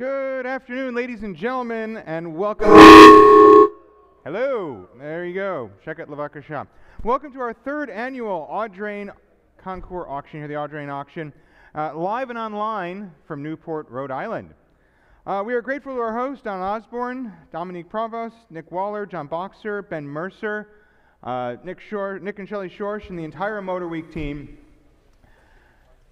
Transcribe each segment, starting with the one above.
Good afternoon, ladies and gentlemen, and welcome. Hello, there you go. Check out Lavaca Shop. Welcome to our third annual Audrain Concours auction here, the Audrain auction, uh, live and online from Newport, Rhode Island. Uh, we are grateful to our hosts, Don Osborne, Dominique Provost, Nick Waller, John Boxer, Ben Mercer, uh, Nick, Shor- Nick and Shelley Schorsch, and the entire Motor Week team,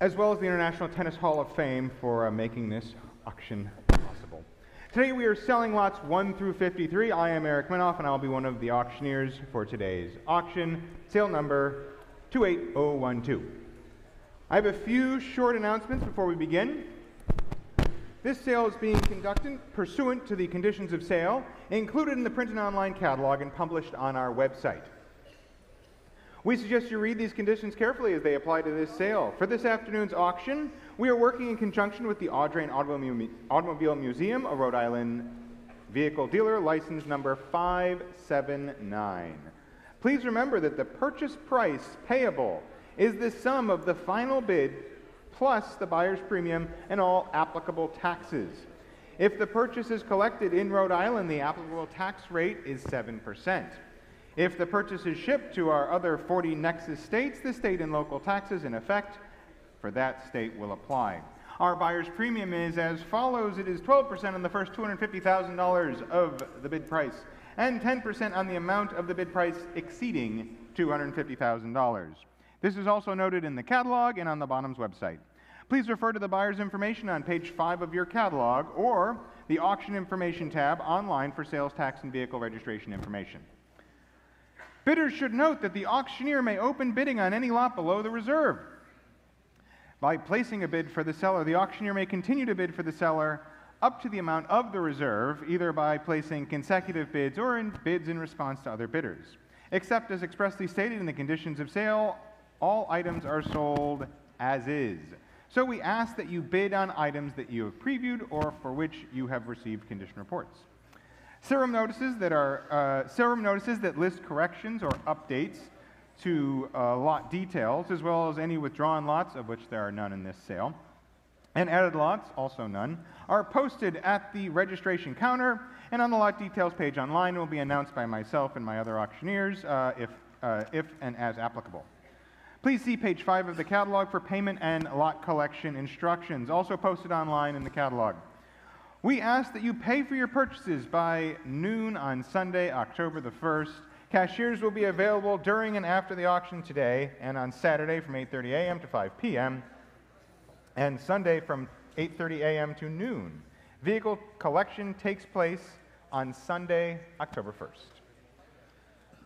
as well as the International Tennis Hall of Fame for uh, making this auction possible. Today we are selling lots 1 through 53. I am Eric Minoff, and I'll be one of the auctioneers for today's auction, sale number 28012. I have a few short announcements before we begin. This sale is being conducted pursuant to the conditions of sale included in the print and online catalog and published on our website. We suggest you read these conditions carefully as they apply to this sale. For this afternoon's auction, we are working in conjunction with the Audrain Automobile, Automobile Museum, a Rhode Island vehicle dealer, license number 579. Please remember that the purchase price payable is the sum of the final bid plus the buyer's premium and all applicable taxes. If the purchase is collected in Rhode Island, the applicable tax rate is 7%. If the purchase is shipped to our other 40 Nexus states, the state and local taxes in effect for that state will apply. Our buyer's premium is as follows. It is 12% on the first $250,000 of the bid price and 10% on the amount of the bid price exceeding $250,000. This is also noted in the catalog and on the Bonhams website. Please refer to the buyer's information on page 5 of your catalog or the auction information tab online for sales tax and vehicle registration information. Bidders should note that the auctioneer may open bidding on any lot below the reserve. By placing a bid for the seller, the auctioneer may continue to bid for the seller up to the amount of the reserve, either by placing consecutive bids or in bids in response to other bidders. Except as expressly stated in the conditions of sale, all items are sold as is. So we ask that you bid on items that you have previewed or for which you have received condition reports. Saleroom notices that are uh, saleroom notices that list corrections or updates to uh, lot details, as well as any withdrawn lots, of which there are none in this sale, and added lots, also none, are posted at the registration counter and on the lot details page online will be announced by myself and my other auctioneers uh, if, uh, if and as applicable. Please see page 5 of the catalog for payment and lot collection instructions, also posted online in the catalog. We ask that you pay for your purchases by noon on Sunday, October the 1st. Cashiers will be available during and after the auction today and on Saturday from 8:30 a.m. to 5 p.m. and Sunday from 8:30 a.m. to noon. Vehicle collection takes place on Sunday, October 1st.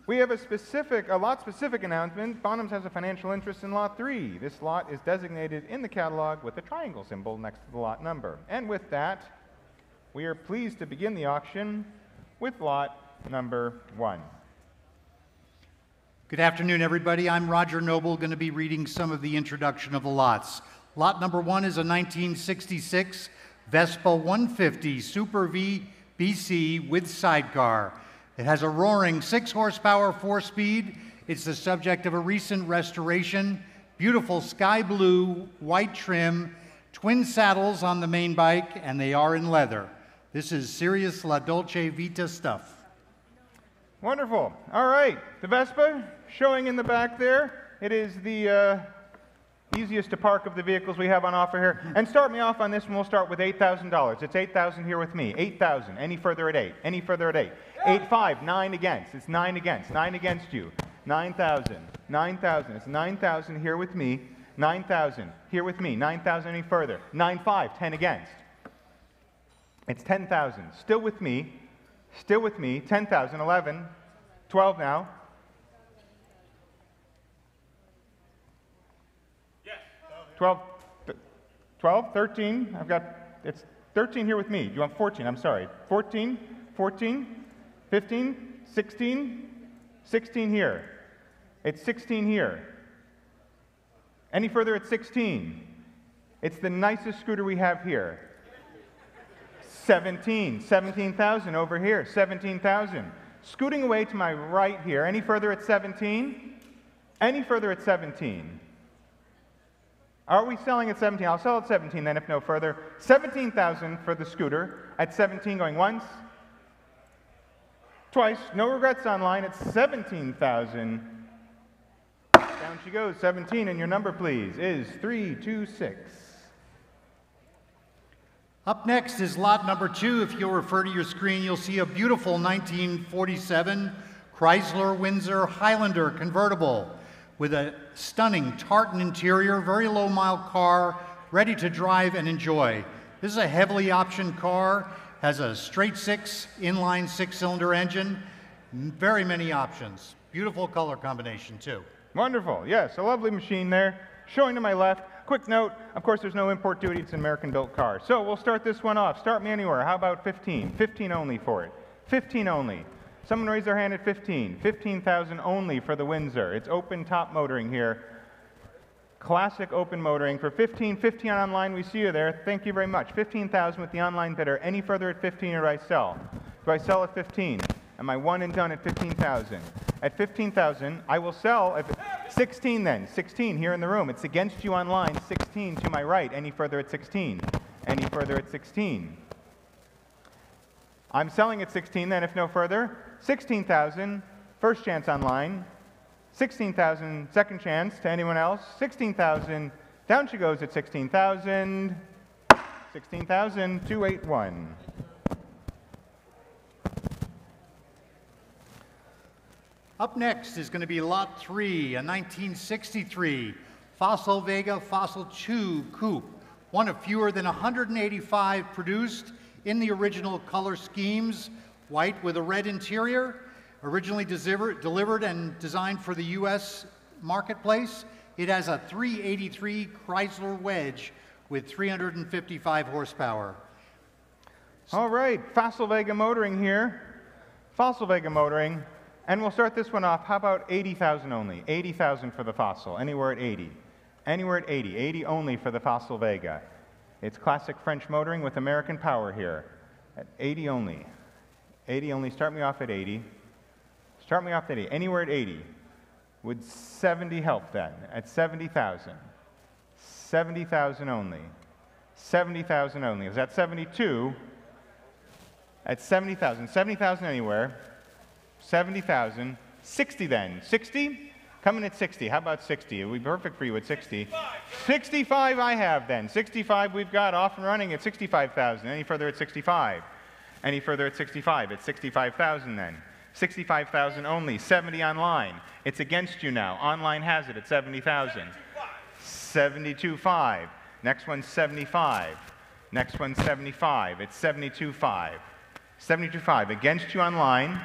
We have a specific, a lot specific announcement. Bonhams has a financial interest in Lot 3. This lot is designated in the catalog with a triangle symbol next to the lot number. And with that, we are pleased to begin the auction with lot number one. Good afternoon, everybody. I'm Roger Noble, going to be reading some of the introduction of the lots. Lot number one is a 1966 Vespa 150 Super V BC with sidecar. It has a roaring 6 horsepower 4 speed. It's the subject of a recent restoration. Beautiful sky blue, white trim, twin saddles on the main bike, and they are in leather. This is serious La Dolce Vita stuff. Wonderful. All right. The Vespa showing in the back there. It is the uh, easiest to park of the vehicles we have on offer here. And start me off on this one. We'll start with $8,000. It's 8,000 here with me. 8,000. Any further at 8. Any further at 8. 8, 5. 9 against. It's 9 against. 9 against you. 9,000. 9,000. It's 9,000 here with me. 9,000 here with me. 9,000 any further. 9, 5. 10 against. It's 10,000. Still with me. Still with me. 10,000. 11. 12 now. 12. 12, 13. I've got, it's 13 here with me. Do you want 14? I'm sorry. 14, 14, 15, 16, 16 here. It's 16 here. Any further, it's 16. It's the nicest scooter we have here. 17, 17,000 over here, 17,000. Scooting away to my right here. Any further at 17? Any further at 17? Are we selling at 17? I'll sell at 17 then, if no further. 17,000 for the scooter. At 17, going once, twice. No regrets online. At 17,000. Down she goes. 17, and your number, please, is 326. Up next is lot number two. If you'll refer to your screen, you'll see a beautiful 1947 Chrysler Windsor Highlander convertible with a stunning tartan interior, very low mile car, ready to drive and enjoy. This is a heavily optioned car, has a straight six, inline six cylinder engine, very many options. Beautiful color combination, too. Wonderful. Yes, a lovely machine there. Showing to my left. Quick note, of course, there's no import duty. It's an American-built car. So we'll start this one off. Start me anywhere. How about 15? 15 only for it. 15 only. Someone raise their hand at 15. 15,000 only for the Windsor. It's open top motoring here. Classic open motoring for 15. 15 online. We see you there. Thank you very much. 15,000 with the online bidder. Any further at 15 or I sell? Do I sell at 15? Am I one and done at 15,000? At 15,000, I will sell at 16 then. 16 here in the room. It's against you online. 16 to my right. Any further at 16? Any further at 16? I'm selling at 16 then, if no further. 16,000, first chance online. 16,000, second chance to anyone else. 16,000, down she goes at 16,000. 16,281. Up next is going to be Lot 3, a 1963 Facel Vega Facel 2 Coupe, one of fewer than 185 produced in the original color schemes, white with a red interior, originally delivered and designed for the U.S. marketplace. It has a 383 Chrysler Wedge with 355 horsepower. All right, Facel Vega Motoring here. Facel Vega Motoring. And we'll start this one off. How about 80,000 only? 80,000 for the Facel. Anywhere at 80. Anywhere at 80. 80 only for the Facel Vega. It's classic French motoring with American power here. At 80 only. 80 only. Start me off at 80. Start me off at 80. Anywhere at 80. Would 70 help then? At 70,000. 70,000 only. 70,000 only. Is that 72? At 70,000. 70,000 anywhere. 70,000. 60 then. 60? Coming at 60. How about 60? It would be perfect for you at 60. 65 I have then. 65 we've got off and running at 65,000. Any further at 65? Any further at 65? it's 65,000 then. 65,000 only. 70 online. It's against you now. Online has it at 70,000. 72.5. Next one's 75. Next one's 75. It's 72.5. 72.5. Against you online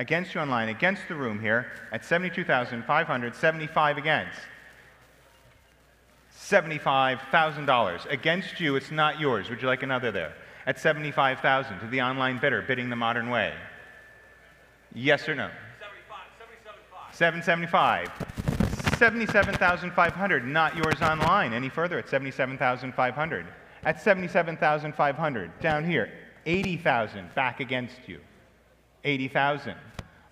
against you online, against the room here at 72,575 against. $75,000 against you, it's not yours. Would you like another there? At 75,000 to the online bidder bidding the modern way. Yes or no? 775. 77,500, not yours online. Any further at 77,500. At 77,500, down here, 80,000 back against you. 80,000.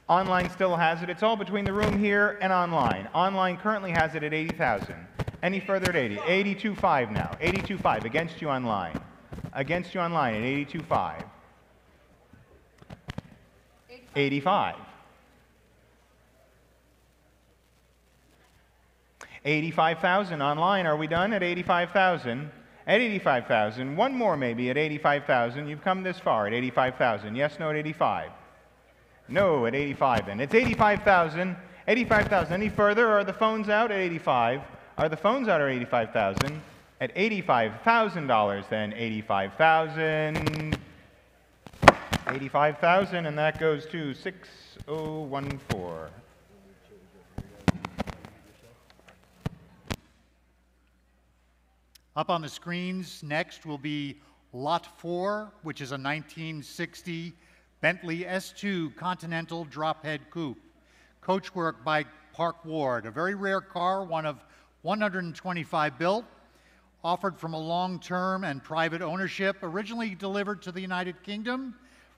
Online still has it. It's all between the room here and online. Online currently has it at 80,000. Any further at 80? 82.5 now. 82.5 against you online. Against you online at 82.5. 85. 85,000 online. Are we done at 85,000? At 85,000. One more maybe at 85,000. You've come this far at 85,000. Yes, no at 85. No, at 85 then. It's 85,000. 85,000. Any further? Are the phones out at 85? Are the phones out at 85,000? At $85,000 then. 85,000. 85,000 and that goes to 6014. Up on the screens next will be Lot 4, which is a 1960 Bentley S2 Continental Drophead Coupe. Coachwork by Park Ward, a very rare car, one of 125 built, offered from a long-term and private ownership, originally delivered to the United Kingdom,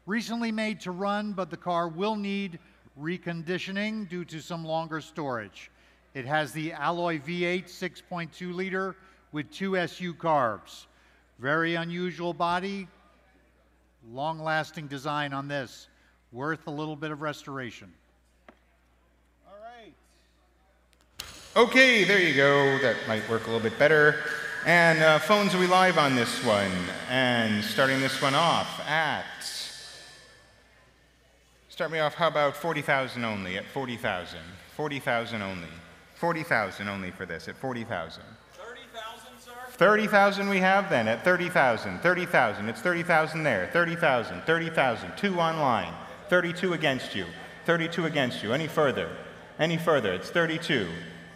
recently made to run, but the car will need reconditioning due to some longer storage. It has the alloy V8 6.2 liter with two SU carbs. Very unusual body, long lasting design on this. Worth a little bit of restoration. All right. Okay, there you go. That might work a little bit better. And uh, phones, are we live on this one? And starting this one off at. Start me off, how about 40,000 only at 40,000? 40,000 only. 40,000 only for this at 40,000. 30,000, sir? 30,000 we have then at 30,000. 30,000. It's 30,000 there. 30,000. 30,000. Two online. 32 against you. 32 against you. Any further? Any further? It's 32.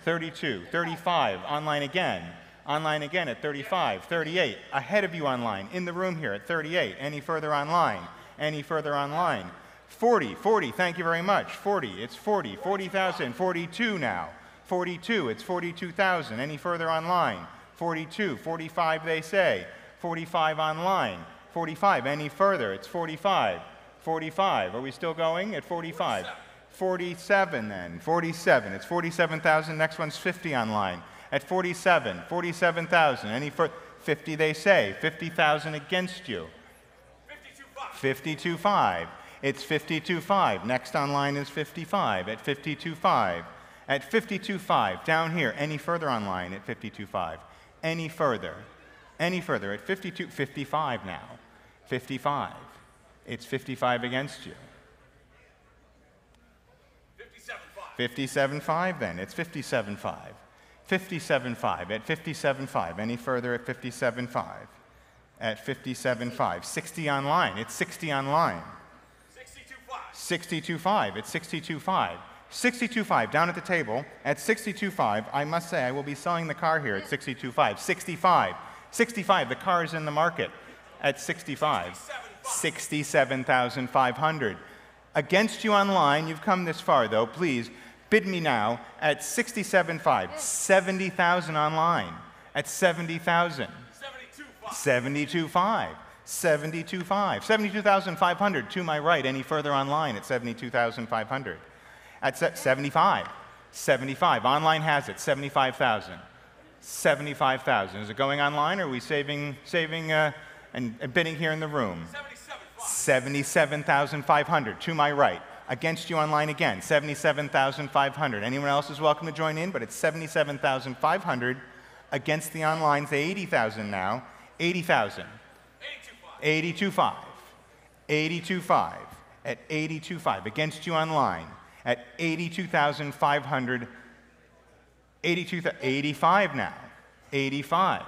32. 35. Online again. Online again at 35. 38. Ahead of you online. In the room here at 38. Any further online? Any further online? 40. 40. Thank you very much. 40. It's 40. 40,000. 42 now. 42. It's 42,000. Any further online? 42. 45 they say. 45 online. 45. Any further? It's 45. 45. Are we still going at 45? 47 then. 47. It's 47,000. Next one's 50 online. At 47. 47,000. Any further? 50 they say. 50,000 against you. 52.5. 52.5. It's 52.5. Next online is 55 at 52.5. At 52.5, down here, any further online at 52.5. Any further. Any further at 52, 55 now. 55. It's 55 against you. 57.5. 57.5 then. It's 57.5. 57.5 at 57.5. Any further at 57.5. At 57.5. 60 online. It's 60 online. 62.5. 62.5. It's 62.5. 62.5 down at the table. At 62.5, I must say I will be selling the car here at 62.5. 65. 65. The car is in the market at 65. 67,500. Against you online, you've come this far though. Please bid me now at 67.5. 70,000 online. At 70,000. 72.5. 72.5. 72.5. 72,500 to my right. Any further online at 72,500. At se- 75. 75. Online has it. 75,000. 75,000. Is it going online or are we saving, saving uh, and, and bidding here in the room? 77.5. 77,500 to my right. Against you online again, 77,500. Anyone else is welcome to join in, but it's 77,500 against the online's 80,000 now. 80,000. 82.5. 82.5. 82.5 at 82.5 against you online at 82,500. 82, 85 now. 85.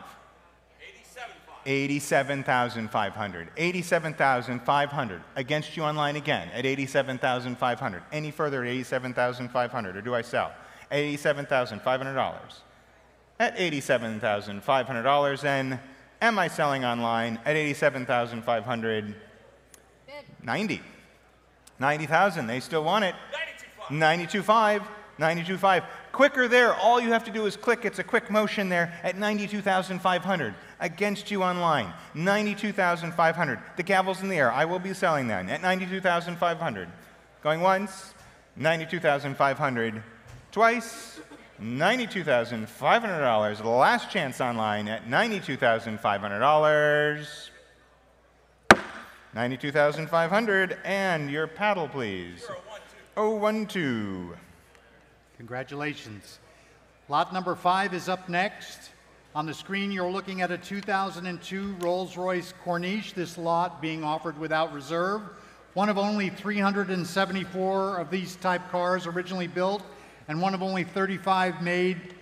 87.5. 87,500. 87,500 against you online again at 87,500. Any further at 87,500 or do I sell? $87,500. At $87,500 and am I selling online at 87,500? 90. 90,000. They still want it. 92.5. 92.5, 92.5. Quicker there. All you have to do is click. It's a quick motion there at 92,500. Against you online. 92,500. The gavel's in the air. I will be selling then at 92,500. Going once, 92,500. Twice, $92,500. Last chance online at $92,500. 92,500. And your paddle, please. 012. Congratulations. Lot number five is up next. On the screen, you're looking at a 2002 Rolls-Royce Corniche, this lot being offered without reserve. One of only 374 of these type cars originally built, and one of only 35 made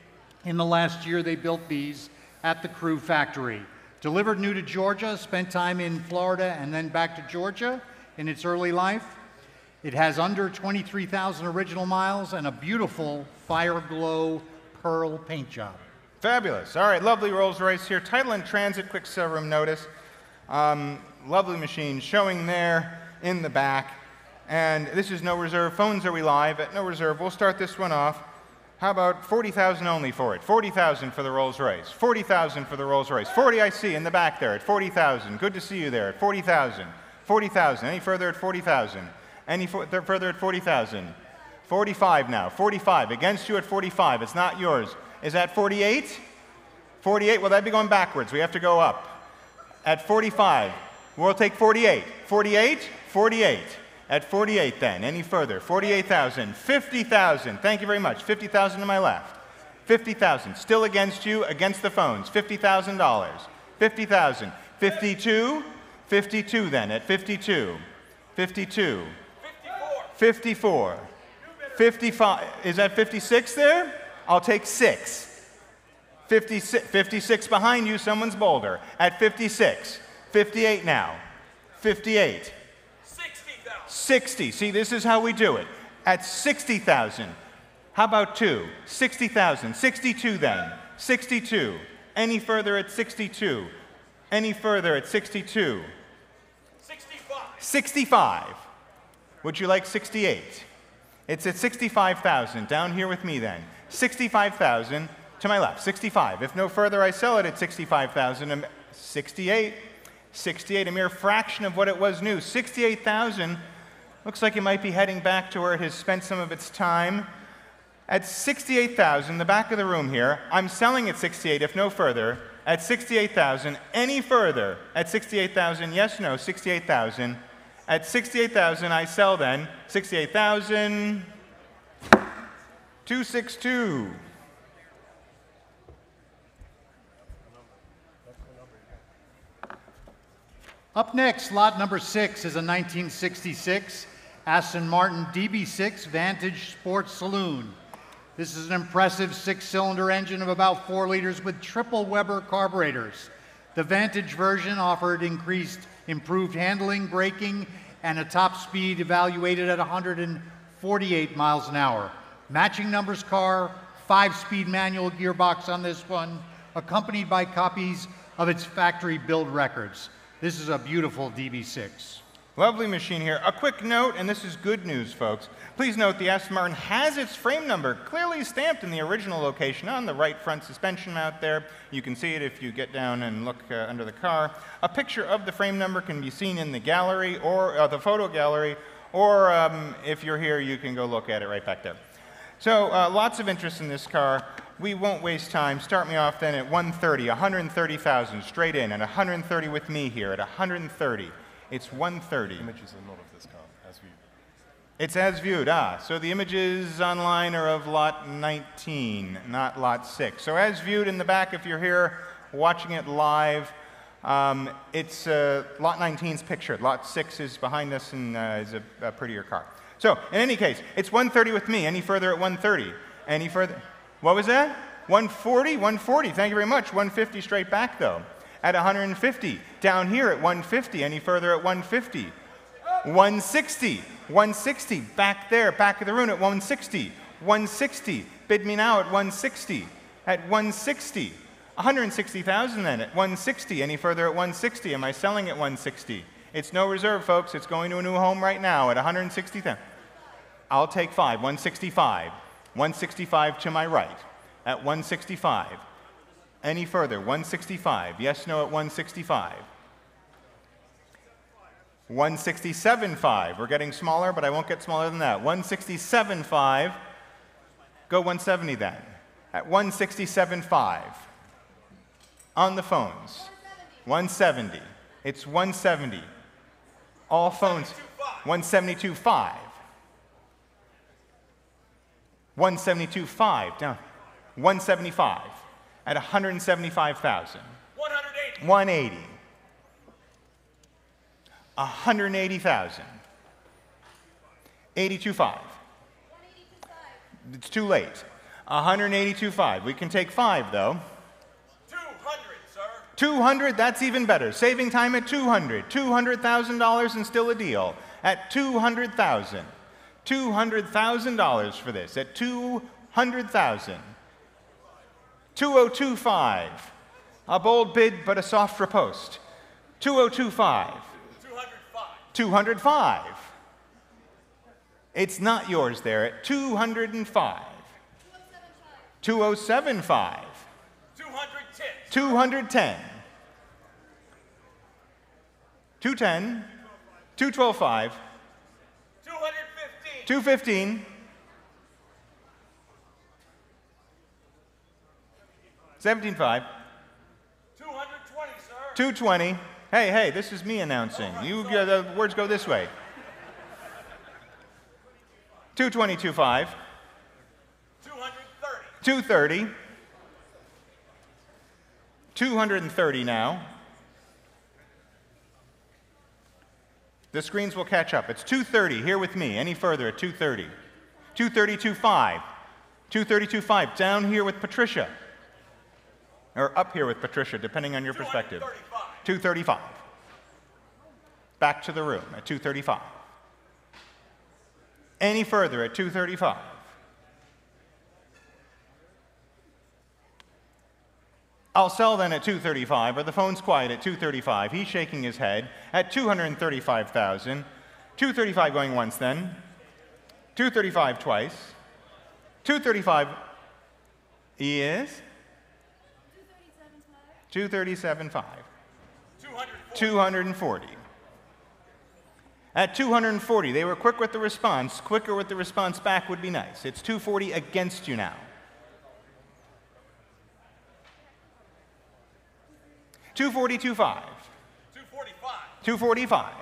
in the last year they built these at the Crewe factory. Delivered new to Georgia, spent time in Florida and then back to Georgia in its early life. It has under 23,000 original miles and a beautiful fire glow pearl paint job. Fabulous. All right, lovely Rolls Royce here. Title and transit, quick saleroom notice. Um, lovely machine showing there in the back. And this is no reserve. Phones are we live at no reserve. We'll start this one off. How about 40,000 only for it? 40,000 for the Rolls Royce. 40,000 for the Rolls Royce. 40 I see in the back there at 40,000. Good to see you there at 40,000. 40,000. Any further at 40,000? Any further at 40,000? 45 now. 45. Against you at 45. It's not yours. Is that 48? 48, well, that'd be going backwards. We have to go up. At 45, we'll take 48. 48, 48. At 48, then, any further? 48,000, 50,000. Thank you very much. 50,000 to my left. 50,000. Still against you, against the phones. $50,000. 50,000. 52, 52 then, at 52. 52. 54. 55. Is that 56 there? I'll take six. 56, 56 behind you, someone's bolder. At 56. 58 now. 58. 60. See, this is how we do it. At 60,000. How about two? 60,000. 62 then. 62. Any further at 62? Any further at 62? 65. 65. Would you like 68? It's at 65,000. Down here with me then. 65,000 to my left. 65. If no further, I sell it at 65,000. Um, 68. 68, a mere fraction of what it was new. 68,000 looks like it might be heading back to where it has spent some of its time. At 68,000, the back of the room here, I'm selling at 68 if no further. At 68,000, any further? At 68,000, yes, no, 68,000. At 68,000, I sell then 68,000. 262. Up next, lot number six is a 1966 Aston Martin DB6 Vantage Sports Saloon. This is an impressive six cylinder engine of about four liters with triple Weber carburetors. The Vantage version offered increased improved handling, braking, and a top speed evaluated at 148 miles an hour. Matching numbers car, five speed manual gearbox on this one, accompanied by copies of its factory build records. This is a beautiful DB6. Lovely machine here. A quick note, and this is good news, folks. Please note the Aston Martin has its frame number clearly stamped in the original location on the right front suspension mount there. You can see it if you get down and look uh, under the car. A picture of the frame number can be seen in the gallery or uh, the photo gallery, or um, if you're here, you can go look at it right back there. So uh, lots of interest in this car. We won't waste time. Start me off then at 130, 130,000 straight in, and 130 with me here at 130. It's 130. Images are not of this car, as viewed. It's as viewed, ah. So the images online are of lot 19, not lot 6. So as viewed in the back, if you're here watching it live, um, it's uh, lot 19's pictured. Lot 6 is behind us and uh, is a, a prettier car. So in any case, it's 130 with me. Any further at 130? Any further? What was that? 140? 140. Thank you very much. 150 straight back, though at 150. Down here at 150. Any further at 150? 160. 160. Back there, back of the room at 160. 160. Bid me now at 160. At 160. 160,000 then at 160. Any further at 160? Am I selling at 160? It's no reserve, folks. It's going to a new home right now at 160,000. I'll take five. 165. 165 to my right. At 165. Any further? 165. Yes, no at 165. 167.5. We're getting smaller, but I won't get smaller than that. 167.5. Go 170 then. At 167.5. On the phones. 170. It's 170. All phones. 172.5. 172.5. Down. 175 at 175,000. 180. 180. 180,000. 82.5. It's too late. 182.5. We can take five though. 200, sir. 200, that's even better. Saving time at 200. $200,000 and still a deal. At 200,000. $200,000 for this. At 200,000. 2025. A bold bid, but a soft riposte. 2025. 205. 205. It's not yours there at 205. 2075. 210. 210. 210. 212.5. 215. 215. 17.5. 220. sir. 220. Hey, hey, this is me announcing. You, uh, the words go this way. 220, 25. 230. 230. 230 now. The screens will catch up. It's 230 here with me. Any further at 230. 230, 25. 230, 25. Down here with Patricia. Or up here with Patricia, depending on your perspective. 235. Back to the room at 235. Any further at 235. I'll sell then at 235, or the phone's quiet at 235. He's shaking his head at 235,000. 235 going once then. 235 twice. 235 is 237.5. 240. 240. At 240, they were quick with the response. Quicker with the response back would be nice. It's 240 against you now. 240, 25. 245. 245.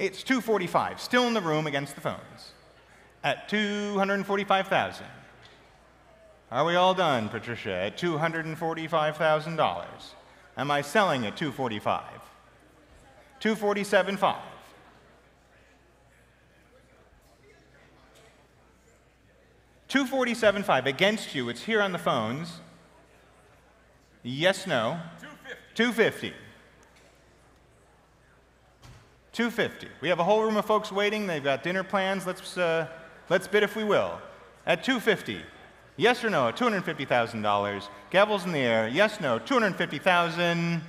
It's 245, still in the room against the phones. At 245,000. Are we all done, Patricia? At $245,000. Am I selling at 245? 247.5. Two forty-seven five against you. It's here on the phones. Yes, no. 250. 250. 250. We have a whole room of folks waiting. They've got dinner plans. Let's, uh, let's bid if we will. At 250. Yes or no? $250,000. Gavels in the air. Yes, no. 250,000.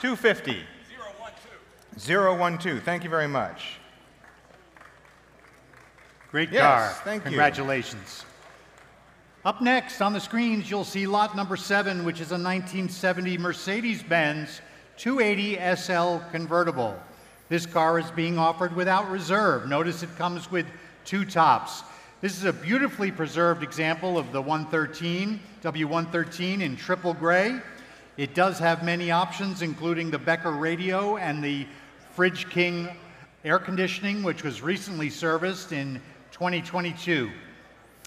250. 012. 012. Thank you very much. Great Yes, car. thank you. Congratulations. Up next on the screens, you'll see lot number seven, which is a 1970 Mercedes Benz 280 SL convertible. This car is being offered without reserve. Notice it comes with two tops. This is a beautifully preserved example of the 113, W113 in triple gray. It does have many options, including the Becker radio and the Frigiking air conditioning, which was recently serviced in 2022.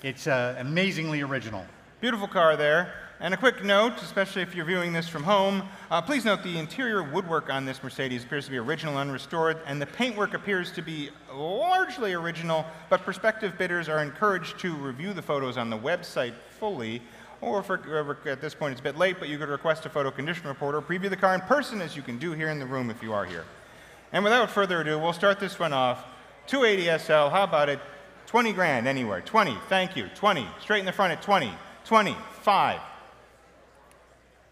It's uh, amazingly original. Beautiful car there. And a quick note, especially if you're viewing this from home, uh, please note the interior woodwork on this Mercedes appears to be original and unrestored, and the paintwork appears to be largely original, but prospective bidders are encouraged to review the photos on the website fully, or for, at this point it's a bit late, but you could request a photo condition report or preview the car in person as you can do here in the room if you are here. And without further ado, we'll start this one off. 280 SL, how about it? 20 grand anywhere. 20, thank you. 20, straight in the front at 20. 20, 5.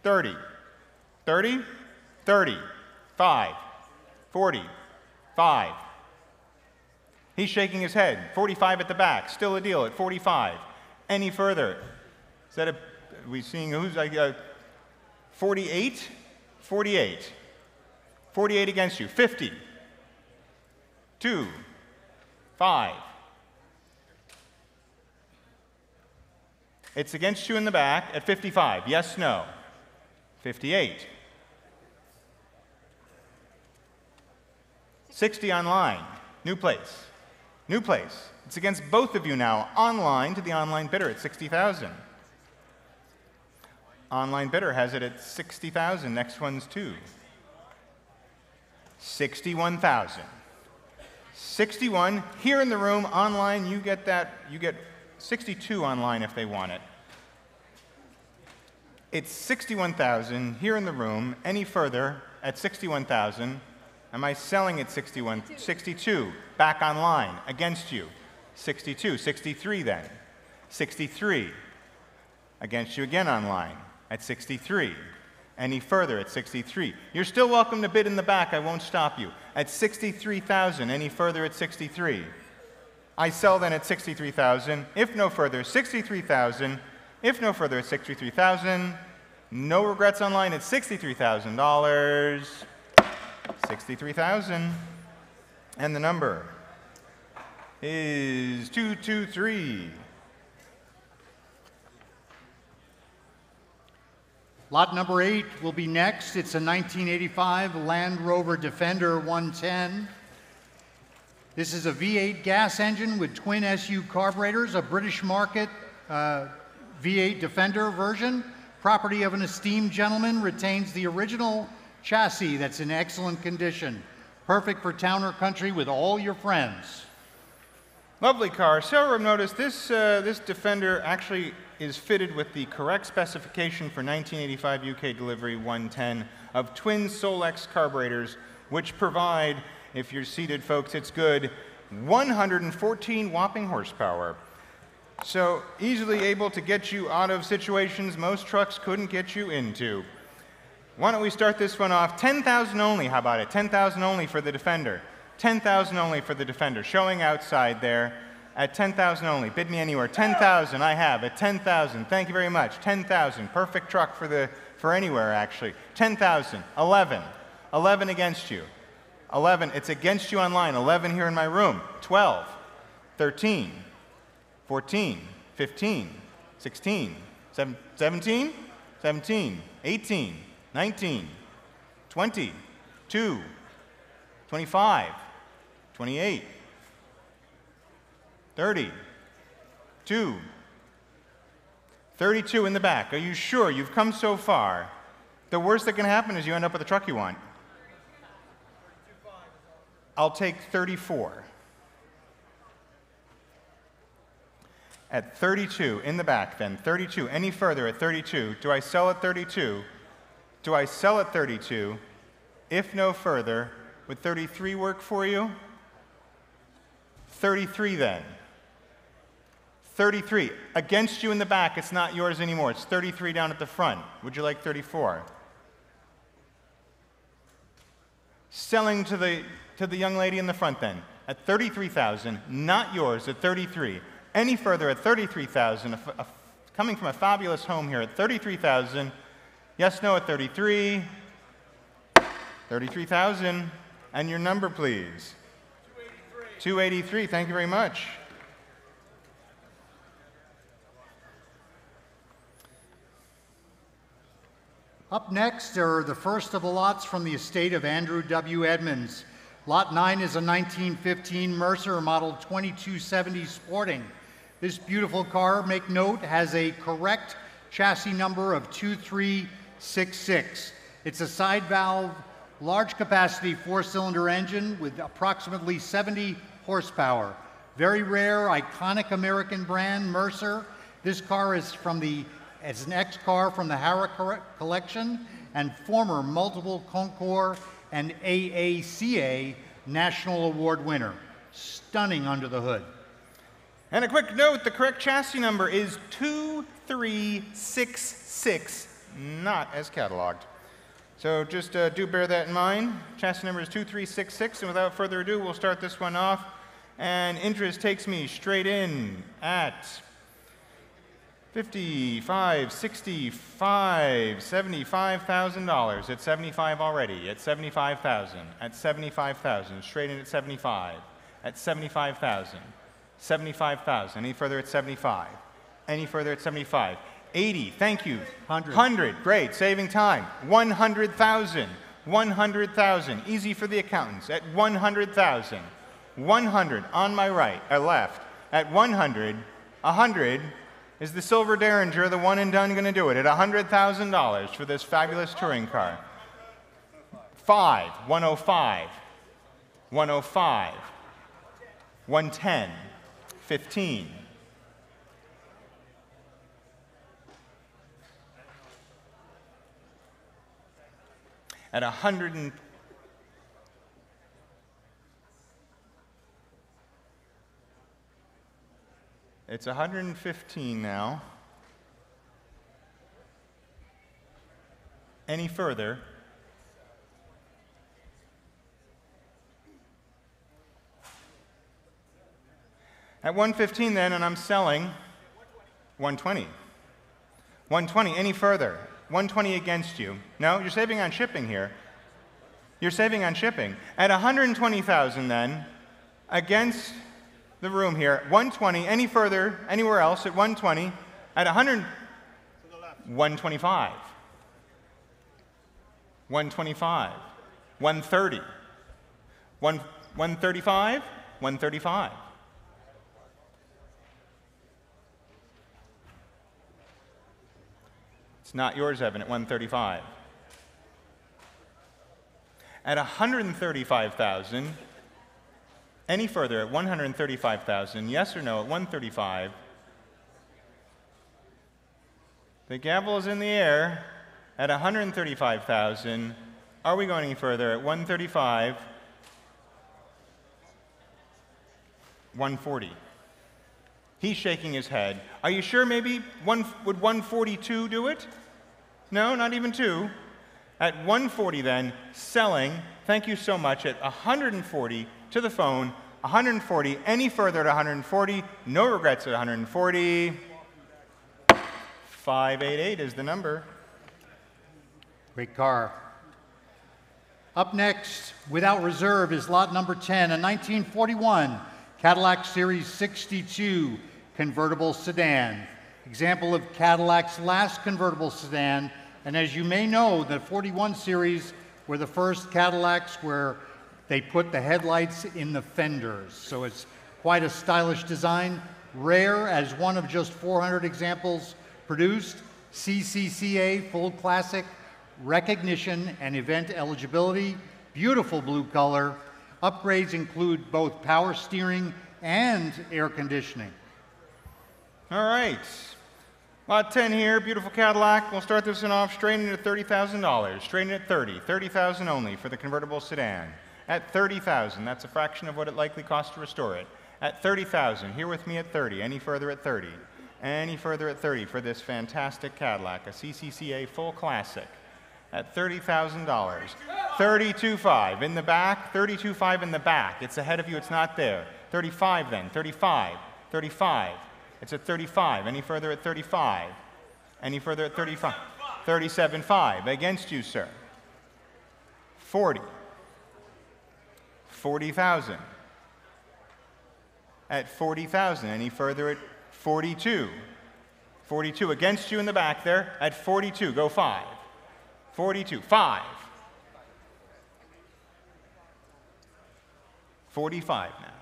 30, 30, 30, 5, 40, 5. He's shaking his head. 45 at the back, still a deal at 45. Any further? Is that a, we seeing who's like, uh, 48? 48. 48 against you. 50. 2. 5. It's against you in the back at 55. Yes, no. 58. 60 online. New place. New place. It's against both of you now. Online to the online bidder at 60,000. Online bidder has it at 60,000. Next one's two. 61,000. 61 here in the room online you get that you get 62 online if they want it it's 61,000 here in the room any further at 61,000 am i selling at 61 62 back online against you 62 63 then 63 against you again online at 63 any further at 63. You're still welcome to bid in the back, I won't stop you. At 63,000, any further at 63. I sell then at 63,000. If no further, 63,000. If no further it's 63,000. No regrets online it's $63,000. 63,000. And the number is 223. Lot number eight will be next. It's a 1985 Land Rover Defender 110. This is a V8 gas engine with twin SU carburetors, a British market uh, V8 Defender version. Property of an esteemed gentleman retains the original chassis that's in excellent condition. Perfect for town or country with all your friends. Lovely car. Sarah noticed this, uh, this Defender actually is fitted with the correct specification for 1985 UK delivery 110 of twin Solex carburetors, which provide, if you're seated, folks, it's good, 114 whopping horsepower. So easily able to get you out of situations most trucks couldn't get you into. Why don't we start this one off? 10,000 only, how about it? 10,000 only for the Defender. 10,000 only for the Defender. Showing outside there at 10,000 only. Bid me anywhere. 10,000 I have at 10,000. Thank you very much. 10,000. Perfect truck for the for anywhere actually. 10,000. 11. 11 against you. 11. It's against you online. 11 here in my room. 12. 13. 14. 15. 16. 17. 17. 18. 19. 20. 2. 25. 28. 30. 2. 32 in the back. Are you sure? You've come so far. The worst that can happen is you end up with the truck you want. I'll take 34. At 32, in the back then, 32, any further at 32, do I sell at 32? Do I sell at 32? If no further, would 33 work for you? 33 then. 33. Against you in the back, it's not yours anymore. It's 33 down at the front. Would you like 34? Selling to the, to the young lady in the front then. At 33,000, not yours at 33. Any further at 33,000, coming from a fabulous home here at 33,000. Yes, no at 33. 33,000. And your number, please. 283. 283. Thank you very much. Up next are the first of the lots from the estate of Andrew W. Edmonds. Lot 9 is a 1915 Mercer Model 2270 Sporting. This beautiful car, make note, has a correct chassis number of 2366. It's a side valve, large capacity four cylinder engine with approximately 70 horsepower. Very rare, iconic American brand, Mercer. This car is from the it's an X-car from the Harrah collection and former multiple Concours and AACA National Award winner. Stunning under the hood. And a quick note, the correct chassis number is 2366, not as cataloged. So just uh, do bear that in mind. Chassis number is 2366, and without further ado, we'll start this one off. And interest takes me straight in at 55, 65, $75,000 at 75 already, at 75,000, at 75,000, straight in at 75, at 75,000, 75,000, any further at 75, any further at 75, 80, thank you, 100, 100 great, saving time, 100,000, 100,000, easy for the accountants, at 100,000, 100 on my right, or left, at 100, 100, is the Silver Derringer, the one and done, going to do it? At $100,000 for this fabulous touring car? Five, 105, 105, 110, 15. At 100 and It's 115 now. Any further? At 115 then, and I'm selling 120. 120, any further? 120 against you. No, you're saving on shipping here. You're saving on shipping. At 120,000 then, against the room here, 120, any further, anywhere else at 120, at 100, 125. 125, 130, 1, 135, 135. It's not yours, Evan, at 135. At 135,000, any further at 135,000, yes or no at 135, the gavel is in the air at 135,000. Are we going any further at 135? 140. He's shaking his head. Are you sure maybe one, would 142 do it? No, not even two. At 140 then, selling, thank you so much, at 140 to the phone, 140, any further at 140, no regrets at 140. 588 is the number. Great car. Up next, without reserve, is lot number 10, a 1941 Cadillac Series 62 convertible sedan. Example of Cadillac's last convertible sedan, and as you may know, the 41 series were the first Cadillacs where they put the headlights in the fenders. So it's quite a stylish design, rare as one of just 400 examples produced, CCCA full classic, recognition and event eligibility, beautiful blue color. Upgrades include both power steering and air conditioning. All right. Lot 10 here, beautiful Cadillac. We'll start this one off straight at $30,000. Straight in at 30, 30,000 only for the convertible sedan. At 30,000, that's a fraction of what it likely costs to restore it. At 30,000, here with me at 30, any further at 30 any further at 30 for this fantastic Cadillac, a CCCA full classic at $30,000. 32.5 in the back, 32.5 in the back. It's ahead of you, it's not there. 35 then, 35, 35. It's at 35. Any further at 35? Any further at 35? 37.5 against you, sir. 40. 40,000. At 40,000. Any further at 42. 42 against you in the back there at 42. Go 5. 42. 5. 45 now.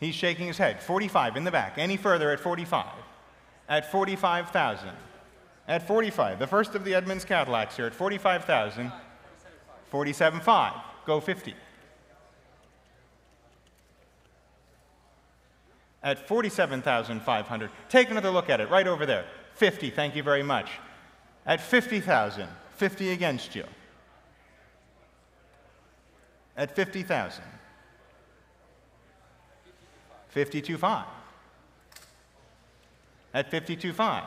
He's shaking his head. 45 in the back. Any further at 45? At 45,000. At 45. The first of the Edmunds Cadillacs here at 45,000. 47.5. Go 50. at 47,500. Take another look at it right over there. 50, thank you very much. At 50,000, 50 against you. At 50,000. 52.5. At 52.5.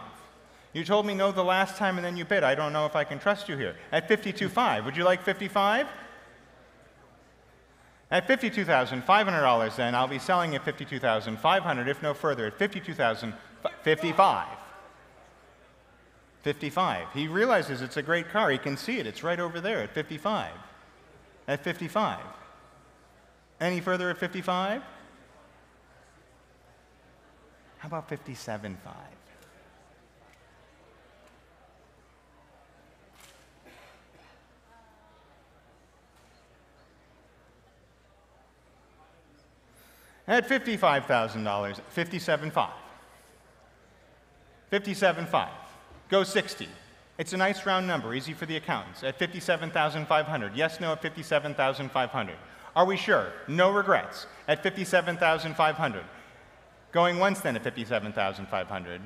You told me no the last time and then you bid. I don't know if I can trust you here. At 52.5. Would you like 55? At $52,500 then, I'll be selling at $52,500, if no further, at $52,055. 55. He realizes it's a great car. He can see it. It's right over there at 55. At 55. Any further at 55? How about 57.5? At $55,000, 57.5. 57.5. Go 60. It's a nice round number, easy for the accountants. At 57,500. Yes, no at 57,500. Are we sure? No regrets. At 57,500. Going once then at 57,500.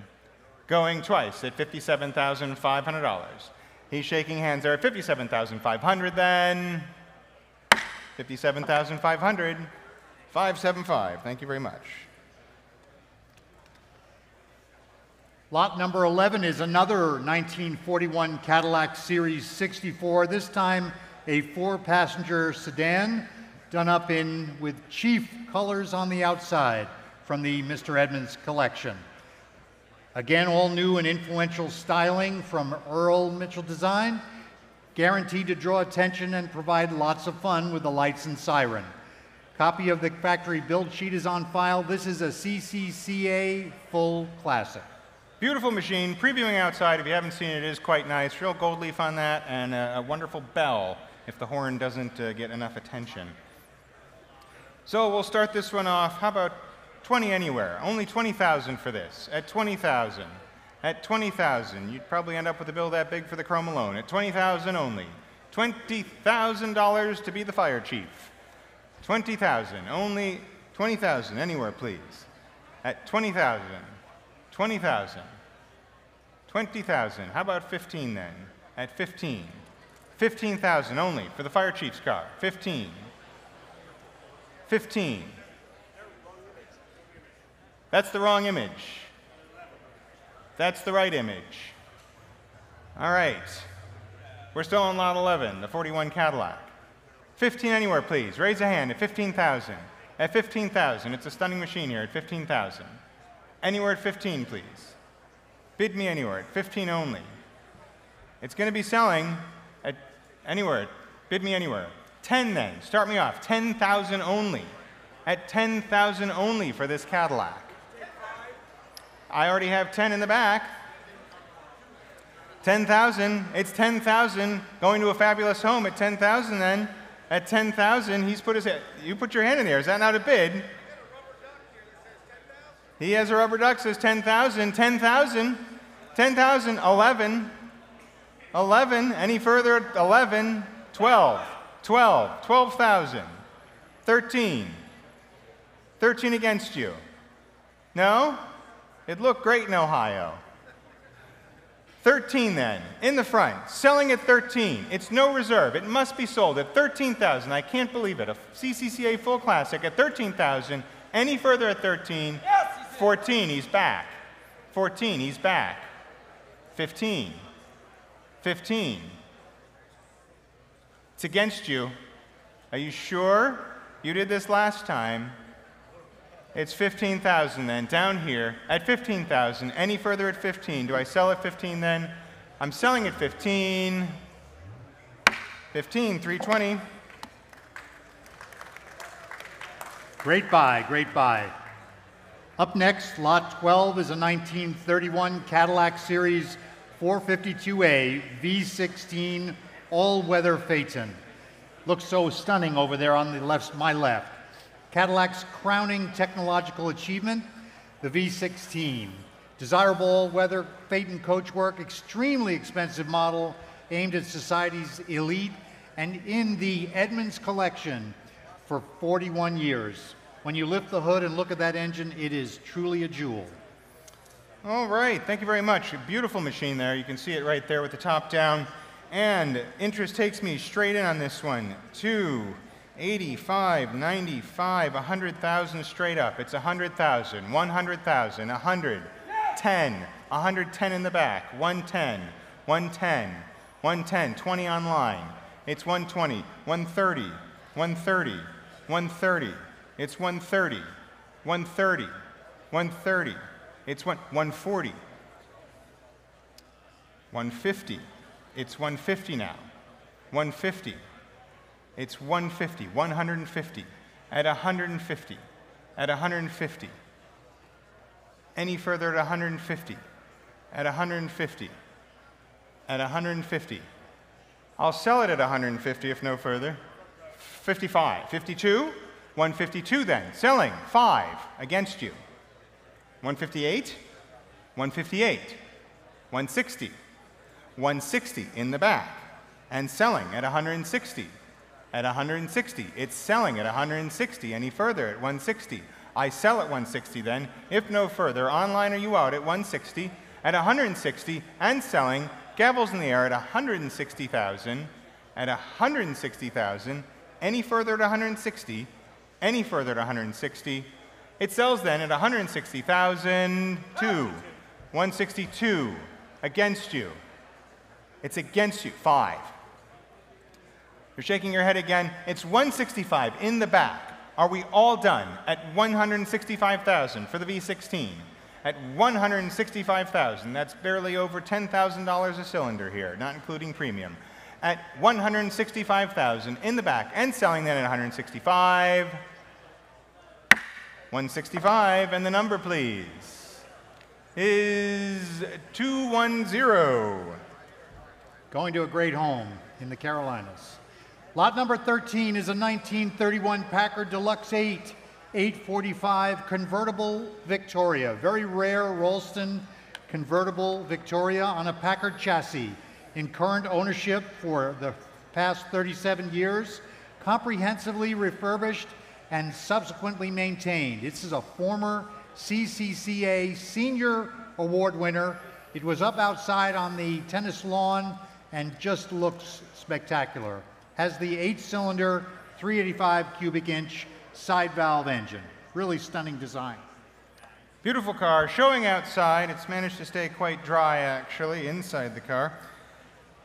Going twice at $57,500. He's shaking hands there at 57,500 then. 57,500. 575. Thank you very much. Lot number 11 is another 1941 Cadillac Series 64, this time a four passenger sedan done up in with chief colors on the outside from the Mr. Edmunds collection. Again, all new and influential styling from Earl Mitchell Design, guaranteed to draw attention and provide lots of fun with the lights and siren. Copy of the factory build sheet is on file. This is a CCCA full classic. Beautiful machine, previewing outside. If you haven't seen it, it is quite nice. Real gold leaf on that, and a, a wonderful bell if the horn doesn't uh, get enough attention. So we'll start this one off. How about 20 anywhere? Only 20,000 for this. At 20,000. At 20,000, you'd probably end up with a bill that big for the chrome alone. At 20,000 only. $20,000 to be the fire chief. 20,000. Only 20,000 anywhere, please. At 20,000. 20,000. 20,000. How about 15 then? At 15. 15,000 only for the fire chief's car. 15. 15. That's the wrong image. That's the right image. All right. We're still on lot 11, the 41 Cadillac. 15 anywhere, please. Raise a hand at 15,000. At 15,000. It's a stunning machine here at 15,000. Anywhere at 15, please. Bid me anywhere at 15 only. It's going to be selling at anywhere. Bid me anywhere. 10 then. Start me off. 10,000 only. At 10,000 only for this Cadillac. I already have 10 in the back. 10,000. It's 10,000 going to a fabulous home at 10,000 then. At 10,000, he's put his you put your hand in there. Is that not a bid? He has a rubber duck says 10,000, 10,000, 10,000, 11, 11, any further? 11, 12, 12, 12,000, 13, 13 against you. No? It looked great in Ohio. 13 then, in the front, selling at 13. It's no reserve. It must be sold at 13,000. I can't believe it. A CCCA full classic at 13,000. Any further at 13? Yes, 14, he's back. 14, he's back. 15. 15. It's against you. Are you sure you did this last time? It's 15,000 then, down here at 15,000. Any further at 15? Do I sell at 15 then? I'm selling at 15. 15, 320. Great buy, great buy. Up next, lot 12 is a 1931 Cadillac Series 452A V16 all-weather Phaeton. Looks so stunning over there on the left, my left. Cadillac's crowning technological achievement, the V16. Desirable all-weather Phaeton coachwork, extremely expensive model aimed at society's elite and in the Edmunds collection for 41 years. When you lift the hood and look at that engine, it is truly a jewel. All right, thank you very much. A beautiful machine there. You can see it right there with the top down. And interest takes me straight in on this one. Two, 85, 95, 100,000 straight up. It's 100,000, 100,000, 100, 10, 110 in the back, 110, 110, 110, 20 online. It's 120, 130, 130, 130. It's 130, 130, 130. It's one, 140, 150. It's 150 now. 150. It's 150, 150, at 150, at 150. Any further at 150, at 150, at 150. I'll sell it at 150 if no further. 55, 52, 152 then. Selling, 5 against you. 158, 158, 160, 160 in the back, and selling at 160 at 160. It's selling at 160. Any further at 160. I sell at 160 then, if no further. Online are you out at 160, at 160, and selling. Gavels in the air at 160,000, at 160,000. Any further at 160, any further at 160. It sells then at 160,000, 162 against you. It's against you, five. You're shaking your head again. It's 165 in the back. Are we all done at 165,000 for the V16? At 165,000, that's barely over $10,000 a cylinder here, not including premium. At 165,000 in the back and selling that at 165. 165 and the number please. is 210. Going to a great home in the Carolinas. Lot number 13 is a 1931 Packard Deluxe 8 845 convertible Victoria. Very rare Rollston convertible Victoria on a Packard chassis in current ownership for the past 37 years, comprehensively refurbished and subsequently maintained. This is a former CCCA Senior Award winner. It was up outside on the tennis lawn and just looks spectacular. Has the eight cylinder, 385 cubic inch side valve engine. Really stunning design. Beautiful car, showing outside. It's managed to stay quite dry, actually, inside the car.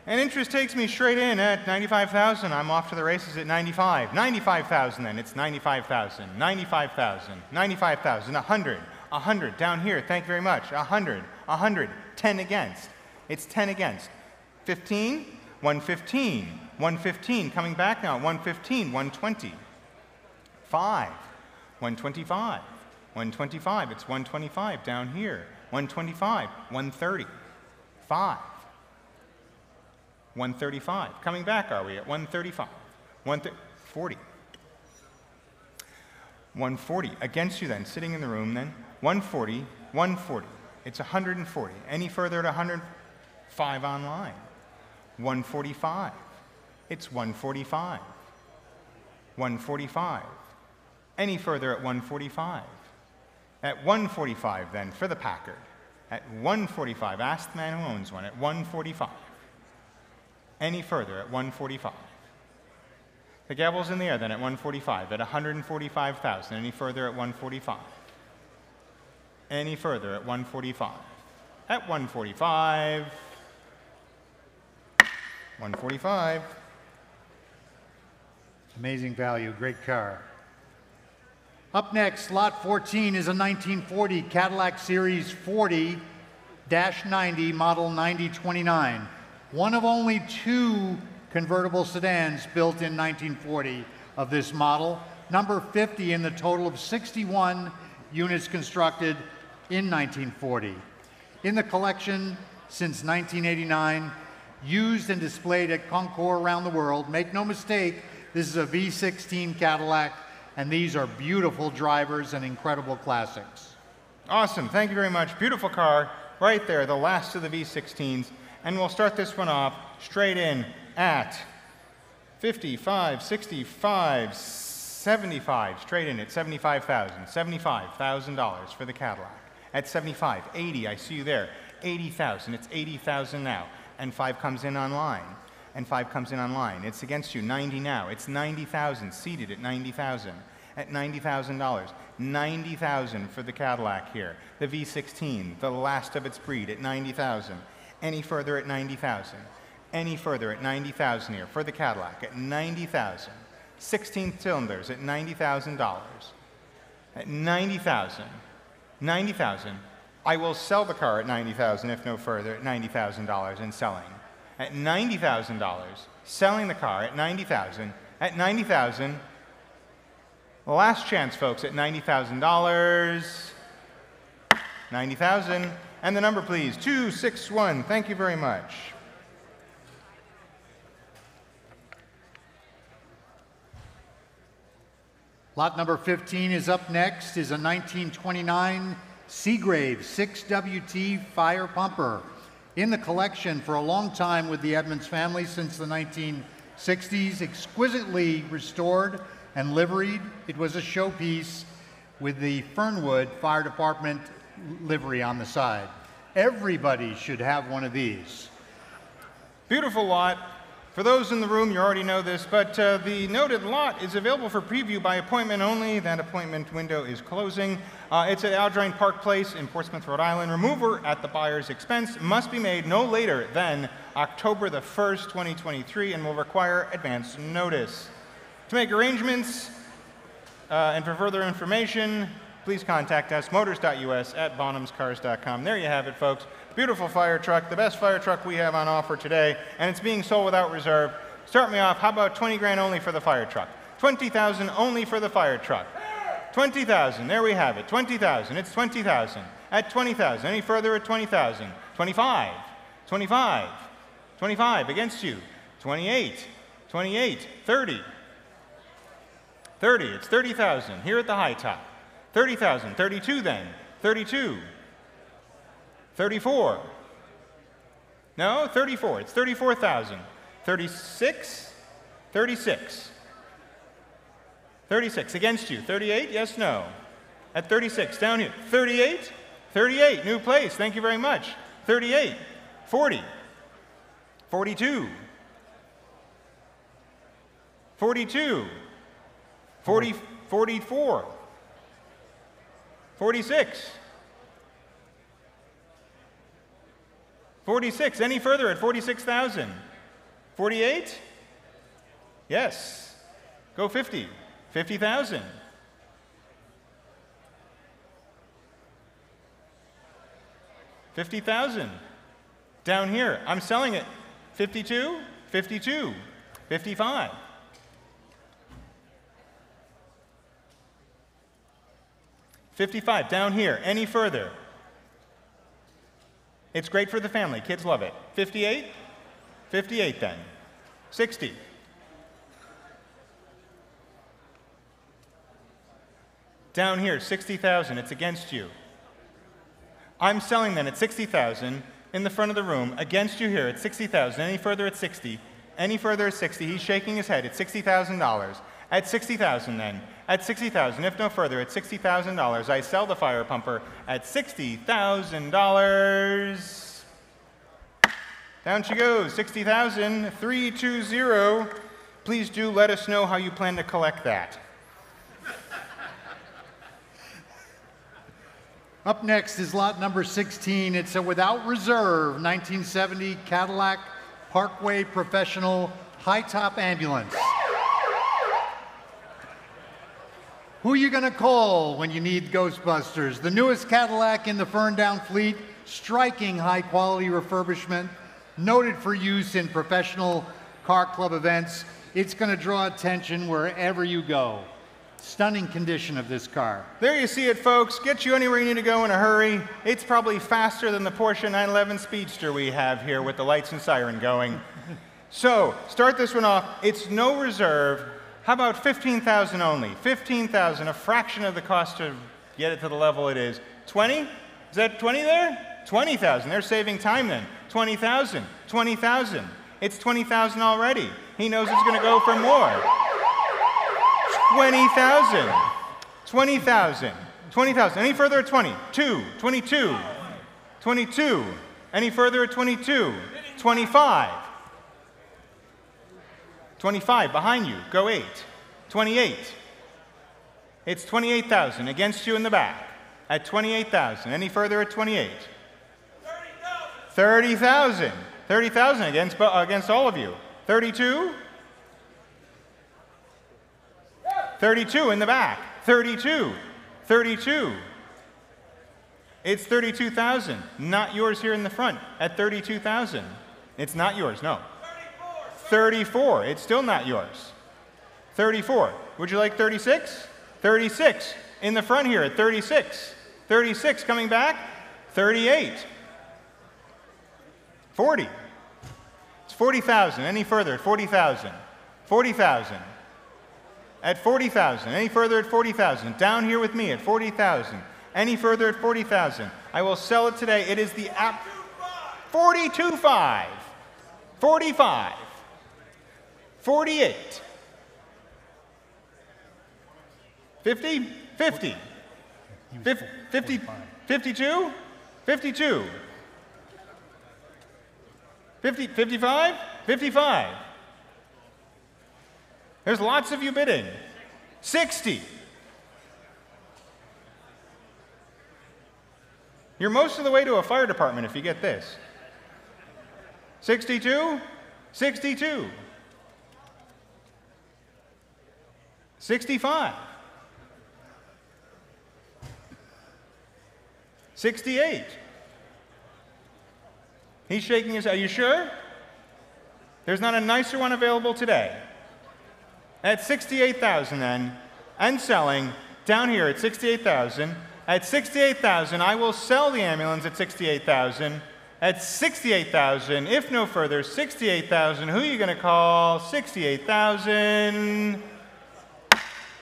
And interest takes me straight in at 95,000. I'm off to the races at 95. 95,000 then. It's 95,000. 95,000. 95,000. 100. 100. Down here. Thank you very much. 100. 100. 10 against. It's 10 against. 15. 115. 115. Coming back now. 115. 120. 5. 125. 125. It's 125 down here. 125. 130. 5. 135. Coming back, are we at 135? 140. 140. Against you then, sitting in the room then. 140, 140. It's 140. Any further at 105 online. 145. It's 145. 145. Any further at 145. At 145 then, for the Packard. At 145, ask the man who owns one. At 145 any further at 145. The gavel's in the air then at 145, at 145,000. Any further at 145. Any further at 145. At 145. 145. Amazing value, great car. Up next, lot 14 is a 1940 Cadillac Series 40 90 model 9029 one of only two convertible sedans built in 1940 of this model, number 50 in the total of 61 units constructed in 1940. In the collection since 1989, used and displayed at Concours around the world. Make no mistake, this is a V16 Cadillac, and these are beautiful drivers and incredible classics. Awesome. Thank you very much. Beautiful car right there, the last of the V16s. And we'll start this one off straight in at 55, 65, 75, straight in at 75,000, $75,000 for the Cadillac. At 75, 80, I see you there. 80,000, it's 80,000 now. And five comes in online. And five comes in online. It's against you, 90 now. It's 90,000, seated at 90,000. At $90,000. 90,000 for the Cadillac here. The V16, the last of its breed at 90,000 any further at 90,000, any further at 90,000 here for the Cadillac at 90,000, 16 cylinders at $90,000, at 90,000, 90,000. I will sell the car at 90,000 if no further at $90,000 and selling. At $90,000, selling the car at 90,000, at 90,000. Last chance, folks, at $90,000. 90,000. And the number, please 261. Thank you very much. Lot number 15 is up next is a 1929 Seagrave 6WT fire pumper in the collection for a long time with the Edmunds family since the 1960s, exquisitely restored and liveried. It was a showpiece with the Fernwood Fire Department livery on the side. Everybody should have one of these. Beautiful lot. For those in the room, you already know this, but uh, the noted lot is available for preview by appointment only. That appointment window is closing. Uh, it's at Audrain Park Place in Portsmouth, Rhode Island. Remover at the buyer's expense must be made no later than October the 1st, 2023, and will require advance notice. To make arrangements uh, and for further information, please contact us, motors.us at bonhamscars.com. There you have it, folks. Beautiful fire truck, the best fire truck we have on offer today, and it's being sold without reserve. Start me off, how about 20 grand only for the fire truck? 20,000 only for the fire truck. 20,000, there we have it, 20,000, it's 20,000. at 20,000. Any further at 20,000. 25, 25, 25 against you. 28, 28, 30. 30, it's 30,000 here at the high top. 30,000, 32 then. 32, 34. No, 34, it's 34,000. 36, 36. 36 against you. 38, yes, no. At 36, down here. 38, 38, new place, thank you very much. 38, 40, 42, 42, 40, 44, 46, 46. Any further at 46,000? 48? Yes. Go 50. 50,000. Fifty thousand. Down here, I'm selling it. Fifty-two, fifty-two, fifty-five. Fifty-five. Down here. Any further? It's great for the family. Kids love it. 58? 58 then. 60. Down here, 60,000. It's against you. I'm selling then at 60,000 in the front of the room against you here at 60,000. Any further at 60. Any further at 60. He's shaking his head at $60,000. At 60,000 then. At 60,000. If no further, at $60,000, I sell the fire pumper at $60,000. Down she goes. 60,000. 320. Please do let us know how you plan to collect that. Up next is lot number 16. It's a without reserve 1970 Cadillac Parkway Professional High Top Ambulance. Who are you going to call when you need Ghostbusters? The newest Cadillac in the Ferndown fleet, striking high quality refurbishment, noted for use in professional car club events. It's going to draw attention wherever you go. Stunning condition of this car. There you see it, folks. Get you anywhere you need to go in a hurry. It's probably faster than the Porsche 911 Speedster we have here with the lights and siren going. so, start this one off. It's no reserve. How about 15,000 only? 15,000, a fraction of the cost to get it to the level it is. 20? Is that 20 there? 20,000. They're saving time then. 20,000. 20,000. It's 20,000 already. He knows it's going to go for more. 20,000. 20,000. 20,000. Any further at 20? 2. 22. 22. Any further at 22? 25. 25 behind you. Go 8. 28. It's 28,000 against you in the back. At 28,000. Any further at 28? 30,000. 30,000 against, against all of you. 32? 32 in the back. 32. 32. It's 32,000. Not yours here in the front at 32,000. It's not yours, no. 34. It's still not yours. 34. Would you like 36? 36. In the front here at 36. 36 coming back. 38. 40. It's 40,000. Any further? 40,000. 40,000. At 40,000. Any further at 40,000. Down here with me at 40,000. Any further at 40,000. I will sell it today. It is the app 42.5. 45. 48. 50? 50. 50, 52? 52. 50, 55? 55. There's lots of you bidding. 60. You're most of the way to a fire department if you get this. 62? 62. 65. 68. He's shaking his head. Are you sure? There's not a nicer one available today. At 68,000 then, and selling down here at 68,000. At 68,000, I will sell the ambulance at 68,000. At 68,000, if no further, 68,000. Who are you going to call? 68,000.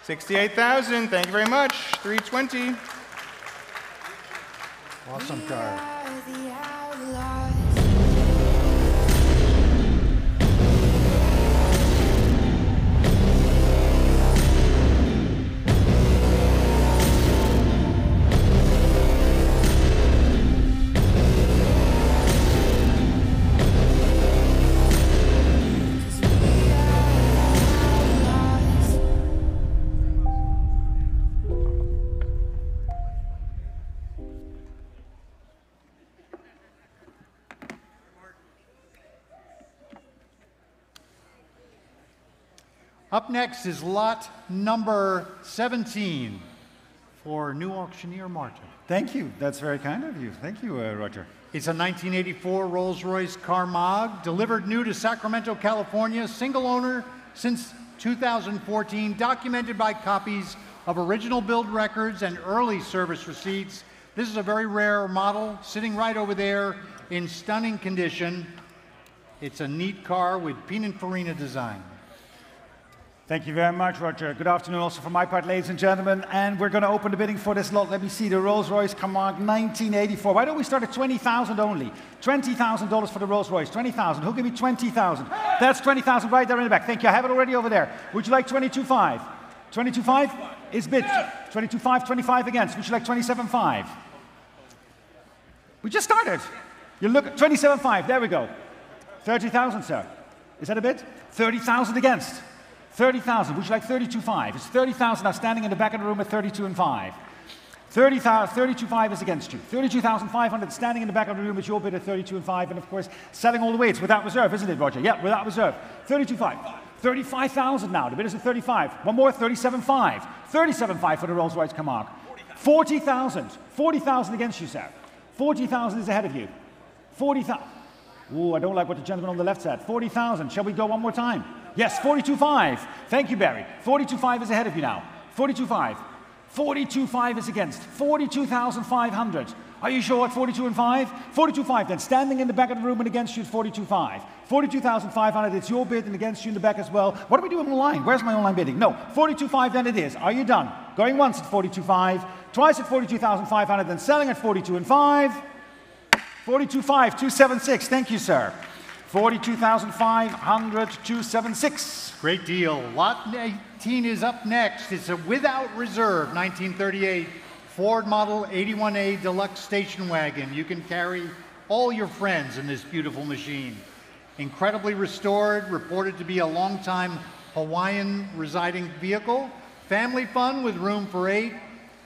68,000. Thank you very much. 320. Awesome car. Up next is lot number 17 for new auctioneer Martin. Thank you. That's very kind of you. Thank you, uh, Roger. It's a 1984 Rolls-Royce Camargue, delivered new to Sacramento, California, single owner since 2014, documented by copies of original build records and early service receipts. This is a very rare model, sitting right over there in stunning condition. It's a neat car with Pininfarina design. Thank you very much, Roger. Good afternoon also from my part, ladies and gentlemen. And we're going to open the bidding for this lot. Let me see, the Rolls-Royce Camargue 1984. Why don't we start at 20000 only? $20,000 for the Rolls-Royce. 20000 Who'll give me 20000 That's 20000 right there in the back. Thank you. I have it already over there. Would you like 22.5? 22.5 is bid. 22.5, 25 against. Would you like 27.5? We just started. You look at 27.5. There we go. 30,000, sir. Is that a bid? 30,000 against. 30,000. Would you like 32.5? It's 30,000 now standing in the back of the room at 32 and 5. 30,000, 32.5 is against you. 32,500 standing in the back of the room is your bid at 32 and 5. And of course, selling all the way. It's without reserve, isn't it, Roger? Yeah, without reserve. 32.5. 35,000 now. The bid is at 35. One more, 37.5. 37.5 for the Rolls Royce Camargue. 40,000. 40,000 against you, sir. 40,000 is ahead of you. 40,000. Ooh, I don't like what the gentleman on the left said. 40,000. Shall we go one more time? Yes, 42.5. Thank you, Barry. 42.5 is ahead of you now. 42.5. 42.5 is against. 42,500. Are you sure at 42 and 5? 42.5 then. Standing in the back of the room and against you at 42.5. 42,500. It's your bid and against you in the back as well. What are we doing online? Where's my online bidding? No. 42.5 then it is. Are you done? Going once at 42.5. Twice at 42,500. Then selling at 42 and 5. 42.5. 276. Thank you, sir. 42,500, 276. Great deal. Lot 18 is up next. It's a without reserve 1938 Ford Model 81A Deluxe Station Wagon. You can carry all your friends in this beautiful machine. Incredibly restored, reported to be a long-time Hawaiian residing vehicle. Family fun with room for eight.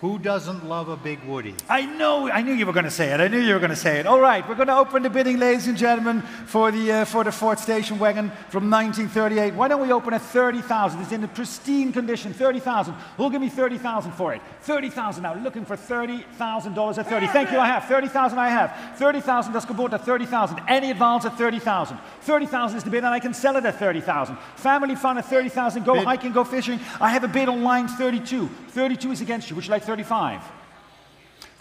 Who doesn't love a big Woody? I know, I knew you were going to say it. I knew you were going to say it. All right, we're going to open the bidding, ladies and gentlemen, for the, uh, for the Ford station wagon from 1938. Why don't we open at 30,000? It's in a pristine condition, 30,000. Who'll give me 30,000 for it? 30,000 now, looking for $30,000 at 30. Thank you, I have. 30,000 I have. 30,000, that's Kubota, 30,000. Any advance at 30,000. 30,000 is the bid, and I can sell it at 30,000. Family fun at 30,000. Go Bid. hiking, go fishing. I have a bid on line 32. 32 is against you. Would you like 35?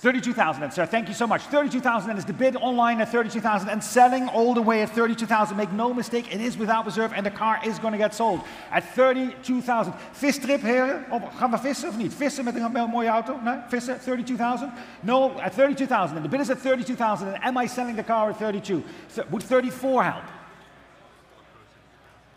32,000 then, sir. Thank you so much. 32,000 then is the bid online at 32,000 and selling all the way at 32,000. Make no mistake, it is without reserve and the car is going to get sold at 32,000. Vistrip, heren? Of, gaan we vissen of niet? Vissen met een mooie auto? Nee? Vissen? 32,000? No, at 32,000. And the bid is at 32,000 and am I selling the car at 32? So, would 34 help?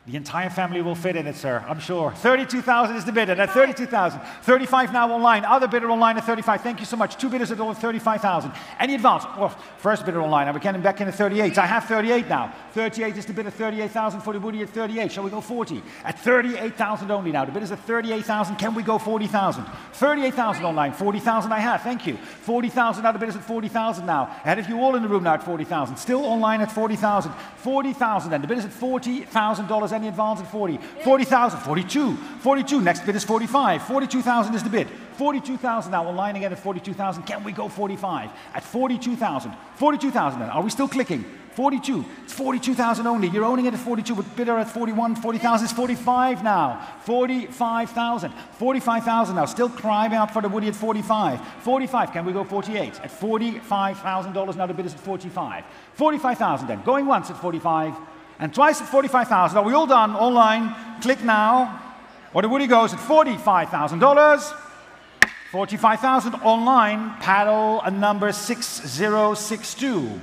The entire family will fit in it, sir, I'm sure. 32,000 is the bidder at 32,000. 35 now online. Other bidder online at 35. Thank you so much. Two bidders at over 35,000. Any advance? Oh, first bidder online. I'm getting back in at 38. I have 38 now. 38 is the bid at 38,000 for the Woody at 38. Shall we go 40? At 38,000 only now. The bid is at 38,000. Can we go 40,000? 38,000 online. 40,000 I have. Thank you. 40,000 now. The bid is at 40,000 now. Ahead of you all in the room now at 40,000. Still online at 40,000. 40,000 then. The bid is at $40,000. Any advance at 40? 40,000. 42. 42. Next bid is 45. 42,000 is the bid. 42,000 now online again at 42,000. Can we go 45? At 42,000. 42,000 then. Are we still clicking? 42. It's 42,000 only. You're owning it at 42, but bidder at 41. 40,000 is 45 now. 45,000. 45,000 now. Still climbing up for the Woody at 45. 45. Can we go 48? At $45,000 now the bid is at 45. 45,000 then. Going once at 45 and twice at 45,000. Are we all done? Online. Click now. Or the Woody goes at $45,000. 45,000 online. Paddle a number 6062.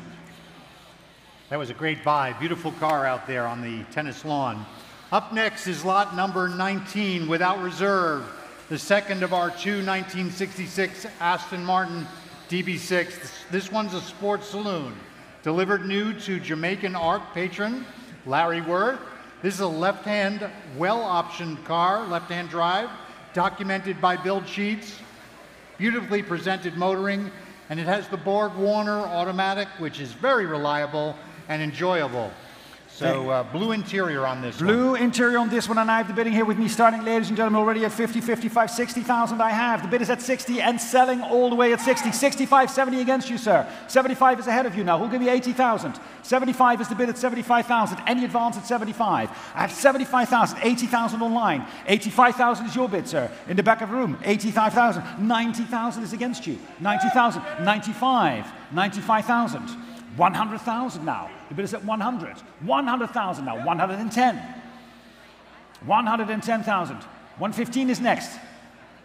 That was a great buy. Beautiful car out there on the tennis lawn. Up next is lot number 19 without reserve. The second of our two 1966 Aston Martin DB6. This one's a sports saloon. Delivered new to Jamaican Arc patron Larry Worth. This is a left-hand, well-optioned car, left-hand drive, documented by build sheets, beautifully presented motoring, and it has the Borg Warner automatic, which is very reliable and enjoyable. So uh, blue interior on this one. Blue interior on this one, and I have the bidding here with me starting, ladies and gentlemen, already at 50, 55, 60,000 I have. The bid is at 60 and selling all the way at 60. 65, 70 against you, sir. 75 is ahead of you now. Who'll give me 80,000? 75 is the bid at 75,000. Any advance at 75? I have 75,000, 80,000 online. 85,000 is your bid, sir. In the back of the room, 85,000. 90,000 is against you. 90,000, 95, 95,000. 100,000 now. The bid is at 100. 100,000 now. 110. 110,000. 115 is next.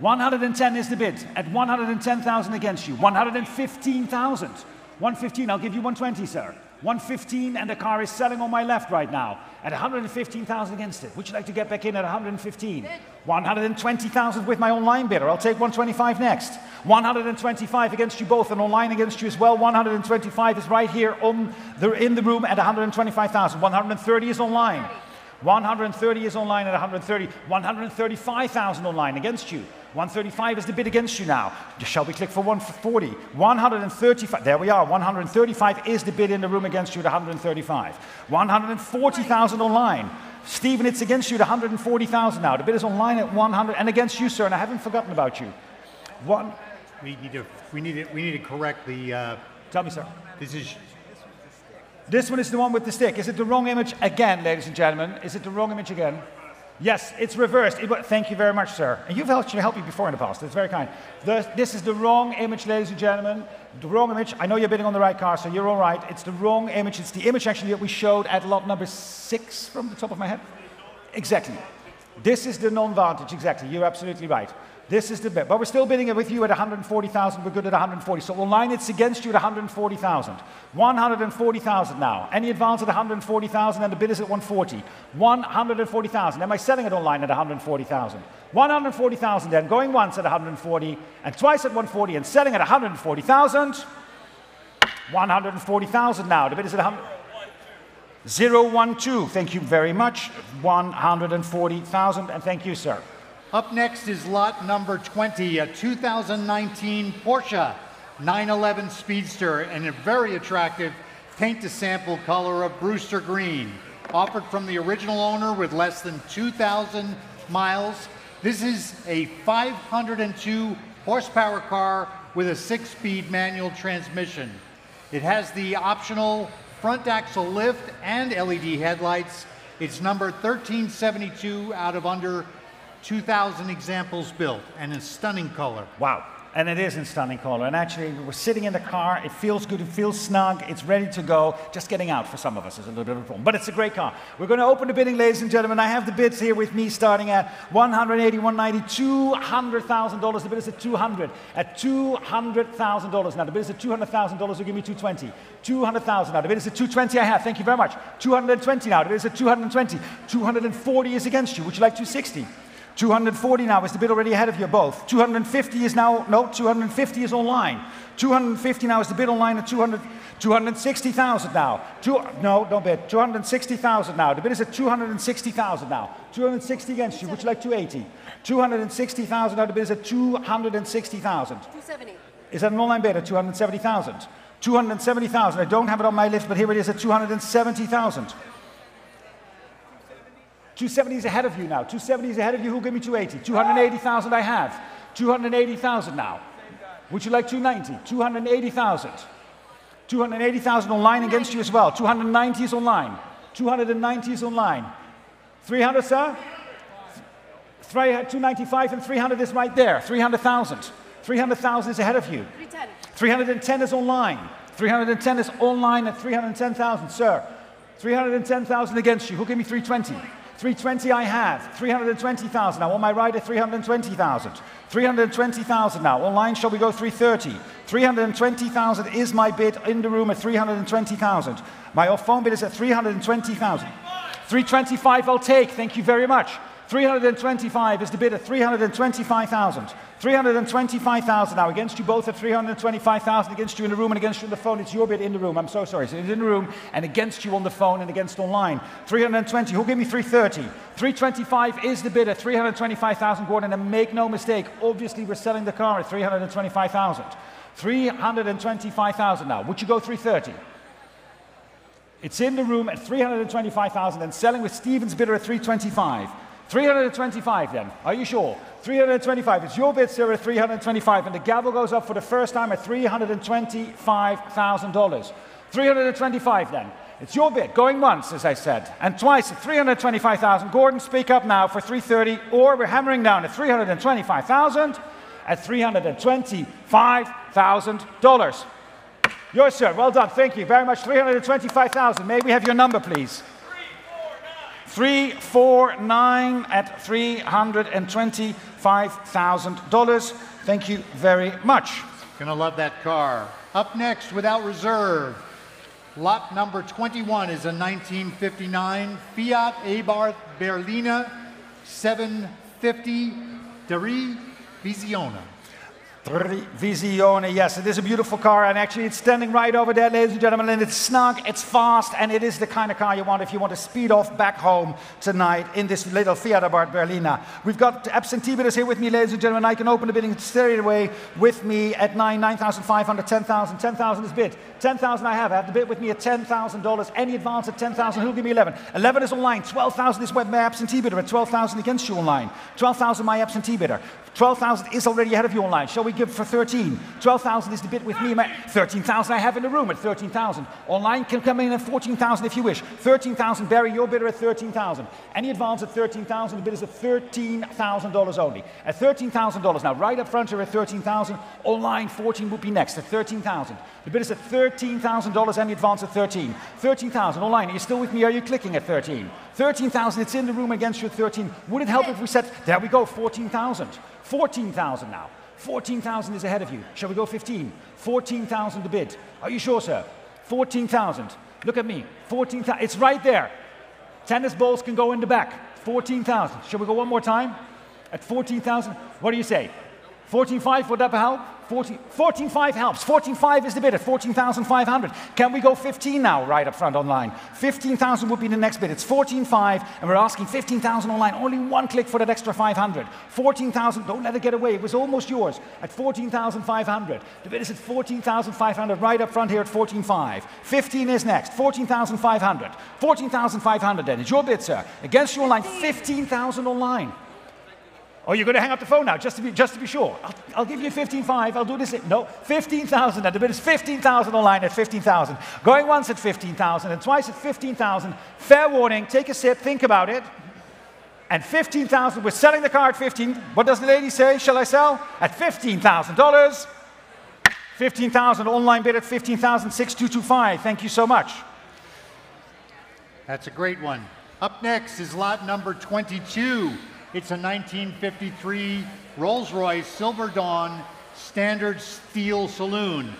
110 is the bid at 110,000 against you. 115,000. 115, I'll give you 120, sir. 115 and the car is selling on my left right now at 115,000 against it. Would you like to get back in at 115? 120,000 with my online bidder. I'll take 125 next. 125 against you both and online against you as well. 125 is right here on the, in the room at 125,000. 130 is online. 130 is online at 130. 135,000 online against you. 135 is the bid against you now. Shall we click for 140? 135. There we are. 135 is the bid in the room against you at 135. 140,000 online. Stephen, it's against you at 140,000 now. The bid is online at 100 and against you, sir, and I haven't forgotten about you. One. We need to, we need to, we need to correct the, uh, Tell me, sir. this is, This one is the one with the stick. Is it the wrong image again, ladies and gentlemen? Is it the wrong image again? Yes, it's reversed. It, thank you very much, sir. And you've actually helped me before in the past. It's very kind. The, this is the wrong image, ladies and gentlemen. The wrong image. I know you're bidding on the right car, so you're all right. It's the wrong image. It's the image actually that we showed at lot number six from the top of my head. Exactly. This is the non-vantage, exactly. You're absolutely right. This is the bid. But we're still bidding it with you at 140,000. We're good at 140. So online it's against you at 140,000. 140,000 now. Any advance at 140,000 and the bid is at 140. 140,000. Am I selling it online at 140,000? 140,000 then, going once at 140 and twice at 140 and selling at 140,000. 140,000 now. The bid is at 100. 012. Thank you very much. 140,000 and thank you, sir. Up next is lot number 20, a 2019 Porsche 911 Speedster in a very attractive paint to sample color of Brewster Green. Offered from the original owner with less than 2,000 miles. This is a 502 horsepower car with a six speed manual transmission. It has the optional front axle lift and LED headlights. It's number 1372 out of under 2,000 examples built and in stunning color. Wow. And it is in stunning color. And actually, we're sitting in the car. It feels good. It feels snug. It's ready to go. Just getting out for some of us is a little bit of a problem. But it's a great car. We're going to open the bidding, ladies and gentlemen. I have the bids here with me starting at 180, 190, $200,000. The bid is at 200. At $200,000. Now, the bid is at $200,000. Will give me 220. 200,000. now. The bid is at 220 I have. Thank you very much. 220 now. The bid is at 220. 240 is against you. Would you like 260? 240 now is the bid already ahead of you both. 250 is now, no, 250 is online. 250 now is the bid online at 200, 260,000 now. Two, no, don't bid. 260,000 now. The bid is at 260,000 now. 260 against you. Would you like 280? 260,000 now. The bid is at 260,000. 270. Is that an online bid at 270,000? 270,000. I don't have it on my list, but here it is at 270,000. 270 is ahead of you now. 270 is ahead of you. Who'll give me 280? 280,000 I have. 280,000 now. Would you like 290? 280,000. 280,000 online against you as well. 290 is online. 290 is online. 300, sir? 295 and 300 is right there. 300,000. 300,000 is ahead of you. 310. 310 is online. 310 is online at 310,000, sir. 310,000 against you. Who gave me 320? 320 I have. 320,000. Now on my rider 320,000. 320,000 now. Online shall we go 330? 320,000 is my bid in the room at 320,000. My off phone bid is at 320,000. 325 I'll take. Thank you very much. 325 is the bid at 325,000. 325,000 now against you both at 325,000 against you in the room and against you on the phone. It's your bid in the room. I'm so sorry. So it's in the room and against you on the phone and against online. 320. Who'll give me 330? 325 is the bid at 325,000, Gordon. And make no mistake, obviously we're selling the car at 325,000. 325,000 now. Would you go 330? It's in the room at 325,000 and selling with Stevens bidder at 325. 325 then. Are you sure? 325. It's your bid, sir, 325. And the gavel goes up for the first time at $325,000. 325 then. It's your bid, going once, as I said, and twice at 325,000. Gordon, speak up now for 330, or we're hammering down at 325,000 at $325,000. Yours, sir. Well done. Thank you very much. 325,000. May we have your number, please? 349 at $325,000. Thank you very much. Gonna love that car. Up next, without reserve, lot number 21 is a 1959 Fiat Abarth Berlina 750 Dari Visione. Visione, yes, it is a beautiful car, and actually it's standing right over there, ladies and gentlemen, and it's snug, it's fast, and it is the kind of car you want if you want to speed off back home tonight in this little Fiat Abarth Berlina. We've got absentee bidders here with me, ladies and gentlemen. I can open the bidding straight away with me at 9, 9,500, 10,000. 10,000 is bid. 10,000 I have. I have the bid with me at $10,000. Any advance at 10,000, who'll give me 11? 11 is online. 12,000 is my absentee bidder at 12,000 against you online. 12,000 my absentee bidder. 12,000 is already ahead of you online. Shall we give for 13? 12,000 is the bid with me. 13,000 I have in the room at 13,000. Online can come in at 14,000 if you wish. 13,000, Barry, your bidder at 13,000. Any advance at 13,000, the bid is at $13,000 only. At $13,000 now, right up front here at 13,000. Online, 14 would be next at 13,000. The bid is at $13,000, any advance at 13. 13,000 online. Are you still with me? Are you clicking at 13? 13,000, it's in the room against you at 13. Would it help if we said, there we go, 14,000. 14,000 now. 14,000 is ahead of you. Shall we go 15? 14,000 to bid. Are you sure, sir? 14,000. Look at me. 14,000. It's right there. Tennis balls can go in the back. 14,000. Shall we go one more time? At 14,000? What do you say? 14.5, would that help? 14, 14.5 helps. 14.5 is the bid at 14,500. Can we go 15 now, right up front online? 15,000 would be the next bid. It's 14.5, and we're asking 15,000 online. Only one click for that extra 500. 14,000, don't let it get away. It was almost yours at 14,500. The bid is at 14,500, right up front here at 14.5. 15 is next, 14,500. 14,500 then. It's your bid, sir. Against your line, 15,000 online. Oh, you're going to hang up the phone now, just to be, just to be sure. I'll, I'll give you 15.5. I'll do this. No, 15,000. And the bid is 15,000 online at 15,000. Going once at 15,000 and twice at 15,000. Fair warning. Take a sip. Think about it. And 15,000. We're selling the car at 15. What does the lady say? Shall I sell? At $15,000. 15,000 online bid at 15,6225. Thank you so much. That's a great one. Up next is lot number 22. It's a 1953 Rolls-Royce Silver Dawn Standard Steel Saloon.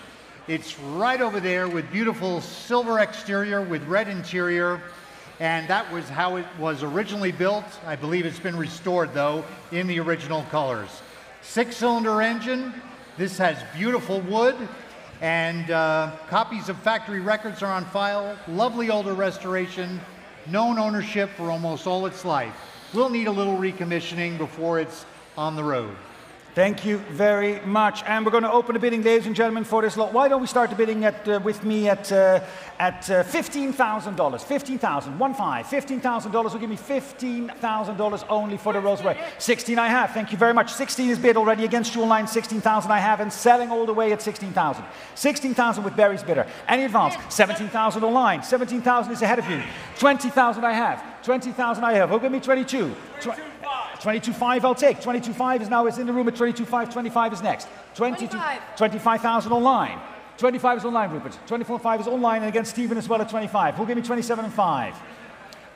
It's right over there with beautiful silver exterior with red interior. And that was how it was originally built. I believe it's been restored, though, in the original colors. Six-cylinder engine. This has beautiful wood. And uh, copies of factory records are on file. Lovely older restoration. Known ownership for almost all its life will need a little recommissioning before it's on the road. Thank you very much. And we're going to open the bidding, ladies and gentlemen, for this lot. Why don't we start the bidding at, uh, with me at, uh, at uh, $15,000? 15000 one five. $15,000 will give me $15,000 only for the Rolls Royce. 16 I have. Thank you very much. 16 is bid already against you Line, 16,000 I have and selling all the way at 16,000. 16,000 with Barry's bidder. Any advance? 17,000 online. 17,000 is ahead of you. 20,000 I have. 20,000 I have. Who'll give me 22? Tw- 22.5 I'll take. 22.5 is now is in the room at 22.5. 25 is next. 22, 25,000 online. 25 is online, Rupert. 24.5 is online and against Stephen as well at 25. Who'll give me 27 and 5?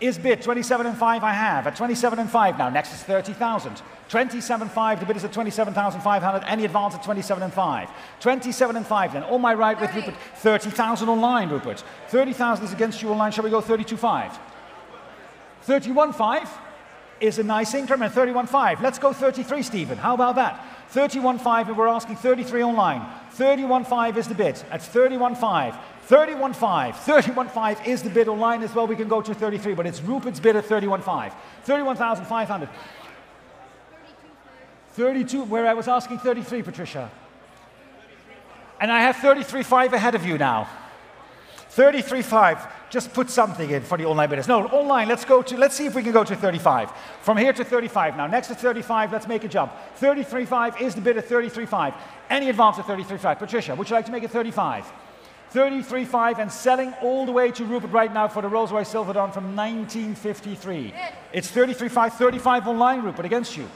Is bid 27 and 5 I have at 27 and 5 now. Next is 30,000. 27.5, the bid is at 27,500. Any advance at 27 and 5. 27 and 5 then. On my right with Rupert. 30,000 online, Rupert. 30,000 is against you online. Shall we go 32.5? 31.5 is a nice increment, 31.5. Let's go 33, Stephen. How about that? 31.5 and we're asking 33 online. 31.5 is the bid at 31.5. 31.5. 31.5 is the bid online as well. We can go to 33, but it's Rupert's bid at 31.5. 31,500. 32, where I was asking 33, Patricia. And I have 33.5 ahead of you now. 33.5. Just put something in for the online bidders. No, online, let's go to, let's see if we can go to 35. From here to 35 now. Next to 35, let's make a jump. 33.5 is the bid at 33.5. Any advance at 33.5? Patricia, would you like to make it 35? 33.5 and selling all the way to Rupert right now for the Rolls-Royce Silver Dawn from 1953. It's 33.5, 35 online, Rupert, against you.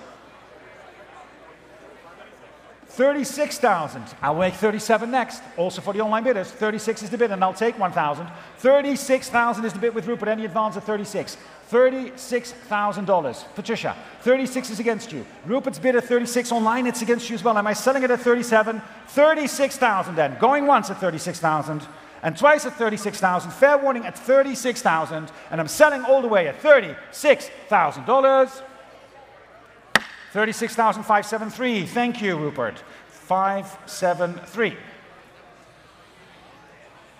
36,000. I'll make 37 next. Also for the online bidders. 36 is the bid, and I'll take 1,000. 36,000 is the bid with Rupert. Any advance at 36. $36,000. Patricia, 36 is against you. Rupert's bid at 36 online, it's against you as well. Am I selling it at 37? 36,000 then. Going once at 36,000 and twice at 36,000. Fair warning at 36,000 and I'm selling all the way at $36,000. 36,573. Thank you, Rupert. 573.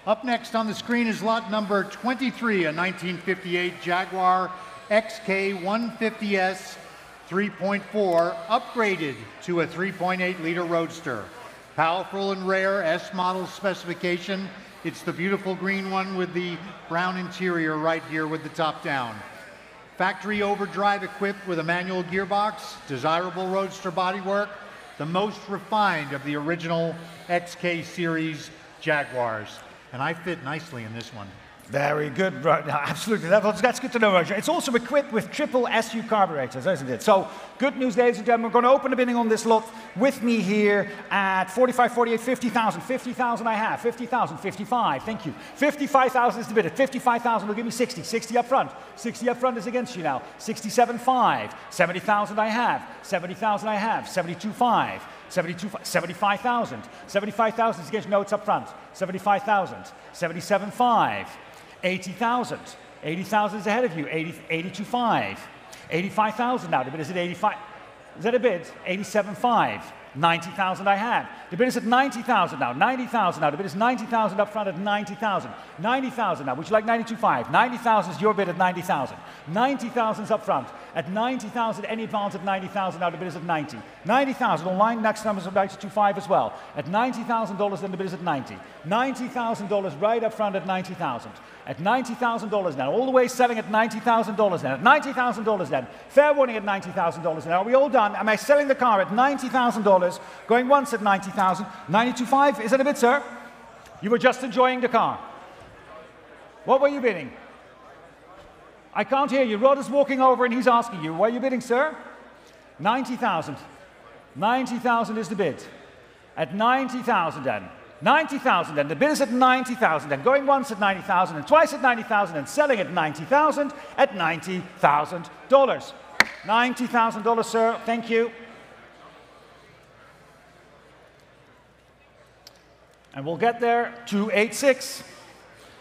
Up next on the screen is lot number 23, a 1958 Jaguar XK 150S 3.4, upgraded to a 3.8 liter roadster. Powerful and rare S model specification. It's the beautiful green one with the brown interior right here with the top down. Factory overdrive equipped with a manual gearbox, desirable roadster bodywork, the most refined of the original XK series Jaguars. And I fit nicely in this one. Very good, right, absolutely. That that's good to know, Roger. It's also equipped with triple SU carburetors, isn't it? So, good news, ladies and gentlemen. We're going to open the bidding on this lot with me here at 45, 48, 50,000. 50,000 I have. 50,000, 55. Thank you. 55,000 is the bid. At 55,000 will give me 60. 60 up front. 60 up front is against you now. 67.5. 70,000 I have. 70,000 I have. 72.5. 72, 75,000. 75,000 is against. No, it's up front. 75,000. 77.5. 80,000. 80,000 is ahead of you. 80, 82.5. 85,000 now. The bid is at 85. Is that a bid? 87.5. 90,000 I had. The bid is at 90,000 now. 90,000 now. The bid is 90,000 up front at 90,000. 90,000 now. Would you like 92.5? 90,000 is your bid at 90,000. 90,000 is up front. At 90,000, any advance at 90,000 now. The bid is at 90. 90,000 online. Next number is 92.5 as well. At $90,000, then the bid is at 90. $90,000 right up front at 90,000 at $90,000 now, all the way selling at $90,000 now, at $90,000 then, fair warning at $90,000 now. Are we all done? Am I selling the car at $90,000, going once at $90,000, 92.5? Is that a bit, sir? You were just enjoying the car. What were you bidding? I can't hear you. Rod is walking over and he's asking you, what are you bidding, sir? 90,000. 90,000 is the bid. At 90,000 then. 90,000 then. The bid is at 90,000 then. Going once at 90,000 and twice at 90,000 and selling at 90,000 at $90,000. $90,000, sir. Thank you. And we'll get there. 286.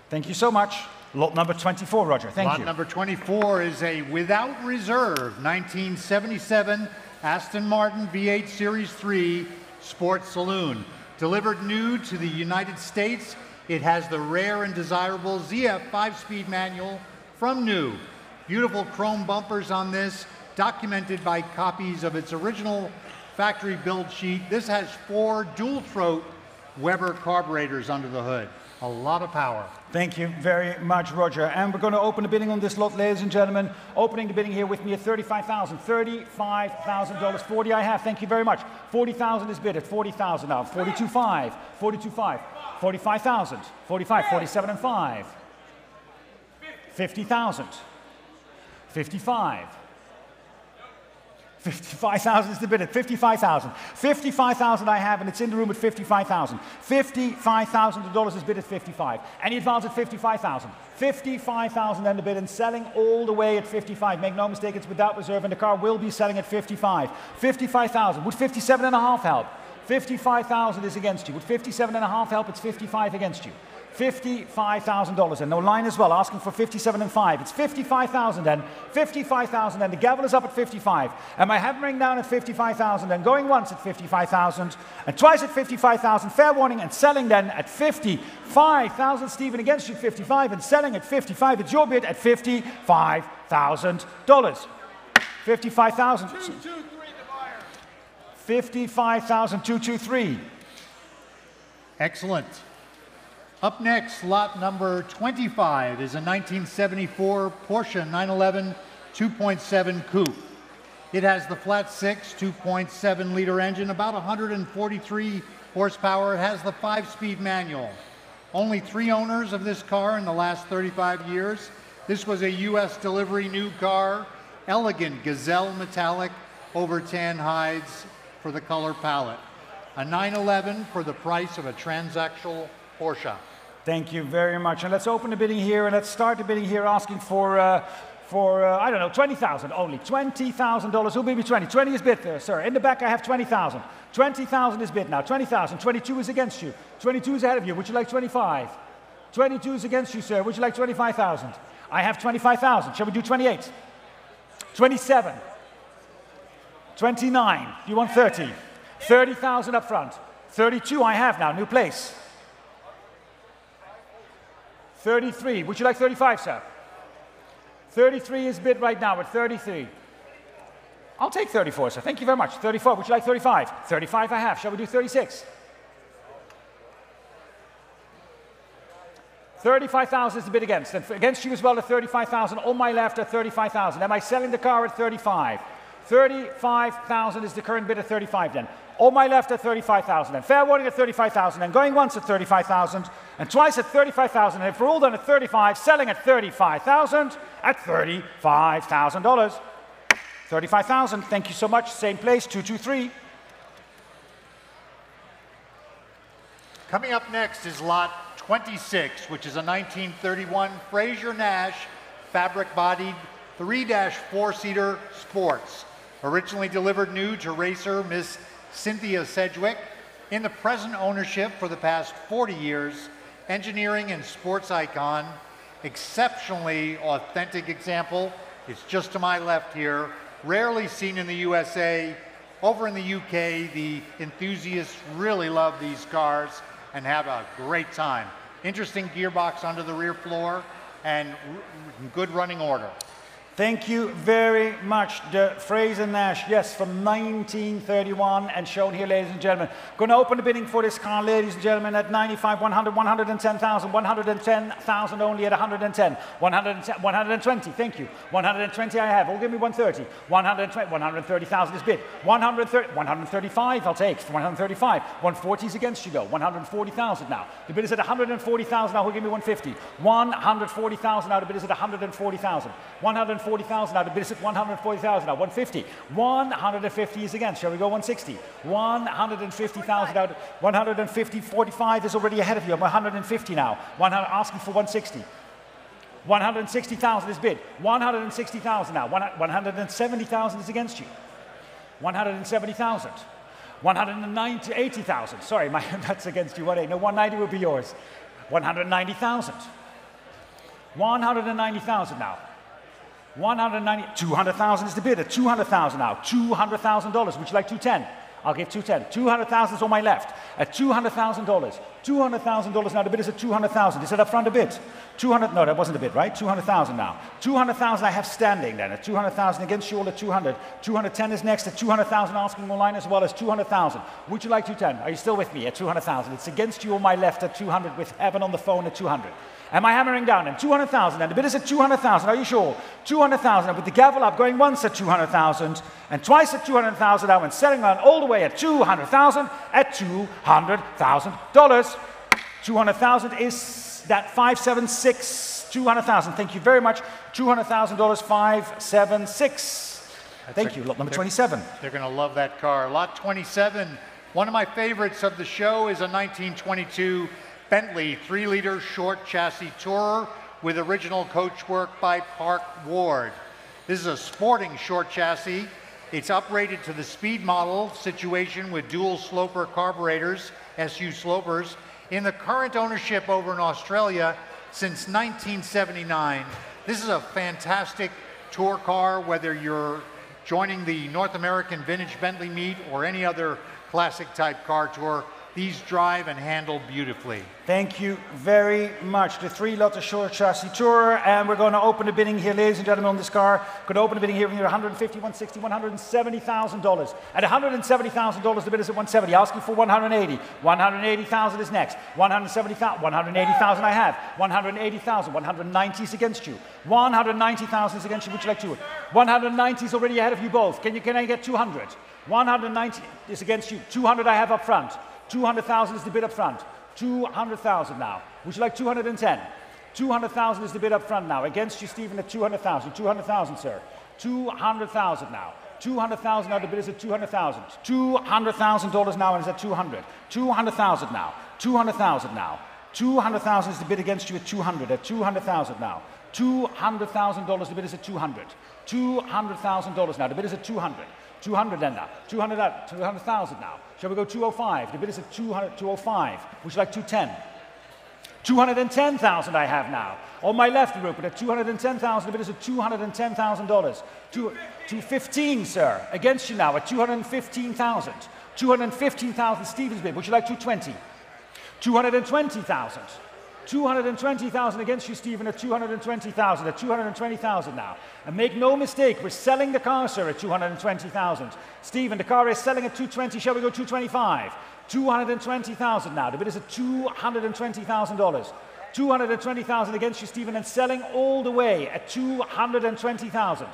Thank you so much. Lot number 24, Roger. Thank Lot you. Lot number 24 is a without reserve 1977 Aston Martin V8 Series 3 Sports Saloon. Delivered new to the United States, it has the rare and desirable ZF 5-speed manual from new. Beautiful chrome bumpers on this, documented by copies of its original factory build sheet. This has four dual throat Weber carburetors under the hood. A lot of power. Thank you very much, Roger. And we're going to open the bidding on this lot, ladies and gentlemen. Opening the bidding here with me at $35,000. $35,000. 40 I have. Thank you very much. 40000 is bid at 40000 now. 42.5, 42.5, 45,000, 45, 47 and 5. 50,000, 55. 55,000 is the bid at 55,000. 55,000 I have, and it's in the room at 55,000. $55,000 is bid at 55. Any advance at 55,000? 55,000 and the bid and selling all the way at 55. Make no mistake, it's without reserve, and the car will be selling at 55. 55,000. Would 57 and a half help? 55,000 is against you. Would 57 and a half help? It's 55 against you. $55,000. And no line as well, asking for 57 and 5. It's 55,000 then. 55,000 and the gavel is up at 55. And my hammering down at 55,000 and going once at 55,000 and twice at 55,000. Fair warning and selling then at 55,000. Stephen against you 55 and selling at 55. It's your bid at $55,000. 55,000. 55,223. Excellent. Up next, lot number 25 is a 1974 Porsche 911 2.7 Coupe. It has the flat six 2.7 liter engine, about 143 horsepower. It has the five speed manual. Only three owners of this car in the last 35 years. This was a U.S. delivery new car, elegant gazelle metallic over tan hides for the color palette. A 911 for the price of a transactional Porsche. Thank you very much. And let's open the bidding here and let's start the bidding here asking for, uh, for uh, I don't know, 20,000 only. $20,000. Who'll me 20? 20 is bid there, sir. In the back, I have 20,000. 20,000 is bid now. 20,000. 22 is against you. 22 is ahead of you. Would you like 25? 22 is against you, sir. Would you like 25,000? I have 25,000. Shall we do 28? 27. 29. Do you want 30? 30,000 up front. 32 I have now, new place. 33. Would you like 35, sir? 33 is bid right now at 33. I'll take 34, sir. Thank you very much. 34. Would you like 35? 35 I have. Shall we do 36? 35,000 is the bid against. And against you as well at 35,000. On my left at 35,000. Am I selling the car at 35? 35,000 is the current bid at 35 then. On my left at 35,000 and fair warning at 35,000 and going once at 35,000 and twice at 35,000 and if we're all done at 35, selling at 35,000 at $35,000. 35,000, thank you so much. Same place, 223. Coming up next is lot 26, which is a 1931 Frazer Nash fabric bodied 3 4 seater sports. Originally delivered new to racer Miss Cynthia Sedgwick. In the present ownership for the past 40 years, engineering and sports icon, exceptionally authentic example. It's just to my left here, rarely seen in the USA. Over in the UK, the enthusiasts really love these cars and have a great time. Interesting gearbox under the rear floor and good running order. Thank you very much. The Frazer Nash, yes, from 1931 and shown here, ladies and gentlemen. Going to open the bidding for this car, ladies and gentlemen, at 95, 100, 110,000, 110,000 only at 110, 110, 120, thank you. 120 I have, oh, give me 130. 120, 130,000 is bid. 130, 135 I'll take, 135. 140 is against you though, 140,000 now. The bid is at 140,000 now, who'll give me 150. 140,000 now, the bid is at 140,000. 140 140,000 now. The bid is at 140,000 now. 150. 150 is against. Shall we go 160? 150,000 out. 150, 45 is already ahead of you. I'm 150 now. 100, asking for 160. 160,000 is bid. 160,000 now. 170,000 is against you. 170,000. 190, 80,000. Sorry, my, that's against you. What? No, 190 will be yours. 190,000. 190,000 now. 190, 200,000 is the bid at 200,000 now. $200,000. Would you like 210? I'll give 210. 200,000 is on my left at $200,000. $200,000 now. The bid is at 200,000. Is that up front a bid? 200. No, that wasn't a bid, right? 200,000 now. 200,000 I have standing then at 200,000 against you all at 200. 210 is next at 200,000 asking online as well as 200,000. Would you like 210? Are you still with me at 200,000? It's against you on my left at 200 with Evan on the phone at 200. Am I hammering down? And 200,000. And the bid is at 200,000. Are you sure? 200,000. And with the gavel up, going once at 200,000 and twice at 200,000. I went selling on all the way at 200,000 at $200,000. 200,000 is that 576. 200,000. Thank you very much. $200,000, 576. Thank a- you. Lot number they're- 27. They're going to love that car. Lot 27, one of my favorites of the show is a 1922 Bentley 3 liter short chassis tourer with original coachwork by Park Ward. This is a sporting short chassis. It's upgraded to the speed model situation with dual sloper carburetors, SU slopers, in the current ownership over in Australia since 1979. This is a fantastic tour car, whether you're joining the North American Vintage Bentley Meet or any other classic type car tour. These drive and handle beautifully. Thank you very much. The three Lotte Short Chassis Tour, and we're going to open the bidding here, ladies and gentlemen, on this car. Going to open the bidding here from 150, 160, 170 thousand dollars. At 170 thousand dollars, the bid is at 170. Asking for 180. 180 thousand is next. 170 thousand. 180 thousand I have. 180 thousand. 190 is against you. 190 thousand is against you. Would you like to? 190 is already ahead of you both. Can you? Can I get 200? 190 is against you. 200 I have up front. 200,000 is the bid up front. 200,000 now. Would you like 210? 200,000 is the bid up front now. Against you, Stephen, at 200,000. 200,000, sir. 200,000 now. 200,000 now, the bid is at 200,000. $200,000 now and it's at 200. 200,000 now. 200,000 now. 200,000 is the bid against you at 200. At 200,000 now. $200,000, the bid is at 200. $200,000 now, the bid is at 200. 200 then now. 200 out, 200,000 now. Shall we go 205? The bid is at 200, 205. Would you like 210? 210,000 I have now. On my left, Rupert, at 210,000, the bid is at $210,000. Two, 215, sir. Against you now at 215,000. 215,000 Stevens bid. Would you like 220? 220,000. 220,000 against you, Stephen, at 220,000, at 220,000 now. And make no mistake, we're selling the car, sir, at 220,000. Stephen, the car is selling at 220. Shall we go 225? 220,000 now. The bid is at $220,000. 220,000 against you, Stephen, and selling all the way at 220,000.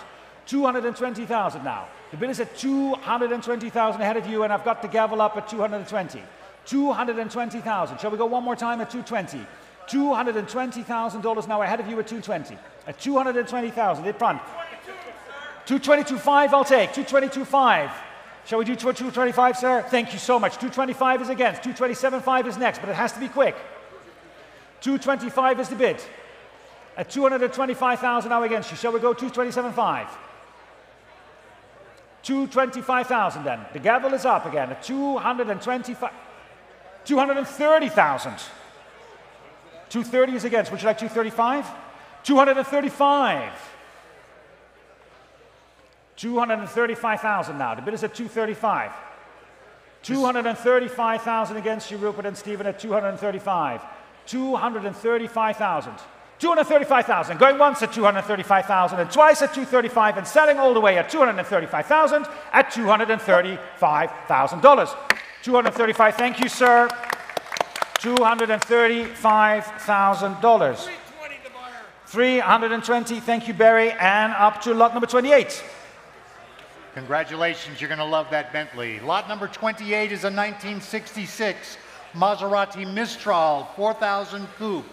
220,000 now. The bid is at 220,000 ahead of you, and I've got the gavel up at 220. 220,000. Shall we go one more time at 220? $220,000 now ahead of you at 220. At 220,000 in front. 222.5 I'll take. 222.5. Shall we do 225, sir? Thank you so much. 225 is against. 227.5 is next, but it has to be quick. 225 is the bid. At 225,000 now against you. Shall we go 227.5? 225,000 then. The gavel is up again at 225. 230,000. 230 is against. Would you like 235? 235. 235,000 now. The bid is at 235. 235,000 against you, Rupert and Stephen at 235. 235,000. 235,000. Going once at 235,000 and twice at 235 and selling all the way at 235,000 at $235,000. 235. Thank you, sir. $235,000. 320. Thank you, Barry. And up to lot number 28. Congratulations, you're going to love that Bentley. Lot number 28 is a 1966 Maserati Mistral 4000 Coupe,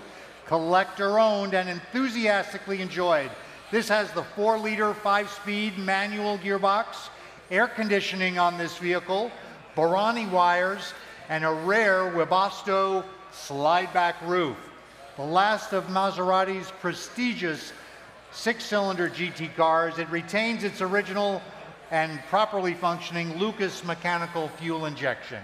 collector owned and enthusiastically enjoyed. This has the 4 liter 5 speed manual gearbox, air conditioning on this vehicle, Borrani wires, and a rare Webasto slide back roof. The last of Maserati's prestigious six cylinder GT cars, it retains its original and properly functioning Lucas mechanical fuel injection.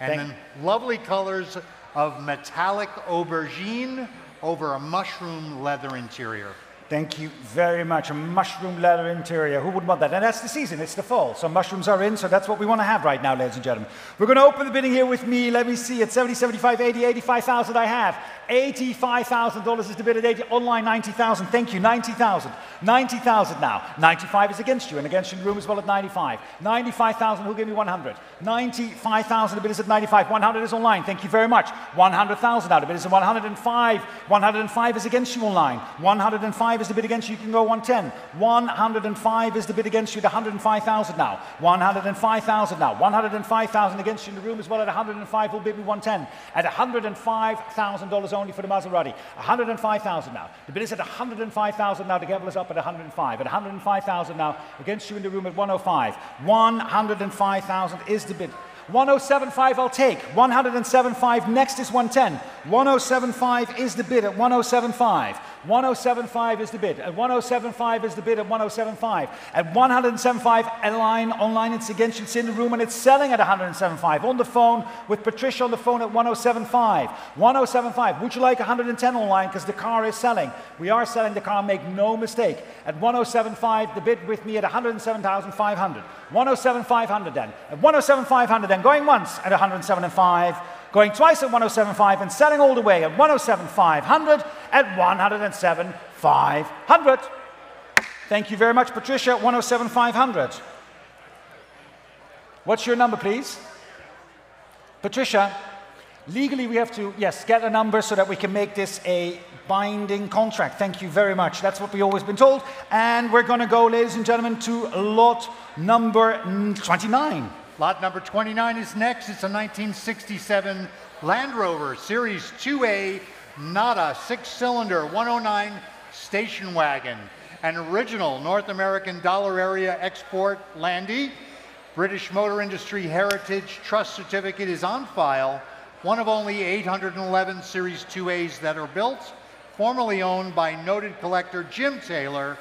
And Thank- then lovely colors of metallic aubergine over a mushroom leather interior. Thank you very much. A mushroom leather interior. Who would want that? And that's the season, it's the fall. So mushrooms are in, so that's what we want to have right now, ladies and gentlemen. We're going to open the bidding here with me. Let me see. At 70, 75, 80, 85,000 I have. $85,000 is the bid at 80. Online, 90,000. Thank you. 90,000. 90,000 now. 95 is against you and against you in the room as well at 95. 95,000. Who'll give me 100? 95,000. The bid is at 95. 100 is online. Thank you very much. 100,000 now. The bid is at 105. 105 is against you online. 105 is the bid against you. You can go 110. 105 is the bid against you at 105,000 now. 105,000 now. 105,000 against you in the room as well at 105. Who'll bid me 110? At $105,000 only for the Maserati. 105,000 now. The bid is at 105,000 now. The gavel is up at 105. At 105,000 now against you in the room at 105. 105,000 is the bid. 1075 I'll take. 107.5 next is 110. 1075 is the bid at 1075. 1075 is the bid. At 1075 is the bid at 1075. At 175 online, online it's against. It's in the room and it's selling at 175. On the phone with Patricia on the phone at 1075. 1075. Would you like 110 online because the car is selling? We are selling the car, make no mistake. At 1075, the bid with me at 107,500. 107,500 then. At 107,500 then. Going once at 107,500 going twice at 107.5 and selling all the way at 107.500 at 107.500. Thank you very much, Patricia, 107.500. What's your number, please? Patricia, legally we have to, yes, get a number so that we can make this a binding contract. Thank you very much. That's what we've always been told. And we're going to go, ladies and gentlemen, to lot number 29. Lot number 29 is next. It's a 1967 Land Rover Series 2A NADA six-cylinder 109 station wagon. An original North American dollar area export Landy. British Motor Industry Heritage Trust Certificate is on file. One of only 811 Series 2As that are built. Formerly owned by noted collector Jim Taylor.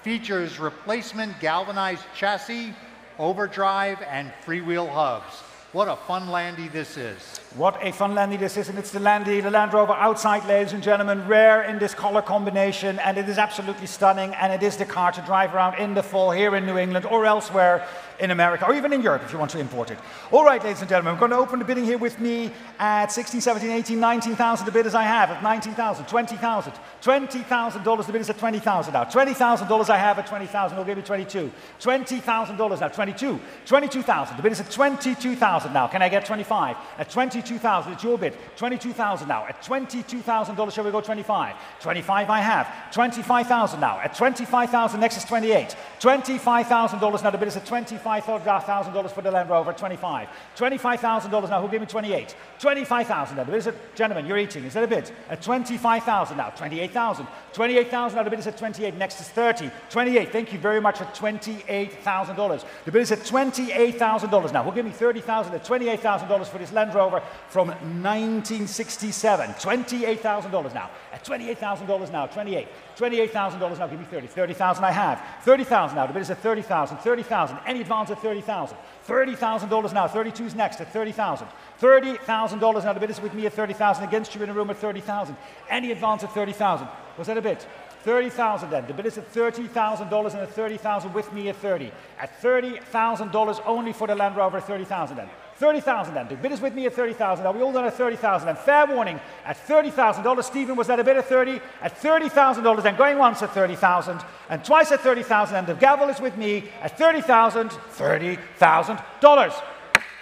Features replacement galvanized chassis, overdrive, and freewheel hubs. What a fun Landy this is. What a fun Landy this is, and it's the Landy, the Land Rover outside, ladies and gentlemen, rare in this color combination, and it is absolutely stunning, and it is the car to drive around in the fall here in New England or elsewhere in America, or even in Europe if you want to import it. All right, ladies and gentlemen, we're going to open the bidding here with me at 16, 17, 18, 19,000. The bid as I have at 19,000, 20,000, $20,000. The bid is at 20,000 now. $20,000 I have at 20,000. We'll give you 22. $20,000 now. 22. 22,000. The bid is at 22,000 now. Can I get 25? At 22,000, it's your bid. 22,000 now. At $22,000, shall we go 25? 25 I have. 25,000 now. At 25,000, next is 28. $25,000 now. The bid is at $25,000 for the Land Rover. 25. $25,000 now. Who'll give me 28? 25,000 now. The bid is at, gentlemen, you're eating. Is that a bid? At 25,000 now. 28,000. 28,000 now. The bid is at 28. Next is 30. 28. Thank you very much for $28,000. The bid is at $28,000 now. Who'll give me 30,000 at $28,000 for this Land Rover from 1967. $28,000 now. At $28,000 now. 28. $28,000 now. Give me 30. 30,000 I have. 30,000 now. The bid is at 30,000. 30,000. Any advance at 30,000. $30,000 now. 32 is next at 30,000. $30,000 now. The bid is with me at 30,000. Against you in a room at 30,000. Any advance at 30,000. Was that a bid? 30,000 then. The bid is at $30,000 and at 30,000 with me at 30. At $30,000 only for the Land Rover 30,000 then. 30,000 then. The bid is with me at 30,000. Now we all done at 30,000 and fair warning at $30,000. Stephen was that a bid of 30 at $30,000 then going once at 30,000 and twice at 30,000 and the gavel is with me at 30,000 $30,000.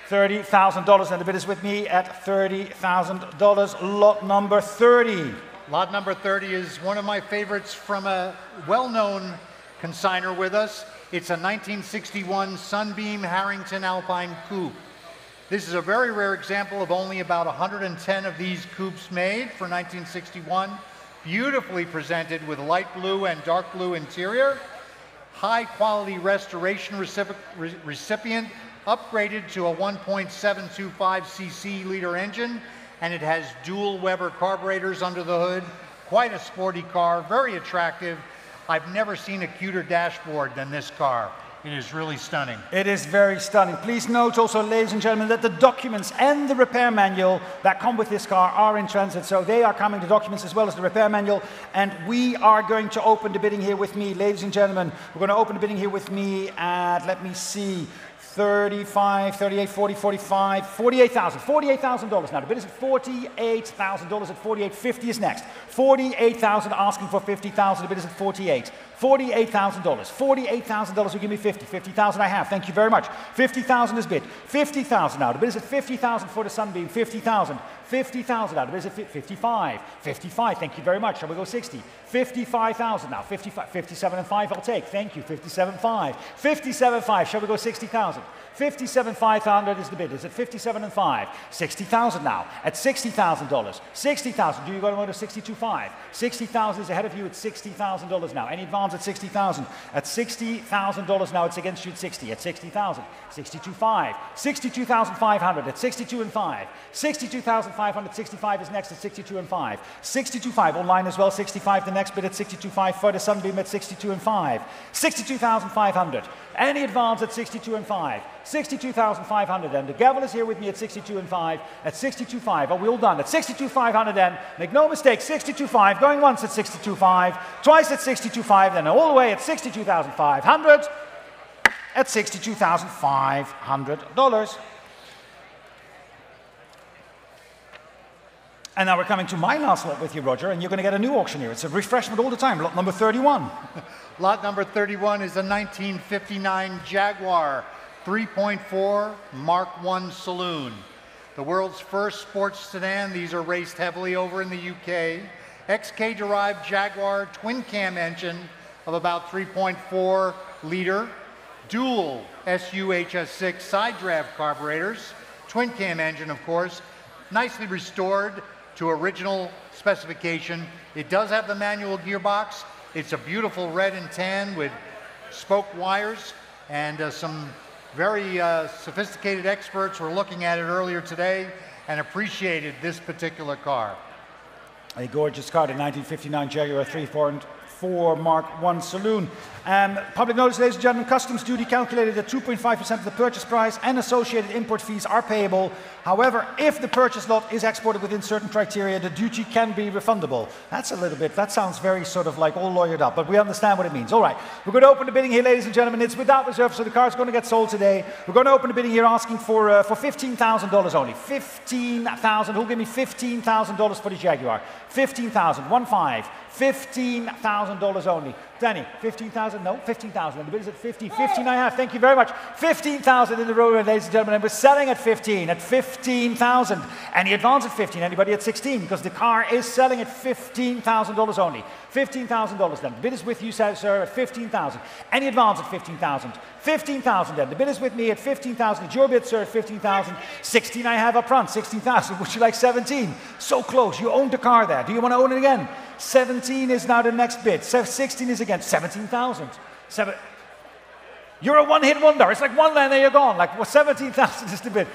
$30,000 and the bid is with me at $30,000. Lot number 30. Lot number 30 is one of my favorites from a well-known consigner with us. It's a 1961 Sunbeam Harrington Alpine Coupe. This is a very rare example of only about 110 of these coupes made for 1961. Beautifully presented with light blue and dark blue interior. High quality restoration recipient, recipient upgraded to a 1.725 cc liter engine and it has dual Weber carburetors under the hood. Quite a sporty car, very attractive. I've never seen a cuter dashboard than this car. It is really stunning. It is very stunning. Please note also, ladies and gentlemen, that the documents and the repair manual that come with this car are in transit. So they are coming, the documents as well as the repair manual. And we are going to open the bidding here with me, ladies and gentlemen. We're going to open the bidding here with me at, let me see, 35, 38, 40, 45, $48,000. $48,000 now. The bid is at $48,000 at 48.50 is next. 48,000 asking for 50,000. The bid is at 48. $48,000. $48,000 will give me 50. 50,000 I have. Thank you very much. 50,000 is bid. 50,000 now. The bid is at 50,000 for the Sunbeam. 50,000. 50,000 now. The bid is at 55. 55. Thank you very much. Shall we go 60? 55,000 now. 55. 57 and 5 I'll take. Thank you. 57.5. 57.5. Shall we go 60,000? 57,500 is the bid. Is it 57 and 5? 60,000 now. At $60,000. 60,000. Do you go to 62.5? 60,000 is ahead of you at $60,000 now. Any advance at 60,000? At $60,000 now, it's against you at 60. At 60,000. 62.5. 62,500 at 62 and 5. 62,565 is next at 62 and 5. 62.5 online as well. 65 the next bid at 62.5 for the Sunbeam at 62 and 5. 62,500. Any advance at 62 and 5. 62,500 then. The gavel is here with me at 62 and 5. At 62.5. Are we all done? At 62,500 then. Make no mistake, 62.5. Going once at 62.5. Twice at 62.5. Then all the way at 62,500. At $62,500. And now we're coming to my last lot with you, Roger, and you're going to get a new auctioneer. It's a refreshment all the time, lot number 31. Lot number 31 is a 1959 Jaguar 3.4 Mark I Saloon. The world's first sports sedan. These are raced heavily over in the UK. XK derived Jaguar twin cam engine of about 3.4 liter. Dual SUHS6 side draft carburetors. Twin cam engine, of course. Nicely restored to original specification. It does have the manual gearbox. It's a beautiful red and tan with spoke wires and uh, some very uh, sophisticated experts were looking at it earlier today and appreciated this particular car. A gorgeous car, the 1959 Jaguar 3.4 Mark 1 Saloon. Um, public notice, ladies and gentlemen, customs duty calculated at 2.5% of the purchase price and associated import fees are payable. However, if the purchase lot is exported within certain criteria, the duty can be refundable. That's a little bit, that sounds very sort of like all lawyered up, but we understand what it means. All right, we're going to open the bidding here, ladies and gentlemen. It's without reserve, so the car is going to get sold today. We're going to open the bidding here asking for, uh, for $15,000 only. 15,000. Who'll give me $15,000 for the Jaguar? $15,000, one five. $15,000 only. Danny, 15,000? No, 15,000. And the bid is at 50, 15 and a half. Thank you very much. 15,000 in the row, ladies and gentlemen. And we're selling at 15, at 15,000. Any advance at 15? Anybody at 16? Because the car is selling at $15,000 only. $15,000 then. The bid is with you, sir, at 15,000. Any advance at 15,000? 15,000 then. The bid is with me at 15,000. It's your bid, sir, at 15,000. 16 I have up front. 16,000. Would you like 17? So close. You owned the car there. Do you want to own it again? 17 is now the next bid. 16 is again 17,000. Seven. You're a one-hit wonder. It's like one land, there you're gone. Like well, 17,000 is the bid.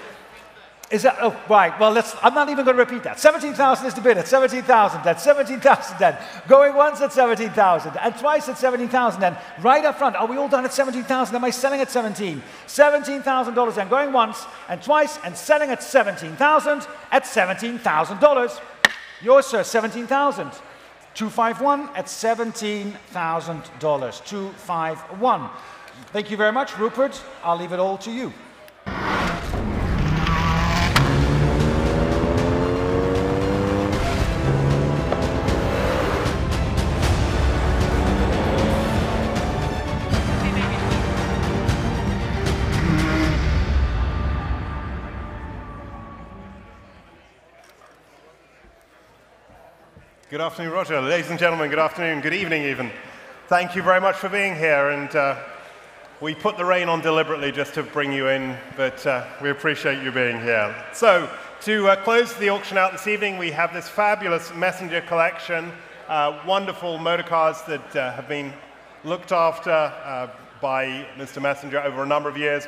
Is that, oh, right, well, let's, I'm not even going to repeat that. 17,000 is the bid at 17,000, then 17,000, then going once at 17,000, and twice at 17,000, then right up front. Are we all done at 17,000? Am I selling at 17? $17,000 then, going once and twice and selling at 17,000 at $17,000. Yours, sir, 17,000. 251 at $17,000. 251. Thank you very much, Rupert. I'll leave it all to you. Good afternoon, Roger. Ladies and gentlemen, good afternoon, good evening, even. Thank you very much for being here. And uh, we put the rain on deliberately just to bring you in, but uh, we appreciate you being here. So, to uh, close the auction out this evening, we have this fabulous messenger collection, uh, wonderful motor cars that uh, have been looked after uh, by Mr. Messenger over a number of years,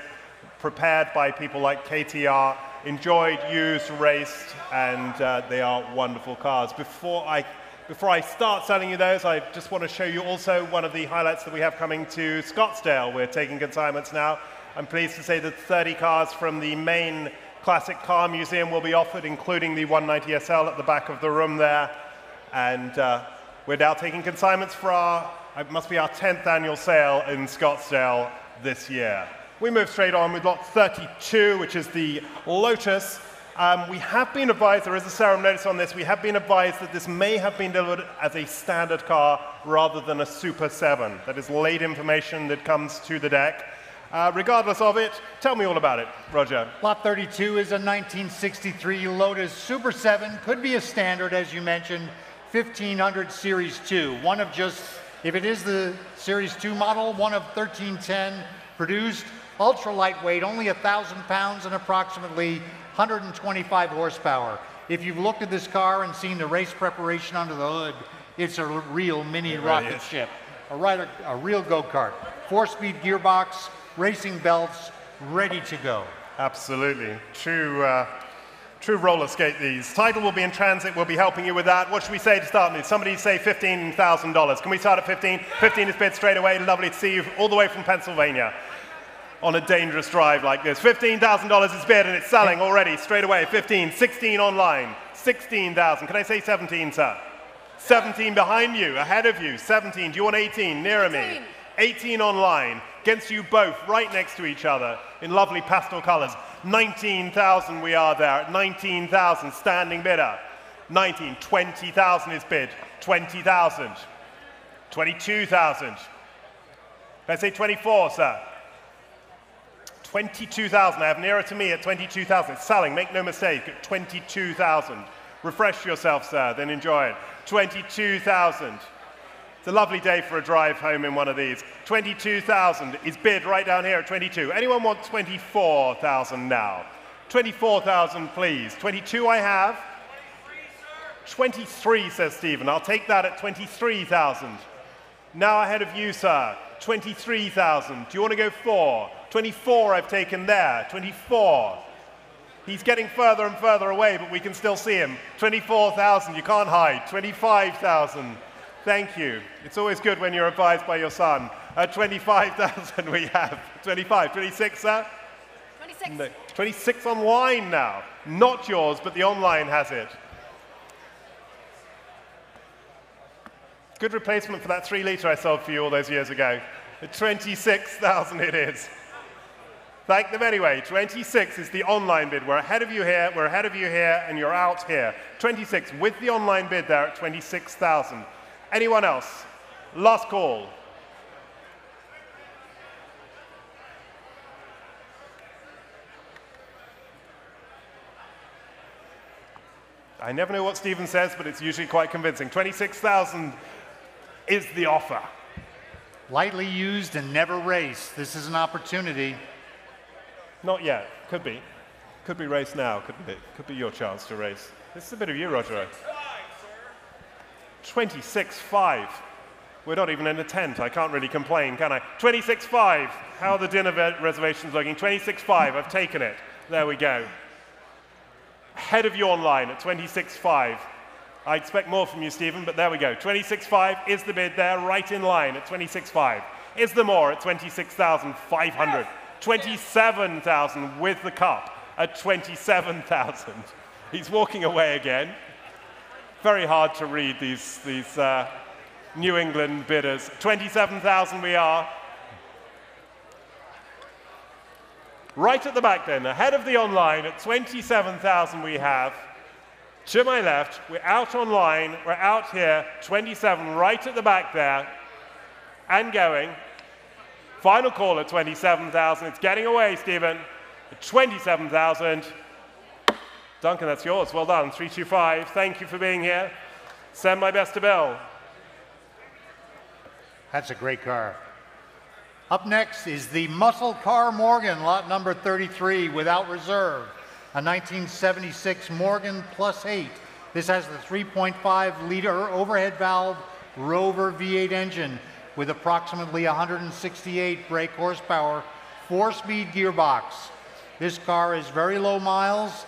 prepared by people like KTR enjoyed, used, raced, and uh, they are wonderful cars. Before I Before I start selling you those, I just want to show you also one of the highlights that we have coming to Scottsdale. We're taking consignments now. I'm pleased to say that 30 cars from the Maine Classic Car Museum will be offered, including the 190 SL at the back of the room there. And uh, we're now taking consignments for our, it must be our 10th annual sale in Scottsdale this year. We move straight on with lot 32, which is the Lotus. Um, we have been advised, there is a saleroom notice on this, we have been advised that this may have been delivered as a standard car rather than a Super 7. That is late information that comes to the deck. Uh, regardless of it, tell me all about it, Roger. Lot 32 is a 1963 Lotus Super 7. Could be a standard, as you mentioned, 1500 Series 2. One of just, if it is the Series 2 model, one of 1310 produced, ultra lightweight, only 1,000 pounds and approximately 125 horsepower. If you've looked at this car and seen the race preparation under the hood, it's a real mini really rocket is. ship, a, rider, a real go-kart. Four-speed gearbox, racing belts, ready to go. Absolutely. True, uh, true roller skate these. Title will be in transit, we'll be helping you with that. What should we say to start with? Somebody say $15,000. Can we start at 15? 15 is bid straight away. Lovely to see you all the way from Pennsylvania on a dangerous drive like this. $15,000 is bid and it's selling already straight away. 15, 16 online, 16,000. Can I say 17, sir? 17 behind you, ahead of you. 17. Do you want 18? Nearer me. 18 online. Against you both, right next to each other in lovely pastel colors. 19,000 we are there. at 19,000, standing bidder. 19, 20,000 is bid. 20,000. 22,000. Let's say 24, sir. 22,000. I have nearer to me at 22,000. It's selling, make no mistake, at 22,000. Refresh yourself, sir, then enjoy it. 22,000. It's a lovely day for a drive home in one of these. 22,000 is bid right down here at 22. Anyone want 24,000 now? 24,000, please. 22 I have. 23, says Stephen. I'll take that at 23,000. Now ahead of you, sir. 23,000. Do you want to go four? 24 I've taken there. 24. He's getting further and further away, but we can still see him. 24,000. You can't hide. 25,000. Thank you. It's always good when you're advised by your son. Uh, At 25,000 we have. 25. 26, sir? 26. No. 26 online now. Not yours, but the online has it. Good replacement for that three litre I sold for you all those years ago. At 26,000 it is. Thank them anyway. 26 is the online bid. We're ahead of you here, we're ahead of you here, and you're out here. 26 with the online bid there at 26,000. Anyone else? Last call. I never know what Stephen says, but it's usually quite convincing. 26,000 is the offer. Lightly used and never raced. This is an opportunity. Not yet. Could be. Could be race now. Could be. Could be your chance to race. This is a bit of you, Roger. 26.5. We're not even in a tent. I can't really complain, can I? 26.5. How are the dinner reservations looking? 26.5. I've taken it. There we go. Ahead of you online at 26.5. I expect more from you, Stephen, but there we go. 26.5 is the bid there, right in line at 26.5. Is there more at 26,500? 27,000 with the cup at 27,000. He's walking away again. Very hard to read these, these uh, New England bidders. 27,000 we are. Right at the back then, ahead of the online at 27,000 we have. To my left, we're out online, we're out here, 27, right at the back there, and going. Final call at 27,000. It's getting away, Stephen. 27,000. Duncan, that's yours. Well done. 325. Thank you for being here. Send my best to Bill. That's a great car. Up next is the Muscle Car Morgan, lot number 33, without reserve. A 1976 Morgan Plus 8. This has the 3.5 liter overhead valve Rover V8 engine with approximately 168 brake horsepower, four speed gearbox. This car is very low miles.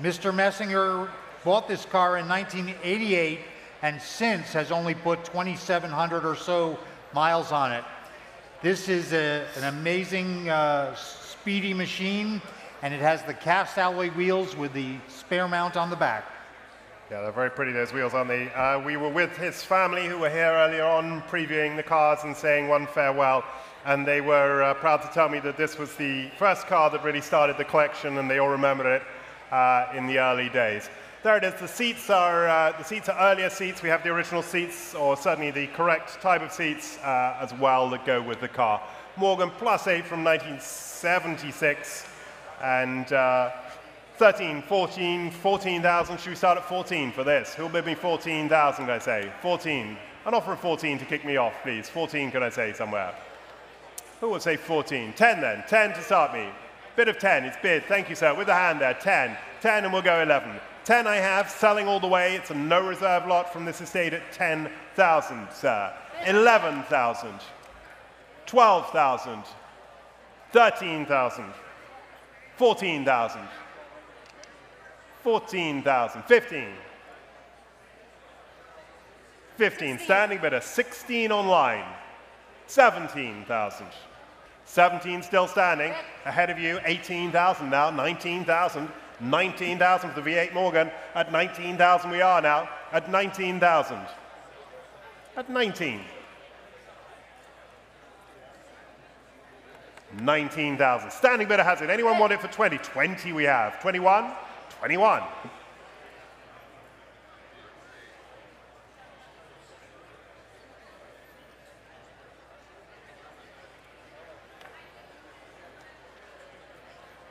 Mr. Messinger bought this car in 1988 and since has only put 2,700 or so miles on it. This is a, an amazing uh, speedy machine, and it has the cast alloy wheels with the spare mount on the back. Yeah, they're very pretty, those wheels, aren't they? Uh, we were with his family who were here earlier on previewing the cars and saying one farewell. And they were uh, proud to tell me that this was the first car that really started the collection, and they all remembered it uh, in the early days. There it is. The seats are uh, the seats are earlier seats. We have the original seats, or certainly the correct type of seats uh, as well that go with the car. Morgan Plus 8 from 1976, and uh, 13, 14, 14,000. Should we start at 14 for this? Who'll bid me 14,000, I say? 14. An offer of 14 to kick me off, please. 14, can I say somewhere? Who will say 14? 10 then. 10 to start me. Bid of 10. It's bid. Thank you, sir. With the hand there. 10. 10 and we'll go 11. 10 I have, selling all the way. It's a no reserve lot from this estate at 10,000, sir. 11,000. 12,000. 13,000. 14,000. 14,000. 15. 15. Standing bidder. 16 online. 17,000. 17 still standing. Ahead of you, 18,000 now. 19,000. 19,000 for the V8 Morgan. At 19,000 we are now. At 19,000. At 19. 19,000. Standing bidder has it. Anyone want it for 20? 20 we have. 21? 21.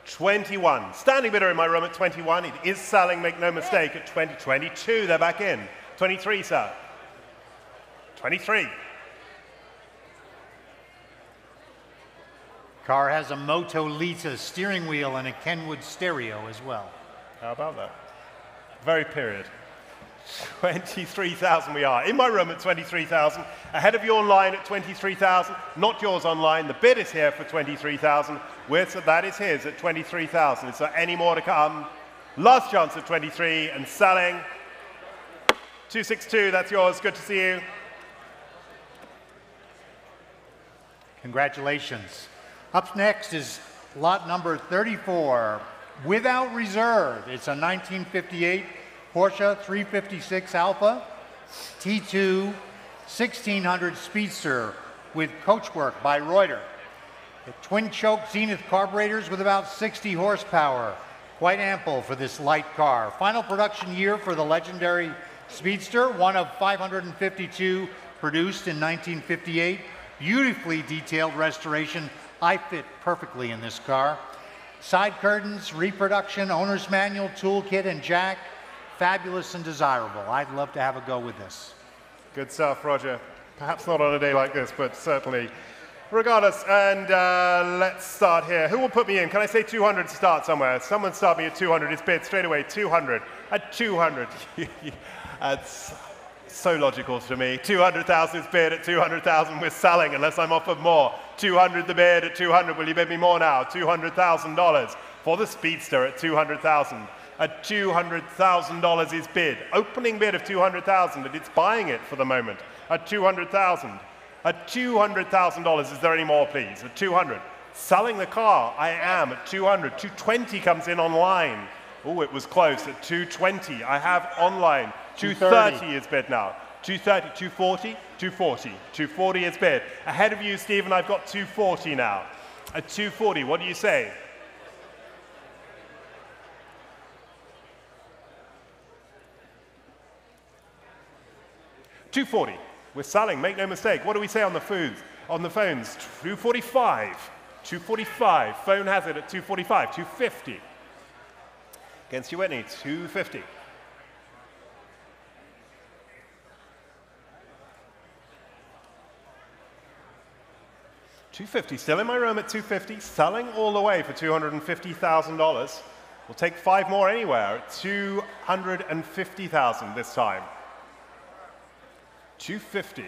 Twenty-one. Standing bidder in my room at twenty-one. It is selling. Make no mistake. At twenty, twenty-two. They're back in. Twenty-three, sir. Twenty-three. Car has a Moto Lita steering wheel and a Kenwood stereo as well. How about that? Very period. 23,000 we are. In my room at 23,000. Ahead of you online at 23,000. Not yours online. The bid is here for 23,000. With that is his at 23,000. Is there any more to come? Last chance at 23 and selling. 262, that's yours. Good to see you. Congratulations. Up next is lot number 34, without reserve. It's a 1958 Porsche 356 Alpha T2 1600 Speedster with coachwork by Reuter. The twin choke Zenith carburetors with about 60 horsepower. Quite ample for this light car. Final production year for the legendary Speedster, one of 552 produced in 1958. Beautifully detailed restoration. I fit perfectly in this car. Side curtains, reproduction, owner's manual, toolkit, and jack. Fabulous and desirable. I'd love to have a go with this. Good stuff, Roger. Perhaps not on a day like this, but certainly. Regardless, and uh, let's start here. Who will put me in? Can I say 200 to start somewhere? Someone start me at 200. It's bid straight away. 200. At 200. That's so logical to me. 200,000 is bid at 200,000. We're selling unless I'm offered more. 200 the bid at 200. Will you bid me more now? $200,000 for the Speedster at 200,000. At $200,000 is bid. Opening bid of 200,000 and it's buying it for the moment at 200,000. At $200,000, is there any more please? At 200. Selling the car, I am at 200. 220 comes in online. Oh, it was close at 220. I have online. 230 is bid now. 230, 240, 240. 240 is bid. Ahead of you, Stephen, I've got 240 now. At 240, what do you say? Two forty. We're selling. Make no mistake. What do we say on the foods? On the phones, two forty-five. Two forty-five. Phone has it at two forty-five. Two fifty. Against you, Whitney. Two fifty. 250, still in my room at 250, selling all the way for $250,000. We'll take five more anywhere at 250,000 this time. 250.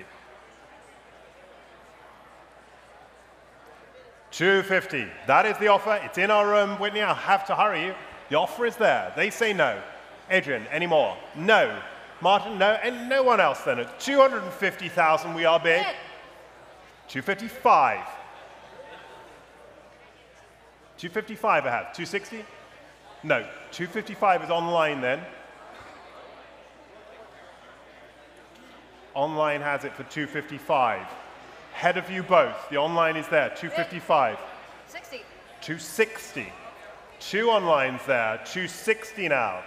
250. That is the offer. It's in our room. Whitney, I'll have to hurry you. The offer is there. They say no. Adrian, any more? No. Martin, no, and no one else then. At 250,000, we are big. 255. 255 I have. 260? No, 255 is online then. Online has it for 255. Head of you both. The online is there, 255. 60. 260. Two onlines there, 260 now.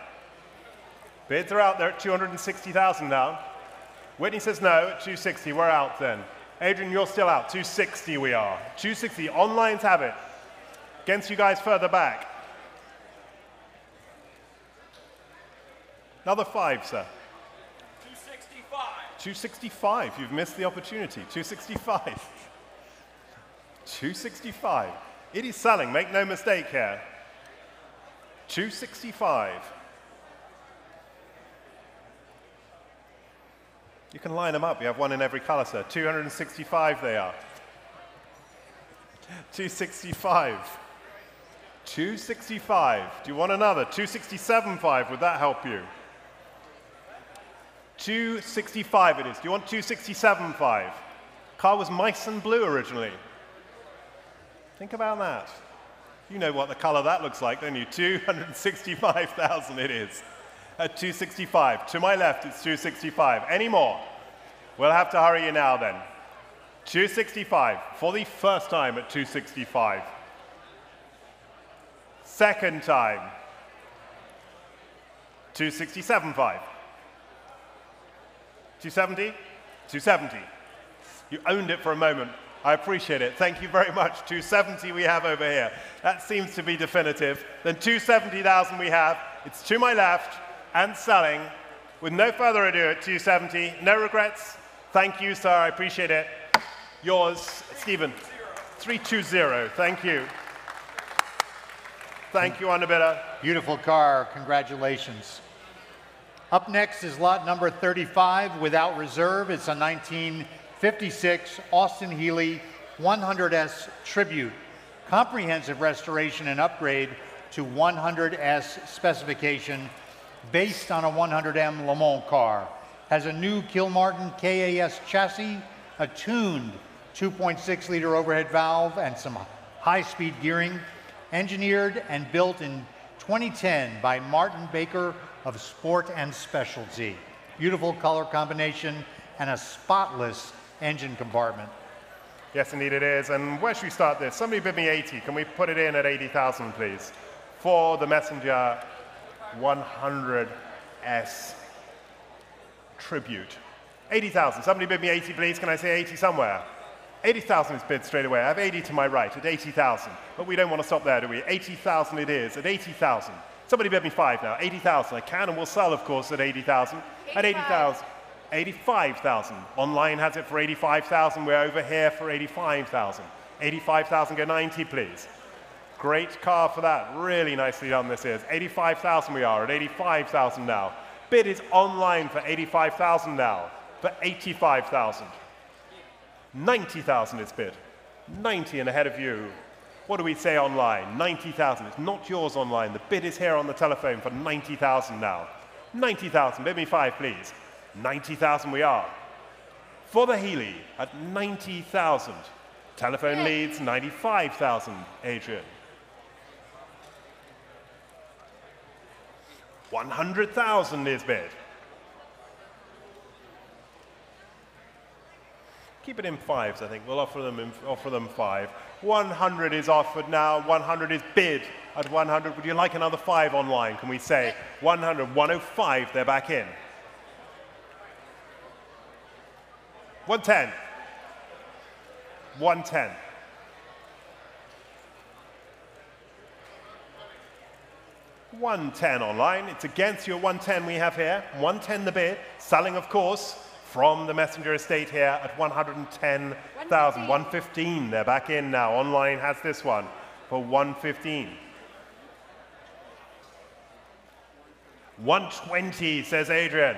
Bids are out there at 260,000 now. Whitney says no at 260. We're out then. Adrian, you're still out. 260 we are. 260. Onlines have it. Against you guys further back. Another five, sir. 265. 265. You've missed the opportunity. 265. 265. It is selling. Make no mistake here. 265. You can line them up. You have one in every color, sir. 265 they are. 265. 265. Do you want another? 267.5. Would that help you? 265 it is. Do you want 267.5? Car was Meissen blue originally. Think about that. You know what the color that looks like, don't you? 265,000 it is. At 265. To my left, it's 265. Any more? We'll have to hurry you now then. 265 for the first time at 265. Second time. 267.5. 270? 270. You owned it for a moment. I appreciate it. Thank you very much. 270 we have over here. That seems to be definitive. Then 270,000 we have. It's to my left and selling. With no further ado at 270. No regrets. Thank you, sir. I appreciate it. Yours, Stephen. 320. Thank you. Thank you, underbidder. Beautiful car. Congratulations. Up next is lot number 35 without reserve. It's a 1956 Austin Healey 100S Tribute. Comprehensive restoration and upgrade to 100S specification based on a 100M Le Mans car. Has a new Kilmartin KAS chassis, a tuned 2.6 liter overhead valve, and some high speed gearing. Engineered and built in 2010 by Martin Baker of Sport and Specialty. Beautiful color combination and a spotless engine compartment. Yes, indeed it is. And where should we start this? Somebody bid me 80. Can we put it in at 80,000, please? For the Messenger 100S Tribute. 80,000. Somebody bid me 80, please. Can I say 80 somewhere? 80,000 is bid straight away. I have 80 to my right at 80,000. But we don't want to stop there, do we? 80,000 it is at 80,000. Somebody bid me five now. 80,000. I can and will sell, of course, at 80,000. At 80,000. 85,000. Online has it for 85,000. We're over here for 85,000. 85,000, go 90, please. Great car for that. Really nicely done this is. 85,000 we are at 85,000 now. Bid is online for 85,000 now. For 85,000. 90,000 is bid. 90 and ahead of you. What do we say online? 90,000. It's not yours online. The bid is here on the telephone for 90,000 now. 90,000. Bid me five, please. 90,000 we are. For the Healey at 90,000. Telephone leads 95,000, Adrian. 100,000 is bid. Keep it in fives, I think. We'll offer them, in, offer them five. 100 is offered now. 100 is bid at 100. Would you like another five online? Can we say 100, 105, they're back in. 110. 110. One ten online. It's against your 110 we have here. 110 the bid. Selling, of course, from the Messenger estate here at 110,000. 115. They're back in now. Online has this one for 115. 120, says Adrian.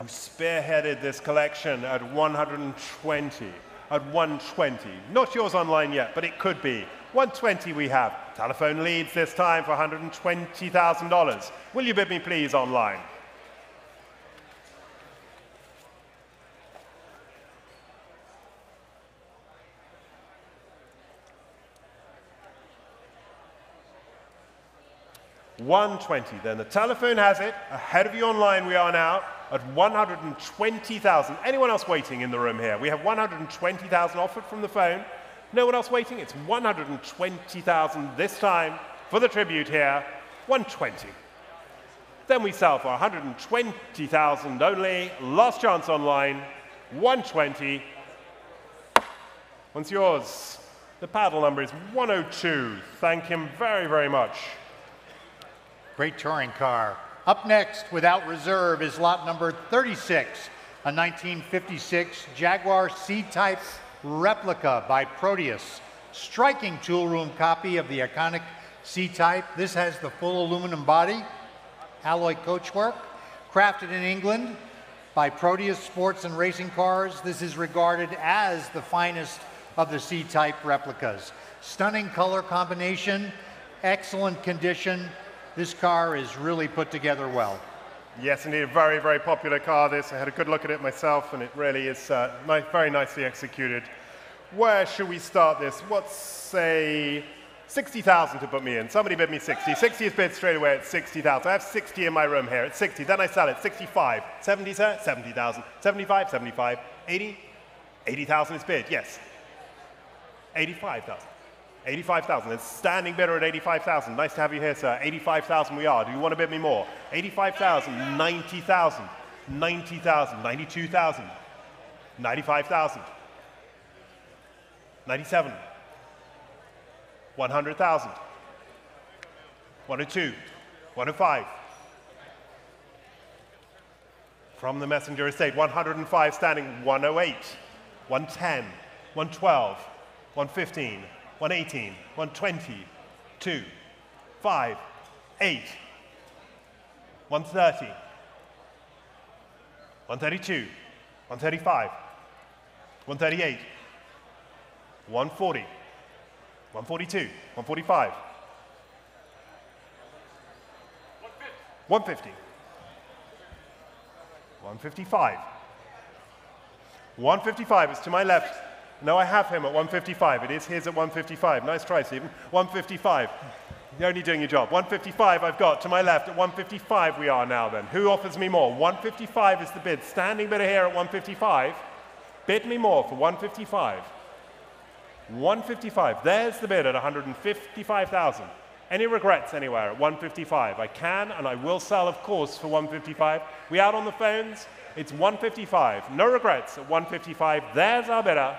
I've spearheaded this collection at 120. At 120. Not yours online yet, but it could be. 120 we have. Telephone leads this time for $120,000. Will you bid me please online? 120. Then the telephone has it. Ahead of you online, we are now at 120,000. Anyone else waiting in the room here? We have 120,000 offered from the phone. No one else waiting? It's 120,000 this time for the tribute here. 120. Then we sell for 120,000 only. Last chance online. 120. Once yours. The paddle number is 102. Thank him very, very much. Great touring car. Up next, without reserve, is lot number 36, a 1956 Jaguar C-Type replica by Proteus. Striking tool room copy of the iconic C-Type. This has the full aluminum body, alloy coachwork, crafted in England by Proteus Sports and Racing Cars. This is regarded as the finest of the C-Type replicas. Stunning color combination, excellent condition. This car is really put together well. Yes, indeed, a very, very popular car. This I had a good look at it myself, and it really is uh, ni very nicely executed. Where should we start this? What's say 60,000 to put me in. Somebody bid me 60. 60 is bid straight away at 60,000. I have 60 in my room here. It's 60. Then I sell it. 65. 70, sir? 70,000. 75, 75. 80? 80,000 is bid. Yes. 85,000. 85,000. It's standing better at 85,000. Nice to have you here, sir. 85,000 we are. Do you want to bid me more? 85,000, 90,000, 90,000, 92,000, 95,000, 97, 100,000, 102, 105. From the messenger estate, 105 standing, 108, 110, 112, 115, 118, 120, 2, 5, 8, 130, 132, 135, 138, 140, 142, 145, 150, 155. 155 is to my left. No, I have him at 155. It is his at 155. Nice try, Stephen. 155. You're only doing your job. 155 I've got to my left. At 155 we are now then. Who offers me more? 155 is the bid. Standing bidder here at 155. Bid me more for 155. 155. There's the bid at 155,000. Any regrets anywhere at 155? I can and I will sell, of course, for 155. We out on the phones? It's 155. No regrets at 155. There's our bidder.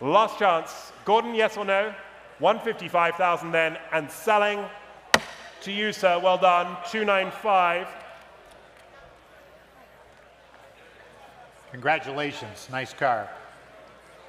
Last chance. Gordon, yes or no? 155,000 then, and selling to you, sir. Well done. 295. Congratulations, nice car.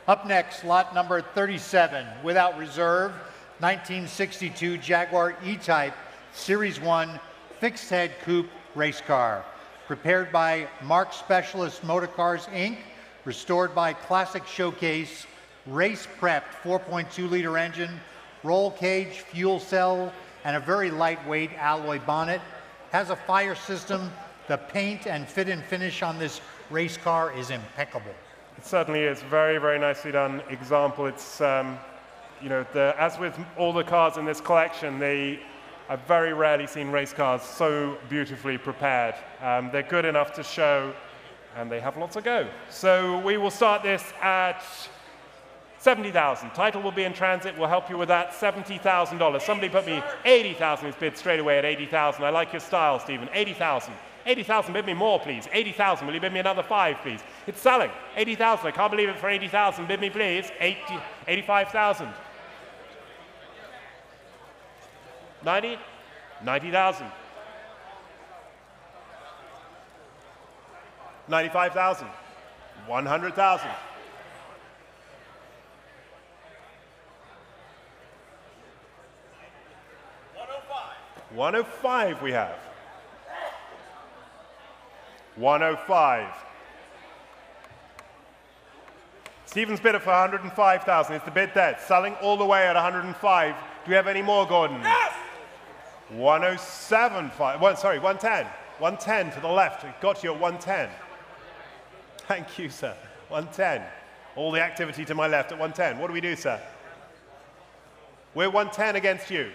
Up next, lot number 37, without reserve, 1962 Jaguar E-Type Series 1 fixed head coupe race car. Prepared by Mark Specialist Motorcars Inc., restored by Classic Showcase, race prepped 4.2 liter engine, roll cage, fuel cell, and a very lightweight alloy bonnet. Has a fire system. The paint and fit and finish on this race car is impeccable. It certainly is. Very, very nicely done example. It's, um, you know, the, as with all the cars in this collection, they I've very rarely seen race cars so beautifully prepared. Um, they're good enough to show, and they have lots to go. So we will start this at 70,000. Title will be in transit. We'll help you with that. $70,000. Somebody put me 80,000 is bid straight away at 80,000. I like your style, Stephen. 80,000. 80,000, bid me more, please. 80,000, will you bid me another five, please? It's selling. 80,000, I can't believe it for 80,000. Bid me, please. 80, 85,000. 90? 90,000. 95,000. 100,000. 105 we have. 105. Stephen's bid it for 105,000. It's the bid there. Selling all the way at 105. Do we have any more, Gordon? Yes! 107. Five, well, sorry, 110. 110 to the left. It got you at 110. Thank you, sir. 110. All the activity to my left at 110. What do we do, sir? We're 110 against you.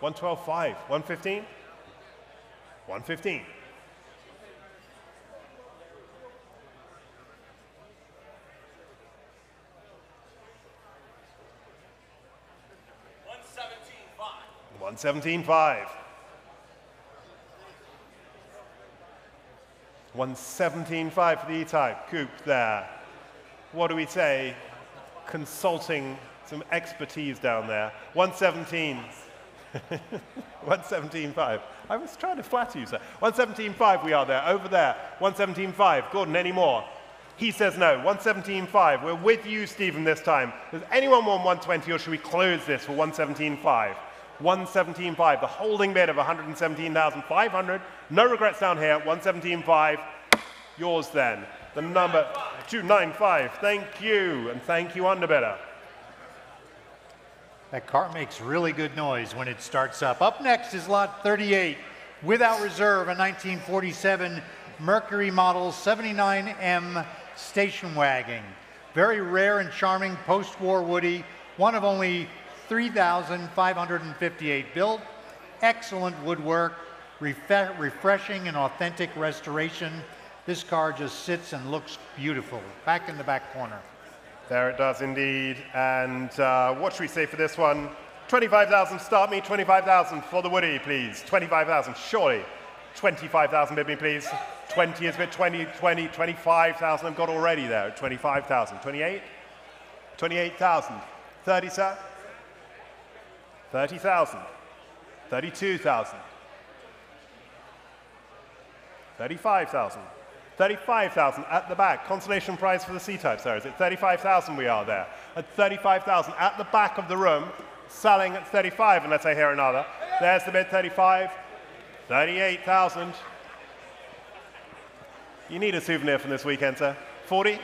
112.5. 115. 115. One seventeen five. 117.5. 117.5 for the E-Type coupe there. What do we say? Consulting some expertise down there. 117. 117.5. I was trying to flatter you, sir. 117.5 we are there, over there. 117.5. Gordon, any more? He says no. 117.5. We're with you, Stephen, this time. Does anyone want 120 or should we close this for 117.5? 117.5, the holding bid of 117,500. No regrets down here. 117.5. Yours then. The number 295. Thank you. And thank you, underbidder. That car makes really good noise when it starts up. Up next is lot 38, without reserve, a 1947 Mercury Model 79M station wagon. Very rare and charming post-war Woody, one of only 3,558 built. Excellent woodwork, refe- refreshing and authentic restoration. This car just sits and looks beautiful. Back in the back corner. There it does indeed. And uh, what should we say for this one? 25,000, start me. 25,000 for the Woody, please. 25,000, surely. 25,000, bid me, please. 20 is bid, 20, 20, 25,000 I've got already there. 25,000. 28? 28,000. 30, sir? 30,000. 32,000. 35,000. 35,000 at the back. Consolation prize for the C-type, sir. Is it 35,000 we are there? At 35,000 at the back of the room, selling at 35, unless I hear another. There's the bid, 35. 38,000. You need a souvenir from this weekend, sir. 40?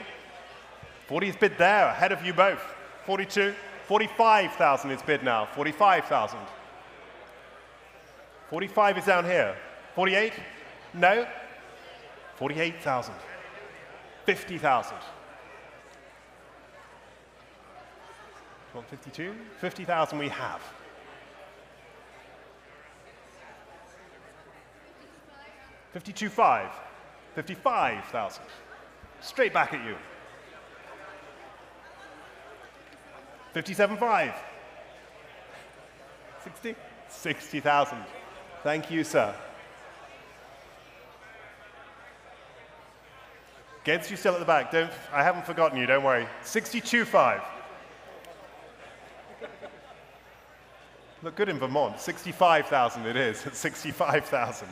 40 is bid there, ahead of you both. 42? 45,000 is bid now. 45,000. 45 is down here. 48? No? 48,000. 50,000. Want 52? 50,000 we have. 52.5. 55,000. Straight back at you. Fifty-seven five. 60? 60,000. Thank you, sir. Geds, you still at the back. Don't, I haven't forgotten you, don't worry. 62.5. Look good in Vermont. 65,000 it is at 65,000.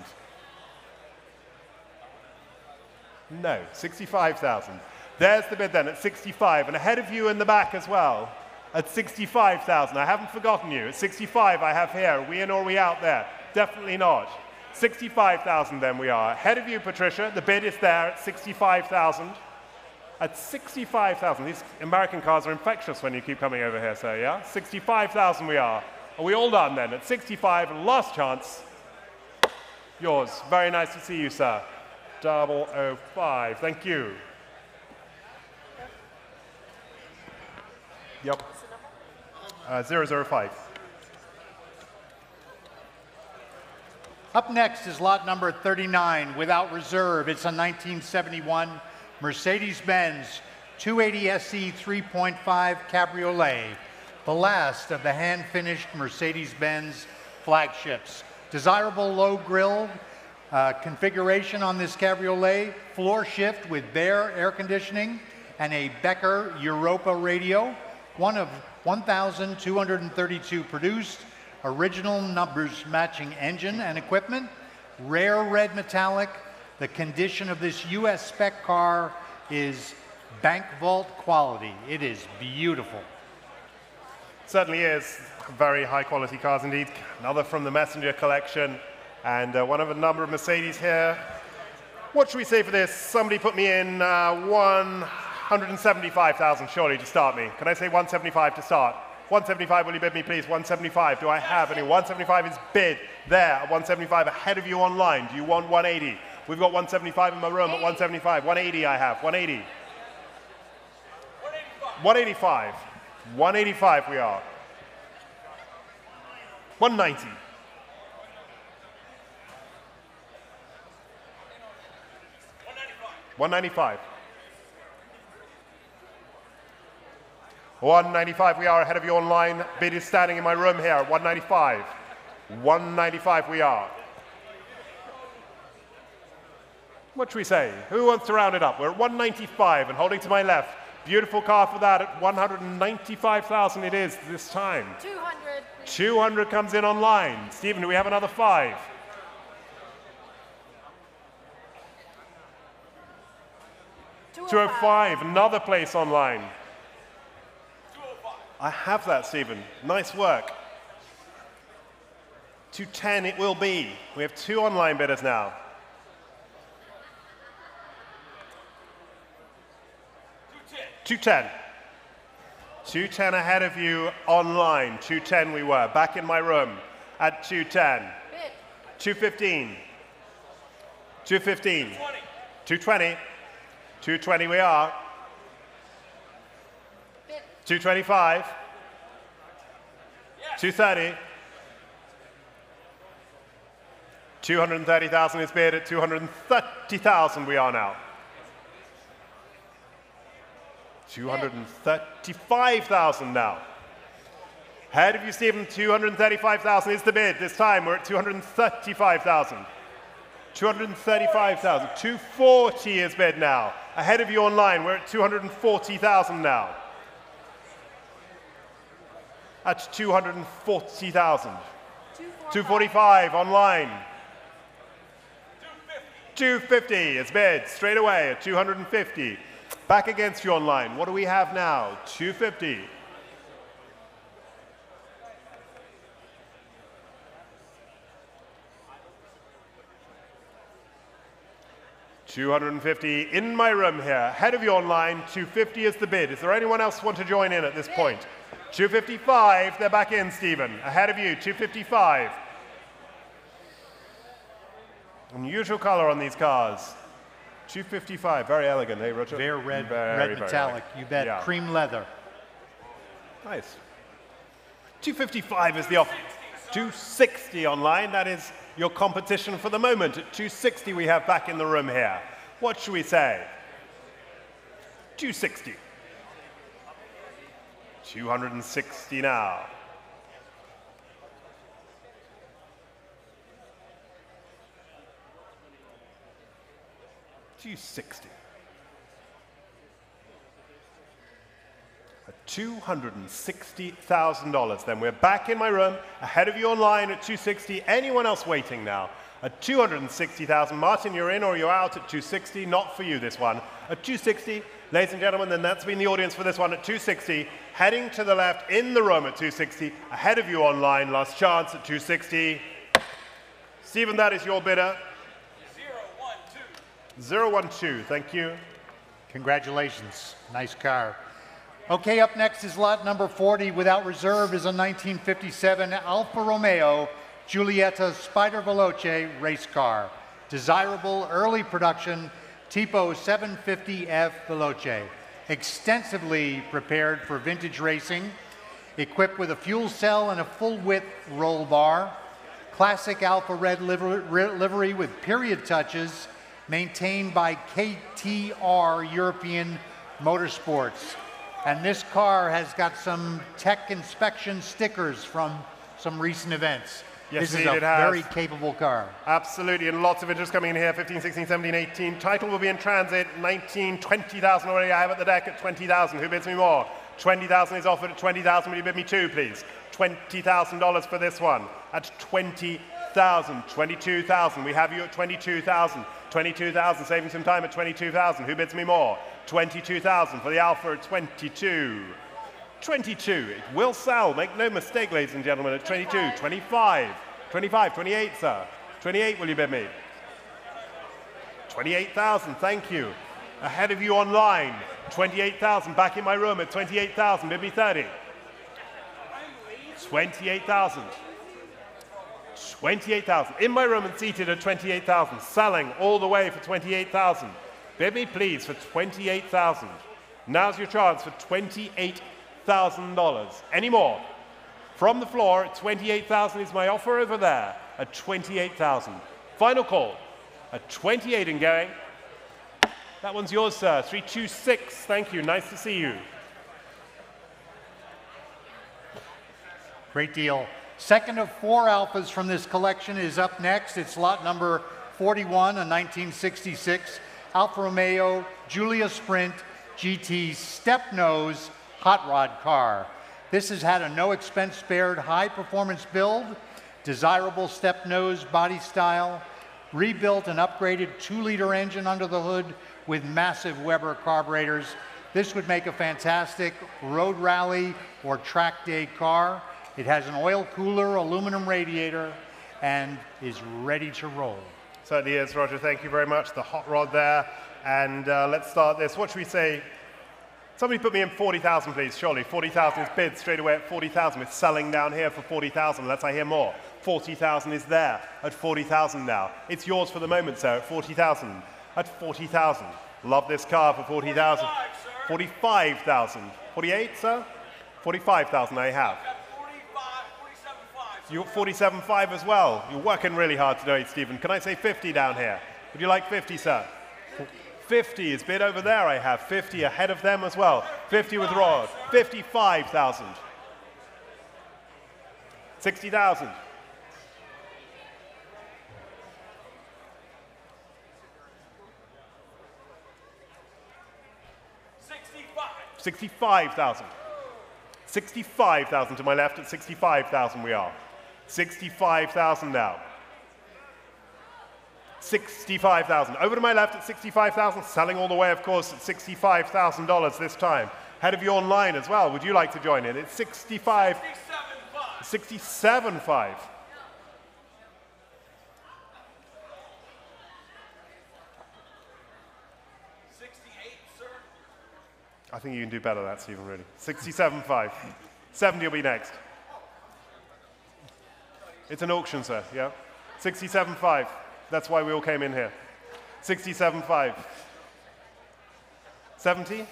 No, 65,000. There's the bid then at 65, and ahead of you in the back as well at 65,000. I haven't forgotten you. At 65, I have here. Are we in or are we out there? Definitely not. 65,000 then we are. Ahead of you, Patricia. The bid is there at 65,000. At 65,000. These American cars are infectious when you keep coming over here, so yeah? 65,000 we are. Are we all done then? At 65, last chance. Yours. Very nice to see you, sir. 005. Thank you. Yep. Uh, 005. Up next is lot number 39 without reserve. It's a 1971 Mercedes-Benz 280 SE 3.5 Cabriolet, the last of the hand-finished Mercedes-Benz flagships. Desirable low grille uh, configuration on this Cabriolet, floor shift with Behr air conditioning and a Becker Europa radio, one of 1,232 produced, original numbers matching engine and equipment, rare red metallic. The condition of this US spec car is bank vault quality. It is beautiful. Certainly is. Very high quality cars indeed. Another from the Messenger collection, and uh, one of a number of Mercedes here. What should we say for this? Somebody put me in uh, 175,000 surely to start me. Can I say 175 to start? 175, will you bid me please? 175, do I have any? 175 is bid there 175 ahead of you online. Do you want 180? We've got 175 in my room at 175. 180 I have, 180. 185. 185 we are. 190. 195. 195, we are ahead of you online. Bid is standing in my room here. 195. 195, we are. What should we say? Who wants to round it up? We're at 195 and holding to my left. Beautiful car for that at 195,000 it is this time. 200. 200 comes in online. Stephen, do we have another five? Two 205, another place online. I have that, Stephen. Nice work. 210 it will be. We have two online bidders now. 210. 210 ahead of you online. 210 we were. Back in my room at 210. Bid. 215. 215. 20. 220. 220 we are. Bid. 225. 230. 230,000 is bid at 230,000 we are now. 235,000 now. Ahead of you, Stephen, 235,000 is the bid. This time we're at 235,000. 235,000. 240 is bid now. Ahead of you online, we're at 240,000 now. At 240,000. 245 online. 250 is bid straight away at 250. Back against you online. What do we have now? 250. Two hundred and fifty in my room here. Ahead of you online, two fifty is the bid. Is there anyone else want to join in at this point? Two fifty-five. They're back in, Stephen. Ahead of you, two fifty-five. Unusual color on these cars. 255, very elegant, eh, Roger? Very red, Very, red very metallic. elegant. You bet. Yeah. Cream leather. Nice. 255 is the offer. 260 online, that is your competition for the moment. At 260 we have back in the room here. What should we say? 260. 260 now. Two sixty. At $260,000 then. We're back in my room, ahead of you online at 260. Anyone else waiting now? At 260,000. Martin, you're in or you're out at 260. Not for you, this one. At 260, ladies and gentlemen, then that's been the audience for this one at 260. Heading to the left in the room at 260. Ahead of you online, last chance at 260. Stephen, that is your bidder. 012, thank you. Congratulations. Nice car. Okay, up next is lot number 40 without reserve is a 1957 Alfa Romeo Giulietta Spider Veloce race car. Desirable early production Tipo 750F Veloce. Extensively prepared for vintage racing, equipped with a fuel cell and a full width roll bar. Classic Alfa Red livery with period touches, maintained by KTR European Motorsports. And this car has got some tech inspection stickers from some recent events. Yes, this is a it has. very capable car. Absolutely, and lots of interest coming in here 15, 16, 17, 18. Title will be in transit 19, 20,000 already. I have at the deck at 20,000. Who bids me more? 20,000 is offered at 20,000. Will you bid me two, please? $20,000 for this one at 20,000. 22,000. We have you at 22,000. 22,000, saving some time at 22,000. Who bids me more? 22,000 for the Alfa at 22. 22. It will sell. Make no mistake, ladies and gentlemen, at 22. 25. 25. 28, sir. 28, will you bid me? 28,000. Thank you. Ahead of you online. 28,000. Back in my room at 28,000. Bid me 30. 28,000. 28,000. In my room and seated at 28,000. Selling all the way for 28,000. Bid me, please, for 28,000. Now's your chance for $28,000. Any more? From the floor, 28,000 is my offer over there at 28,000. Final call at 28 and going. That one's yours, sir. 326. Thank you. Nice to see you. Great deal. Second of four Alfas from this collection is up next. It's lot number 41, a 1966 Alfa Romeo Giulia Sprint GT step nose hot rod car. This has had a no expense spared high performance build, desirable step nose body style, rebuilt and upgraded 2 liter engine under the hood with massive Weber carburetors. This would make a fantastic road rally or track day car. It has an oil cooler, aluminum radiator, and is ready to roll. Certainly is, Roger. Thank you very much. The hot rod there. And uh, let's start this. What should we say? Somebody put me in 40,000, please, surely. 40,000 is bid straight away at 40,000. It's selling down here for 40,000. Let's I hear more. 40,000 is there at 40,000 now. It's yours for the moment, sir, at 40,000. At 40,000. Love this car for 40,000. 45,000. 48, sir? 45,000 I have. 45, 47.5. You're 47.5 as well. You're working really hard today, Stephen. Can I say 50 down here? Would you like 50, sir? 50 is bid over there, I have. 50 ahead of them as well. 50 with Rod. 55,000. 60,000. Sixty-five thousand. Sixty-five thousand to my left at 65,000 we are. 65,000 now. 65,000. Over to my left at 65,000, selling all the way, of course, at $65,000 this time. Head of you online as well. Would you like to join in? It's 65, 67.5. 67.5. Sixty-eight, sir. I think you can do better than that, Stephen, really. 67.5. 70 will be next. It's an auction, sir, yeah? 67.5. That's why we all came in here. 67.5. 70?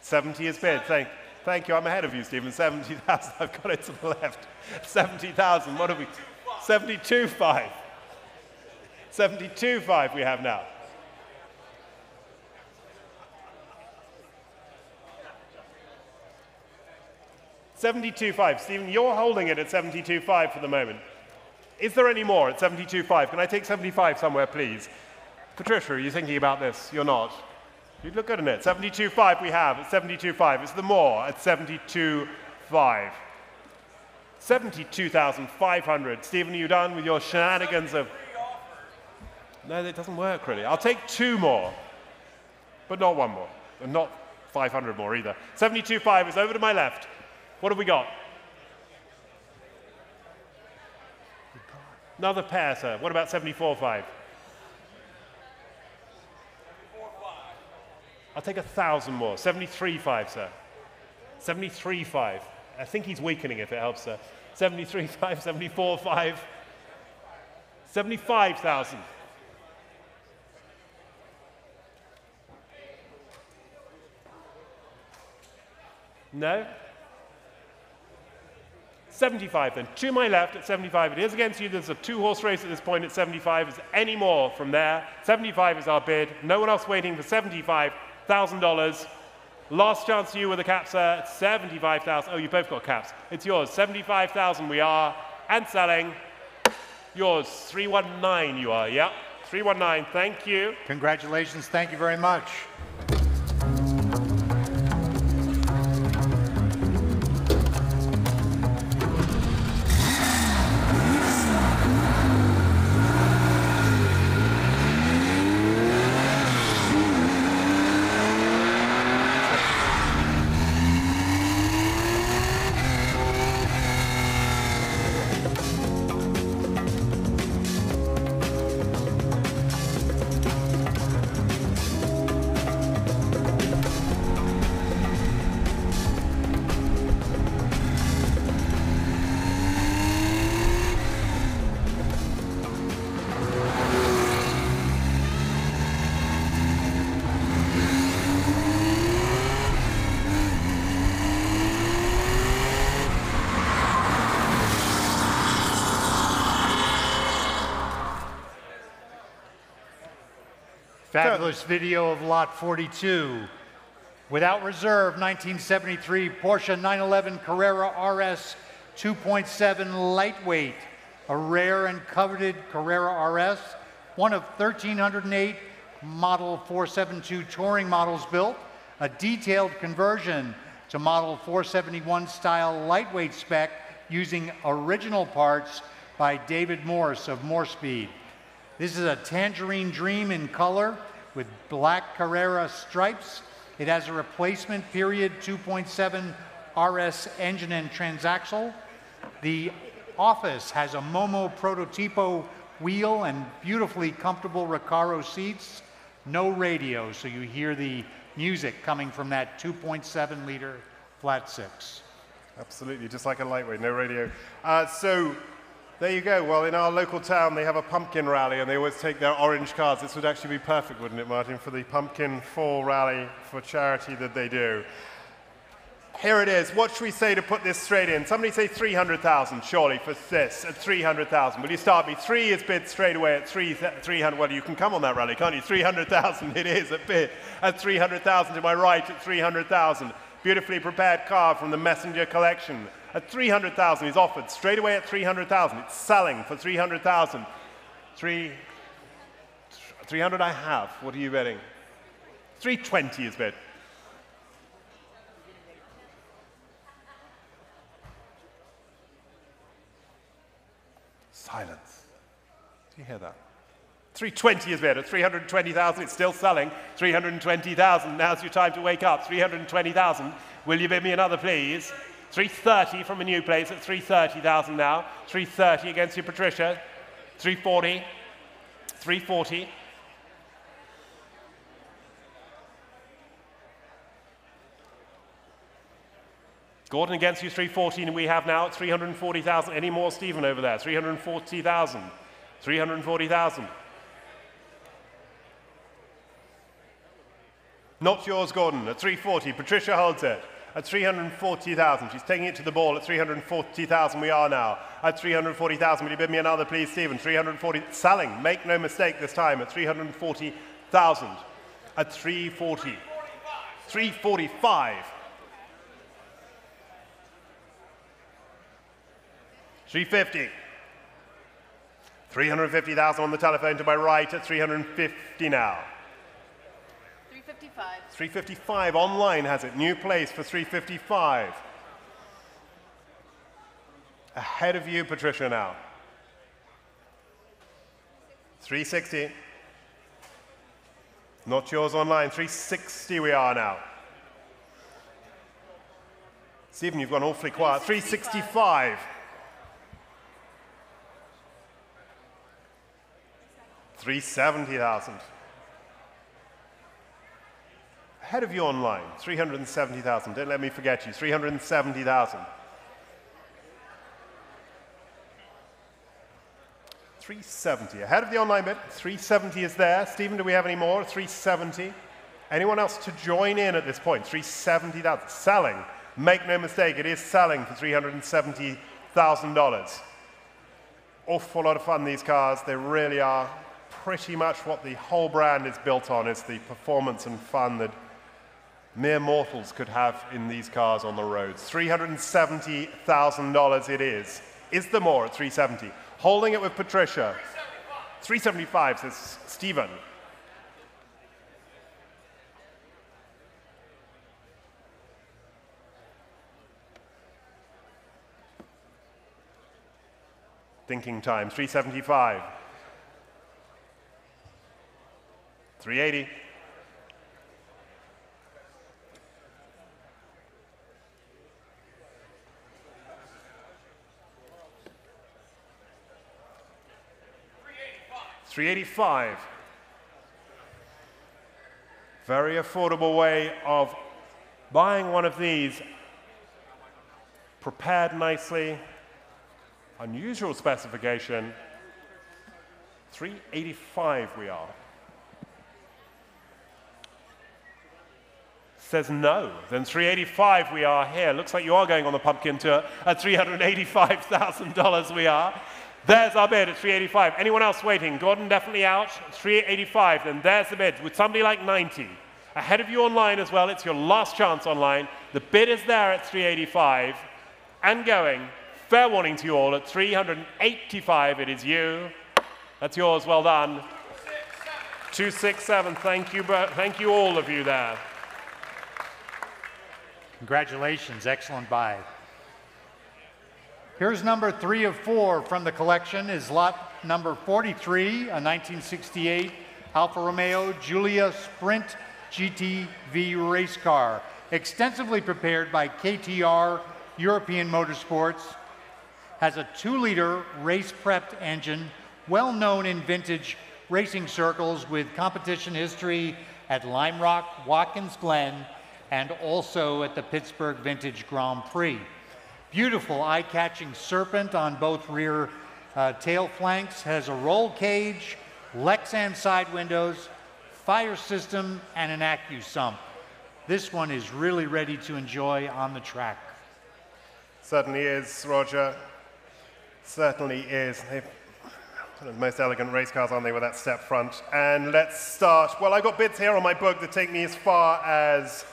70 is bid. Thank, thank you. I'm ahead of you, Stephen. 70,000. I've got it to the left. 70,000. What have we? 72.5. 72.5 we have now. Seventy-two five. Stephen, you're holding it at seventy-two five for the moment. Is there any more at seventy-two five? Can I take seventy-five somewhere, please? Patricia, are you thinking about this? You're not. You'd look good in it. Seventy-two five we have at seventy-two five. Is there more at seventy-two five? Seventy-two thousand five hundred. Stephen, are you done with your shenanigans of? No, it doesn't work really. I'll take two more, but not one more, and not 500 more either. 72.5 is over to my left. What have we got? Another pair, sir. Uh, what about 74.5? I'll take a thousand more. 73.5, sir. 73.5. I think he's weakening if it helps, sir. 73.5, 74.5. 75,000. No? 75 then. To my left at 75. It is against you. There's a two horse race at this point at 75. Is any more from there? 75 is our bid. No one else waiting for $75,000. Last chance to you with a cap, sir. at 75,000. Oh, you both got caps. It's yours. 75,000 we are. And selling. Yours. 319 you are. Yep. 319. Thank you. Congratulations. Thank you very much. Video of lot 42. Without reserve, 1973 Porsche 911 Carrera RS 2.7 lightweight, a rare and coveted Carrera RS, one of 1,308 Model 472 touring models built, a detailed conversion to Model 471 style lightweight spec using original parts by David Morse of Morespeed. This is a tangerine dream in color with black Carrera stripes. It has a replacement period 2.7 RS engine and transaxle. The office has a Momo Prototipo wheel and beautifully comfortable Recaro seats. No radio, so you hear the music coming from that 2.7 liter flat six. Absolutely, just like a lightweight, no radio. Uh, so there you go. Well, in our local town, they have a pumpkin rally, and they always take their orange cards. This would actually be perfect, wouldn't it, Martin, for the pumpkin fall rally for charity that they do. Here it is. What should we say to put this straight in? Somebody say 300,000, surely, for this at 300,000. Will you start me? Three is bid straight away at 3, 300. Well, you can come on that rally, can't you? 300,000 it is at bid at 300,000 to my right at 300,000. Beautifully prepared car from the Messenger collection at 300,000. He's offered straight away at 300,000. It's selling for 300,000. Three, 300 I have. What are you betting? 320 is bid. Silence. Do you hear that? 320 is at 320,000. It's still selling. 320,000. Now's your time to wake up. 320,000. Will you bid me another, please? 330 from a new place at 330,000 now. 330 against you, Patricia. 340. 340. Gordon against you, 314, and we have now 340,000. Any more, Stephen, over there? 340,000. 340,000. Not yours, Gordon, at 340. Patricia holds it at 340,000. She's taking it to the ball at 340,000. We are now at 340,000. Will you bid me another, please, Stephen? 340. Selling. Make no mistake this time at 340,000. At 340. 345. 350. 350,000 on the telephone to my right at 350 now. 355. 355 online has it. New place for 355. Ahead of you, Patricia, now. 360. Not yours online. 360 we are now. Stephen, you've gone awfully quiet. 365. 370,000. Ahead of you online, 370,000. Don't let me forget you, 370,000. 370. Ahead of the online bit, 370 is there. Stephen, do we have any more? 370. Anyone else to join in at this point? 370, that's selling. Make no mistake, it is selling for $370,000. Awful lot of fun, these cars. They really are pretty much what the whole brand is built on, is the performance and fun that mere mortals could have in these cars on the roads. $370,000 it is. Is there more at 370? Holding it with Patricia. 375 says Stephen. Thinking time, 375. 380. Three eighty-five. Very affordable way of buying one of these, prepared nicely, unusual specification. 385 we are. says no. Then 385 we are here. Looks like you are going on the pumpkin tour. At $385,000 we are. There's our bid at 385. Anyone else waiting? Gordon definitely out. 385. Then there's the bid with somebody like 90. Ahead of you online as well. It's your last chance online. The bid is there at 385 and going. Fair warning to you all at 385. It is you. That's yours. Well done. 267. Thank you, thank you all of you there. Congratulations, excellent buy. Here's number three of four from the collection is lot number 43, a 1968 Alfa Romeo Giulia Sprint GTV race car, extensively prepared by KTR European Motorsports, has a two-liter race-prepped engine, well known in vintage racing circles with competition history at Lime Rock, Watkins Glen, and also at the Pittsburgh Vintage Grand Prix. Beautiful eye-catching serpent on both rear uh, tail flanks, has a roll cage, Lexan side windows, fire system, and an AccuSump. This one is really ready to enjoy on the track. Certainly is, Roger. Certainly is. They've one of the most elegant race cars, aren't they, with that step front? And let's start. Well, I've got bids here on my book that take me as far as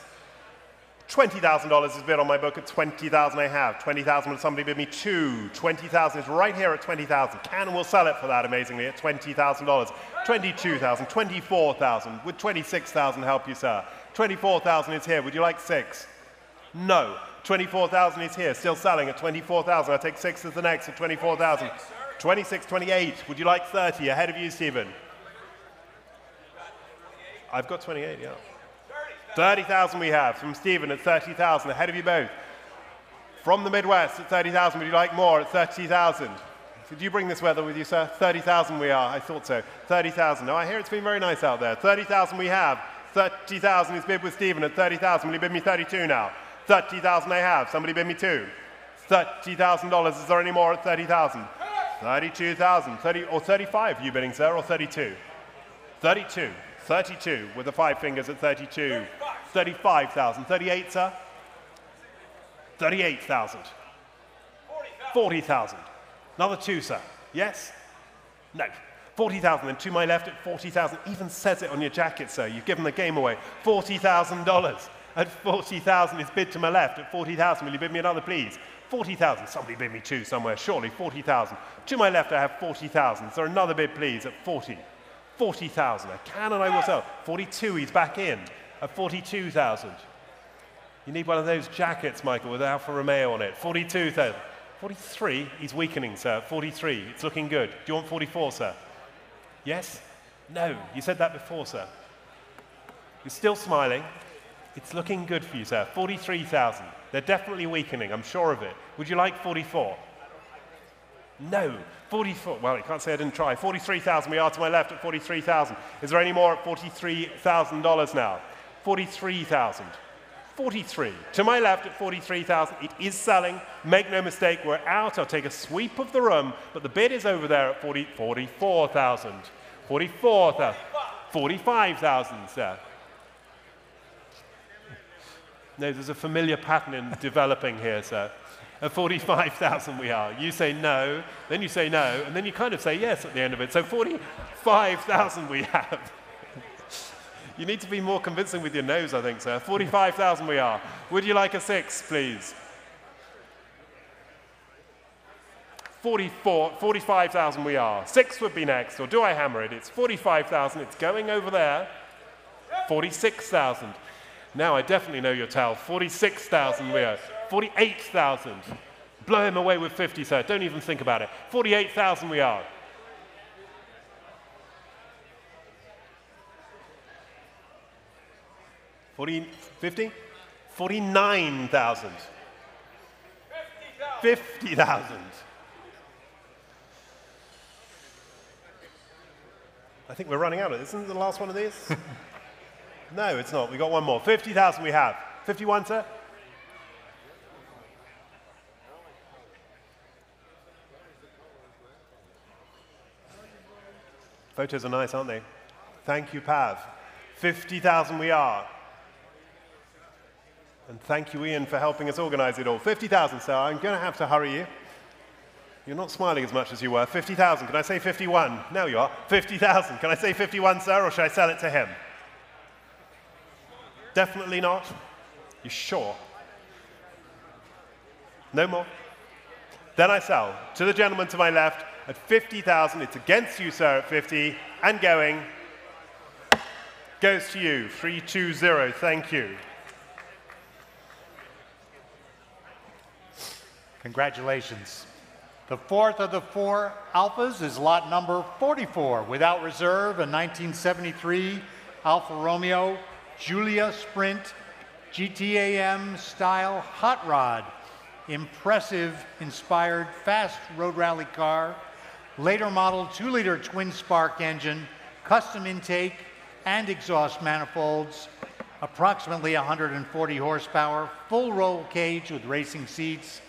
$20,000 is bid on my book at 20,000 I have. 20,000 will somebody bid me two. 20,000 is right here at 20,000. Canon will sell it for that amazingly at $20,000. 22,000, 24,000. Would 26,000 help you, sir? 24,000 is here. Would you like six? No. 24,000 is here, still selling at 24,000. I'll take six as the next at 24,000. 26, 28. Would you like 30? Ahead of you, Stephen. I've got 28, yeah. 30,000 we have from Stephen at 30,000. Ahead of you both. From the Midwest at 30,000. Would you like more at 30,000? Did you bring this weather with you, sir? 30,000 we are. I thought so. 30,000. No, I hear it's been very nice out there. 30,000 we have. 30,000 is bid with Stephen at 30,000. Will you bid me 32 now? 30,000 I have. Somebody bid me two. $30,000. Is there any more at 30,000? 32,000, 30, or 35 you bidding, sir, or 32? 32, 32 with the five fingers at 32. 35,000, 38, sir? 38,000. 40,000. Another two, sir. Yes? No. 40,000, and to my left at 40,000. Even says it on your jacket, sir. You've given the game away. $40,000. At 40,000 is bid to my left. At 40,000, will you bid me another, please? 40,000. Somebody bid me two somewhere, surely. 40,000. To my left, I have 40,000. Is there another bid, please, at 40? 40,000. I can and I will sell. 42, he's back in at 42,000. You need one of those jackets, Michael, with Alfa Romeo on it. 42,000. 43, he's weakening, sir. 43, it's looking good. Do you want 44, sir? Yes? No, you said that before, sir. You're still smiling. It's looking good for you, sir. 43,000. They're definitely weakening, I'm sure of it. Would you like 44? No. 44, well, you can't say I didn't try. 43,000, we are to my left at 43,000. Is there any more at $43,000 now? 43,000. 43. To my left at 43,000. It is selling. Make no mistake, we're out. I'll take a sweep of the room, but the bid is over there at 40, 44,000. 44,000. 45,000, sir. No, there's a familiar pattern in developing here, sir. At 45,000 we are. You say no, then you say no, and then you kind of say yes at the end of it. So 45,000 we have. You need to be more convincing with your nose, I think, sir. 45,000 we are. Would you like a six, please? 44, 45,000 we are. Six would be next, or do I hammer it? It's 45,000, it's going over there. 46,000. Now I definitely know your towel. 46,000 we are. 48,000. Blow him away with 50, sir. Don't even think about it. 48,000 we are. Forty, 50? 49,000. 50,000. I think we're running out of this. Isn't the last one of these? No, it's not. We got one more. 50,000 we have. 51, sir? Photos are nice, aren't they? Thank you, Pav. 50,000 we are. And thank you, Ian, for helping us organize it all. 50,000, sir. I'm going to have to hurry you. You're not smiling as much as you were. 50,000. Can I say 51? Now you are. 50,000. Can I say 51, sir, or should I sell it to him? Definitely not. You sure? No more? Then I sell to the gentleman to my left at 50,000. It's against you, sir, at 50. And going goes to you. 320. Thank you. Congratulations. The fourth of the four Alfas is lot number 44, without reserve, a 1973 Alfa Romeo Giulia Sprint GTAM style hot rod. Impressive, inspired, fast road rally car. Later model 2 liter twin spark engine, custom intake and exhaust manifolds, approximately 140 horsepower, full roll cage with racing seats,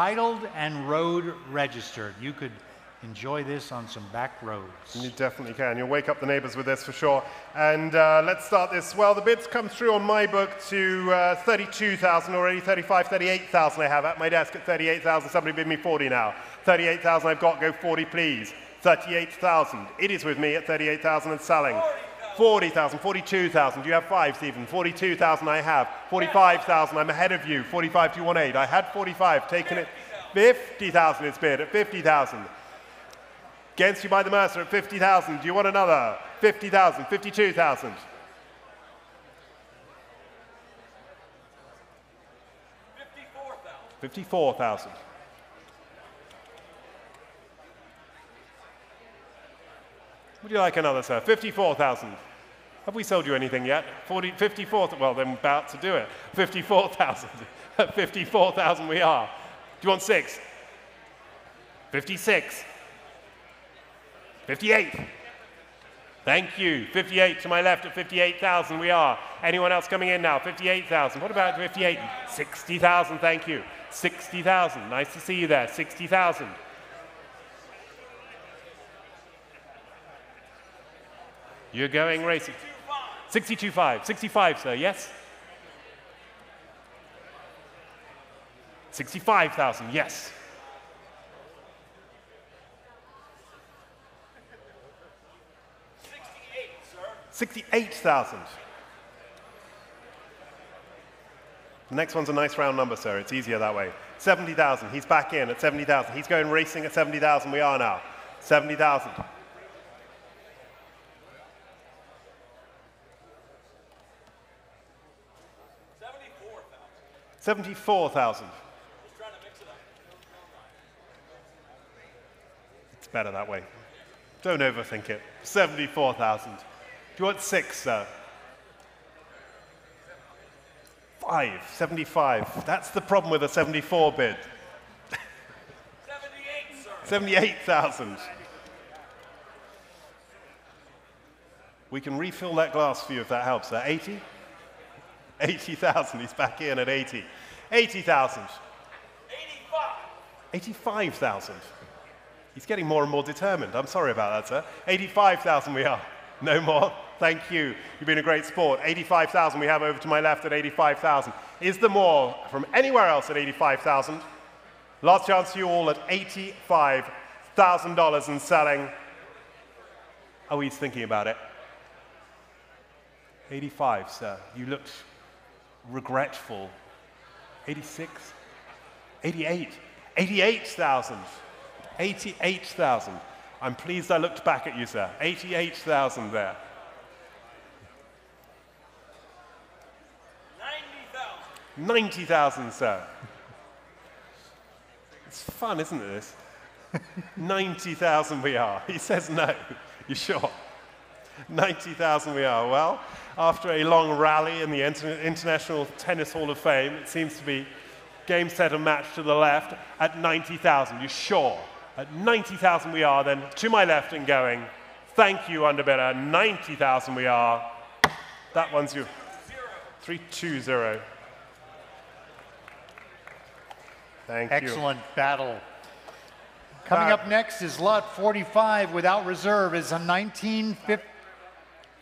titled and road registered. You could enjoy this on some back roads. You definitely can. You'll wake up the neighbors with this for sure. And uh, let's start this. Well, the bids come through on my book to uh, 32,000 already, 35, 38,000 I have at my desk at 38,000. Somebody bid me 40 now. 38,000 I've got, go 40 please. 38,000. It is with me at 38,000 and selling. 40,000, 42,000. Do you have five, Stephen? 42,000 I have. 45,000, I'm ahead of you. 45,218. I had 45, taken it. 50,000 it's bid at 50,000. Against you by the Mercer at 50,000. Do you want another? 50,000, 52,000. Fifty-four thousand. Would you like another, sir? 54,000. Have we sold you anything yet? 40, 54, well, they're about to do it. 54,000. 54,000 we are. Do you want six? 56. 58. Thank you. 58 to my left at 58,000 we are. Anyone else coming in now? 58,000. What about 58? 60,000, thank you. 60,000. Nice to see you there. 60,000. You're going racing. 62.5. 65, sir, yes? 65,000, yes. 68,000. The next one's a nice round number, sir. It's easier that way. 70,000. He's back in at 70,000. He's going racing at 70,000. We are now. 70,000. 74,000. It's better that way. Don't overthink it. 74,000. Do you want six, sir? Five. 75. That's the problem with a 74 bid. 78,000. We can refill that glass for you if that helps. Sir. 80? 80,000. He's back in at 80. 80,000. 85. 85,000. He's getting more and more determined. I'm sorry about that, sir. 85,000 we are. No more. Thank you. You've been a great sport. 85,000 we have over to my left at 85,000. Is there more from anywhere else at 85,000? Last chance to you all at $85,000 and selling. Oh, he's thinking about it. 85, sir. You looked regretful. 86, 88, 88,000, 88,000. I'm pleased I looked back at you, sir. 88,000 there. 90,000. 90,000, sir. It's fun, isn't it, this? 90,000 we are. He says no. You sure? 90,000 we are. Well, after a long rally in the Inter International Tennis Hall of Fame, it seems to be game, set, and match to the left at 90,000. You sure? At 90,000 we are, then to my left and going. Thank you, underbidder. 90,000 we are. That one's you. 320. Thank you. Excellent battle. Coming Uh, up next is lot 45 without reserve is a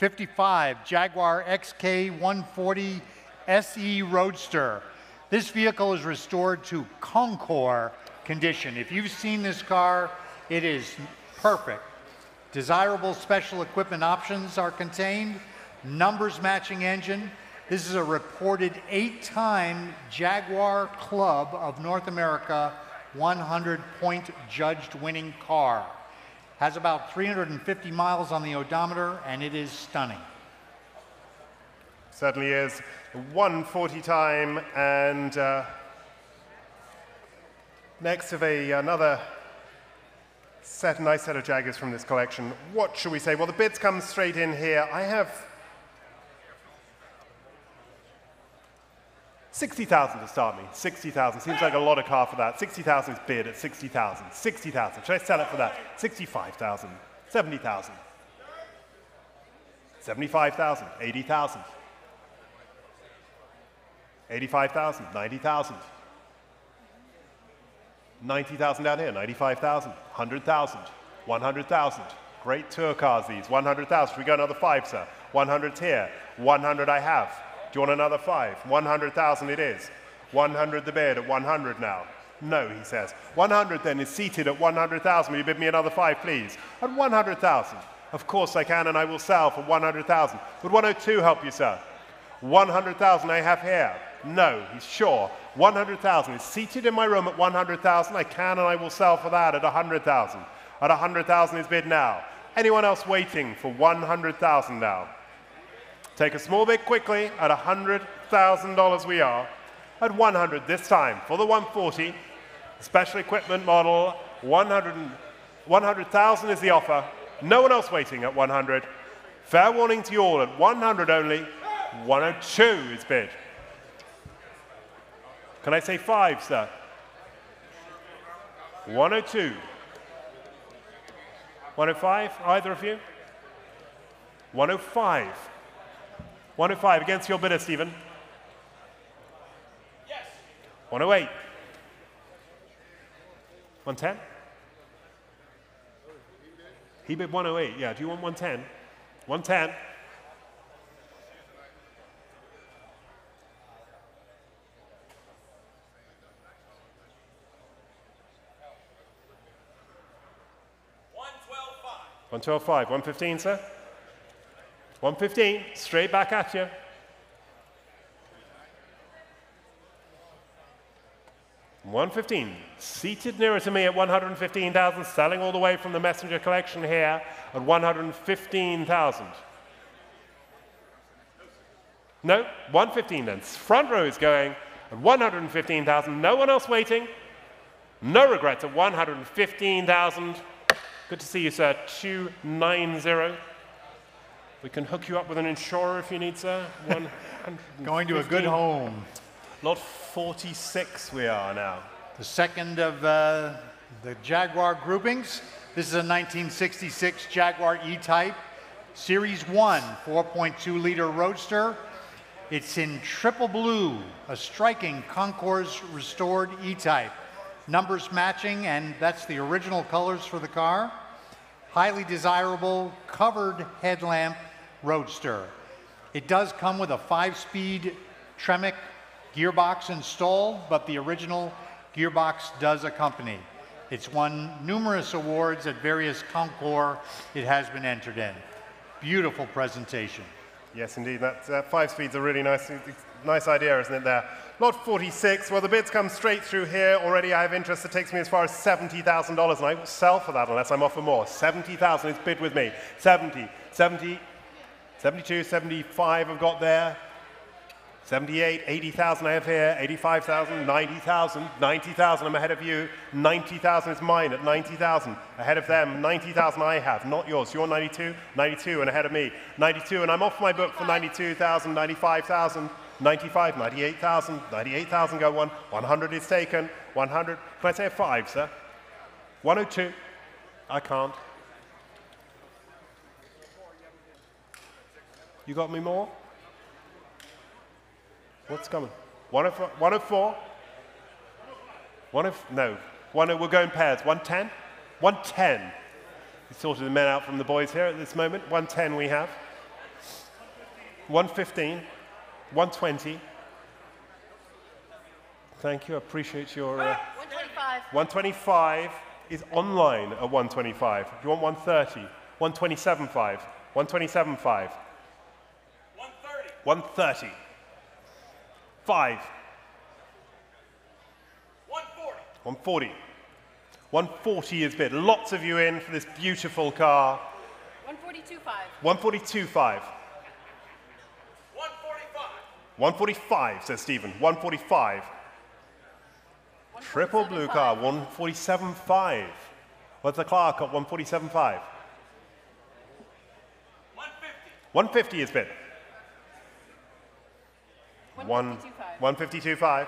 1955 Jaguar XK140 SE Roadster. This vehicle is restored to Concours condition. If you've seen this car, it is perfect. Desirable special equipment options are contained, numbers matching engine. This is a reported eight time Jaguar Club of North America 100 point judged winning car. Has about 350 miles on the odometer, and it is stunning. Certainly is. 140 time and uh, next of a, another set, nice set of Jaggers from this collection. What should we say? Well, the bids come straight in here. I have 60,000 to start me. 60,000. Seems like a lot of car for that. 60,000 is bid at 60,000. 60,000. Should I sell it for that? 65,000. 70,000. 75,000. 80,000. 85,000. 90,000. 90,000 down here. 95,000. 100,000. 100,000. Great tour cars these. 100,000. Should we go another five, sir? 100's here. 100 I have. Do you want another five? 100,000 it is. 100 the bid at 100 now. No, he says. 100 then is seated at 100,000. Will you bid me another five, please? At 100,000. Of course I can, and I will sell for 100,000. Would 102 help you, sir? 100,000 I have here. No, he's sure. 100,000 is seated in my room at 100,000. I can and I will sell for that at 100,000. At 100,000 is bid now. Anyone else waiting for 100,000 now? Take a small bid quickly at $100,000 we are. At 100 this time for the 140, special equipment model, 100 100,000 is the offer. No one else waiting at 100. Fair warning to you all at 100 only. 102 is bid. Can I say five, sir? 102. 105, either of you? 105. 105 against your bidder, Stephen. Yes. 108. 110? He bid 108. Yeah, do you want 110? 110. One twelve five. 112.5. 115, sir? 115. Straight back at you. One fifteen, seated nearer to me at one hundred fifteen thousand, selling all the way from the messenger collection here at one hundred fifteen thousand. No, one fifteen then. Front row is going at one hundred fifteen thousand. No one else waiting. No regrets at one hundred fifteen thousand. Good to see you, sir. Two nine zero. We can hook you up with an insurer if you need, sir. Going to a good home. Lot 46 we are now. The second of uh, the Jaguar groupings. This is a 1966 Jaguar E-Type, Series 1, 4.2 liter roadster. It's in triple blue, a striking Concours restored E-Type. Numbers matching, and that's the original colors for the car. Highly desirable covered headlamp roadster. It does come with a five-speed Tremec gearbox installed, but the original gearbox does accompany. It's won numerous awards at various concours it has been entered in. Beautiful presentation. Yes, indeed. That, five speed's a really nice, nice idea, isn't it, there? Lot 46. Well, the bids come straight through here. Already I have interest that takes me as far as $70,000, and I won't sell for that unless I'm offered more. 70,000 is bid with me. 70, 70, 72, 75 I've got there. 78, 80,000 I have here, 85,000, 90,000, 90,000 I'm ahead of you, 90,000 is mine at 90,000, ahead of them, 90,000 I have, not yours. You're 92, 92 and ahead of me, 92 and I'm off my book for 92,000, 95,000, 95, 98,000, 98,000 go one, 100 is taken, 100, can I say a five, sir? 102, I can't. You got me more? What's coming? 104? 104? One of, no. One, we'll go in pairs. 110? 110. We sorted the men out from the boys here at this moment. 110 we have. 115. 120. Thank you. I appreciate your. Uh, 125. 125 is online at 125. Do you want 130? 127.5. 127.5. 130. 130. 5. 140. 140. 140 is bid. Lots of you in for this beautiful car. 142.5. 142.5. 145. 145, says Stephen. 145. Triple blue car, 147.5. What's the Clark at 147.5? 150. 150 is bid. One, 152.5.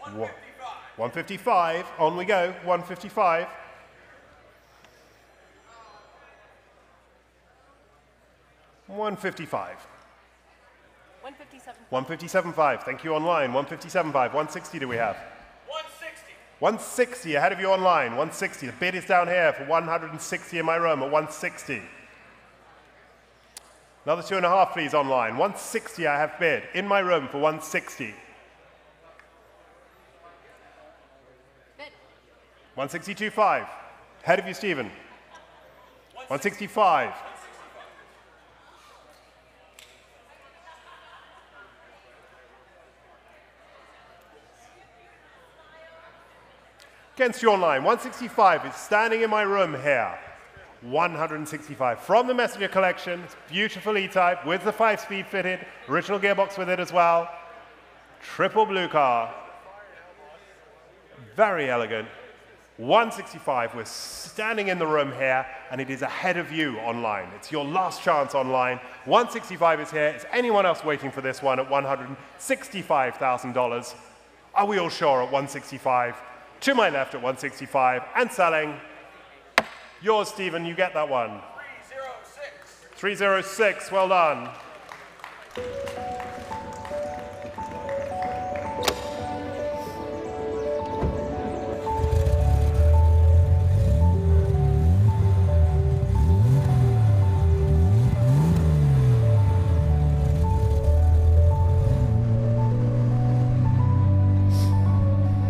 152.5. 155. 155. On we go. 155. 155. 157. 157.5. Thank you online. 157.5. 160 do we have? 160. 160 ahead of you online. 160. The bid is down here for 160 in my room at 160. Another two and a half, please, online. 160 I have bid in my room for 160. Bid. 162.5. Ahead of you, Stephen. 165. Against your line, 165 is standing in my room here. 165 from the Messenger collection. It's beautiful E-Type with the five-speed fitted, original gearbox with it as well. Triple blue car. Very elegant. 165. We're standing in the room here, and it is ahead of you online. It's your last chance online. 165 is here. Is anyone else waiting for this one at $165,000? Are we all sure at 165? To my left at 165 and selling. Yours, Stephen. You get that one. 306. 306. Well done.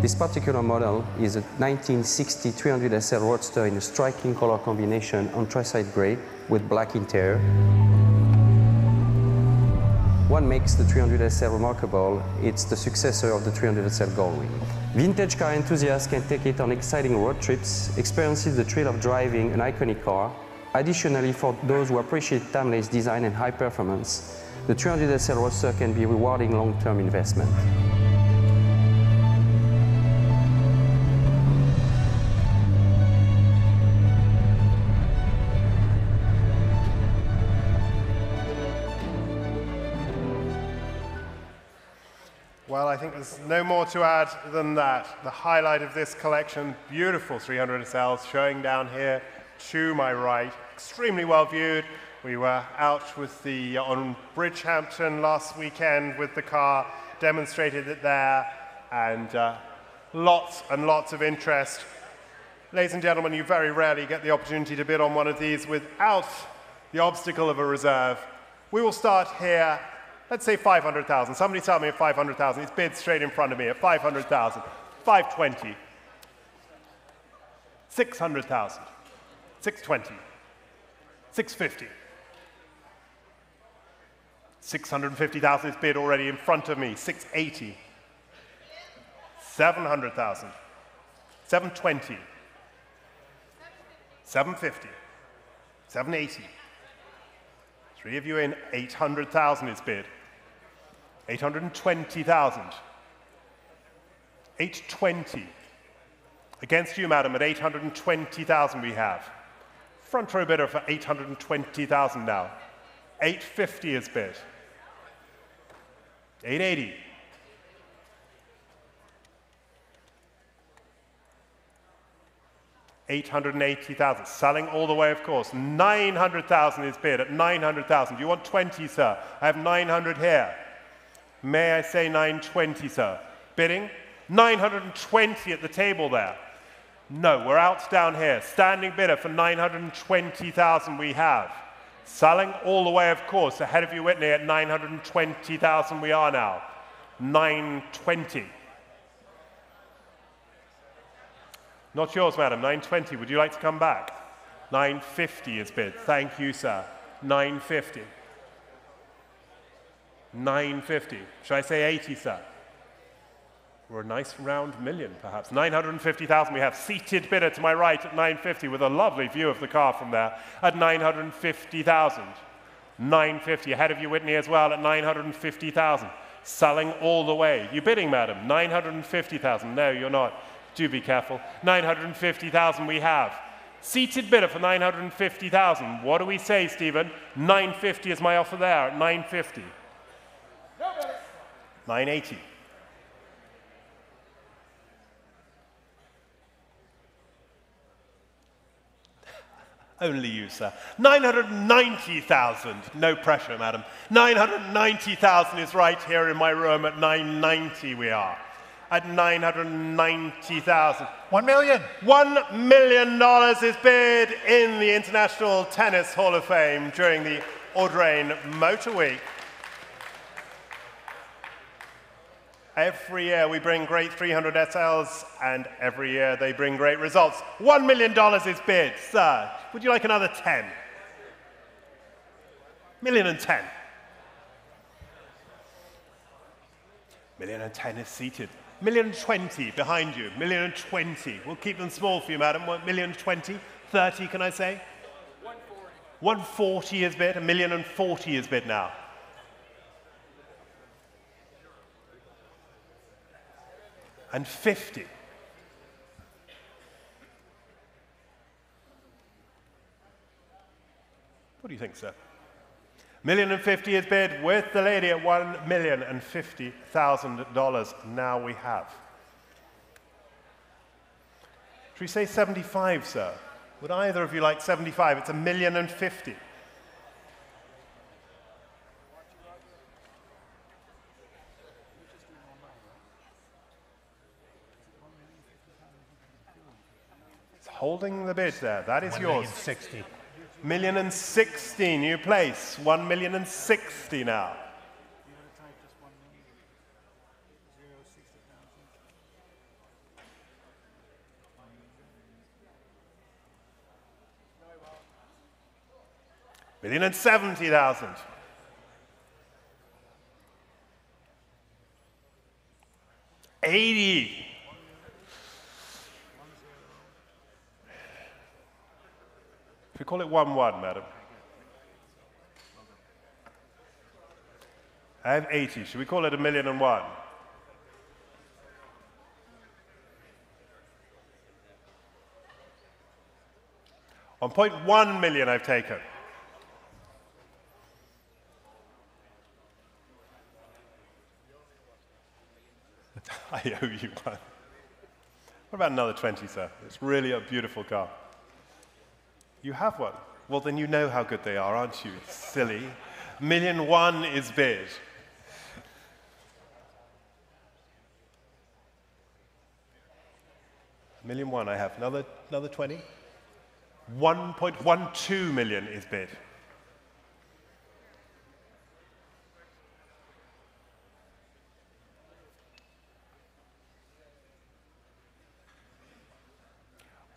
This particular model is a 1960 300SL Roadster in a striking color combination anthracite gray with black interior. What makes the 300SL remarkable? It's the successor of the 300SL Gullwing. Vintage car enthusiasts can take it on exciting road trips, experiences the thrill of driving an iconic car. Additionally, for those who appreciate timeless design and high performance, the 300SL Roadster can be a rewarding long-term investment. Well, I think there's no more to add than that. The highlight of this collection, beautiful 300 SLs showing down here to my right, extremely well viewed. We were out with the on Bridgehampton last weekend with the car, demonstrated it there, and uh, lots and lots of interest. Ladies and gentlemen, you very rarely get the opportunity to bid on one of these without the obstacle of a reserve. We will start here Let's say 500,000. Somebody tell me at 500,000. It's bid straight in front of me at 500,000. 520. 600,000. 620. 650. 650,000 is bid already in front of me. 680. 700,000. 720. 750. 780. Three of you in, 800,000 is bid. 820,000. 820. Against you, madam, at 820,000 we have. Front row bidder for 820,000 now. 850 is bid. 880. Eight hundred and eighty thousand, selling all the way, of course. Nine hundred thousand is bid at nine hundred thousand. You want twenty, sir? I have nine hundred here. May I say 920, sir? Bidding? 920 at the table there. No, we're out down here. Standing bidder for 920,000 we have. Selling all the way, of course, ahead of you, Whitney, at 920,000 we are now. 920. Not yours, madam. 920. Would you like to come back? 950 is bid. Thank you, sir. 950. 950. Should I say 80, sir? Or a nice round million, perhaps. 950,000. We have seated bidder to my right at 950 with a lovely view of the car from there at 950,000. 950. Ahead of you, Whitney, as well at 950,000. Selling all the way. You bidding, madam? 950,000. No, you're not. Do be careful. 950,000 we have. Seated bidder for 950,000. What do we say, Stephen? 950 is my offer there at 950. 980. Only you, sir. 990,000. No pressure, madam. 990,000 is right here in my room at 990 we are. At 990,000. One million. One million dollars is bid in the International Tennis Hall of Fame during the Audrain Motor Week. Every year we bring great 300 SLs, and every year they bring great results. $1 million is bid, sir. Would you like another 10? Million and 10. Million and 10 is seated. Million and 20 behind you. Million and 20. We'll keep them small for you, madam. What, million and 20? 30, can I say? 140. 140 is bid. A million and 40 is bid now. And 50. What do you think, sir? Million and fifty is bid with the lady at one million and fifty thousand dollars. Now we have. Should we say 75, sir? Would either of you like 75? It's a million and fifty. Holding the bid there. That is yours. 60. Million and sixty, new place. One million and sixty now. Million Million and seventy thousand. Eighty. If we call it 1 1, madam. I have 80. Should we call it a million and one? On point one million, I've taken. I owe you one. What about another 20, sir? It's really a beautiful car. You have one. Well, then you know how good they are, aren't you? Silly. Million one is bid. Million one, I have. Another, another 20? 1.12 million is bid.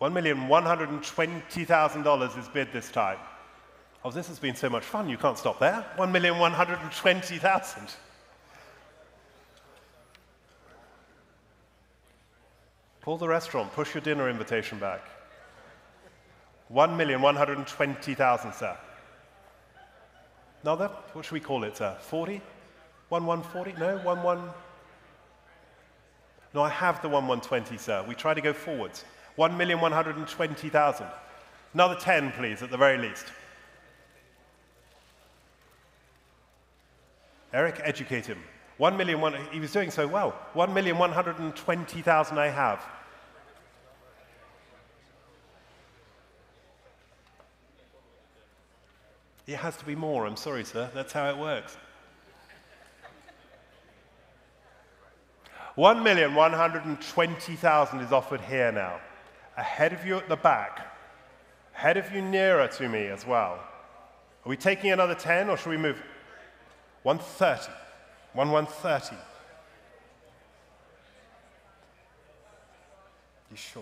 $1,120,000 is bid this time. Oh, this has been so much fun, you can't stop there. 1,120,000. Call the restaurant, push your dinner invitation back. 1,120,000, sir. Another? What should we call it, sir? 40? 1140? No, 11. No, I have the 1120, sir. We try to go forwards. 1,120,000. Another 10, please, at the very least. Eric, educate him. 1 million, one, he was doing so well. 1,120,000 I have. It has to be more, I'm sorry, sir. That's how it works. 1,120,000 is offered here now ahead of you at the back, ahead of you nearer to me as well. Are we taking another 10 or should we move? 130. 1 130. You sir?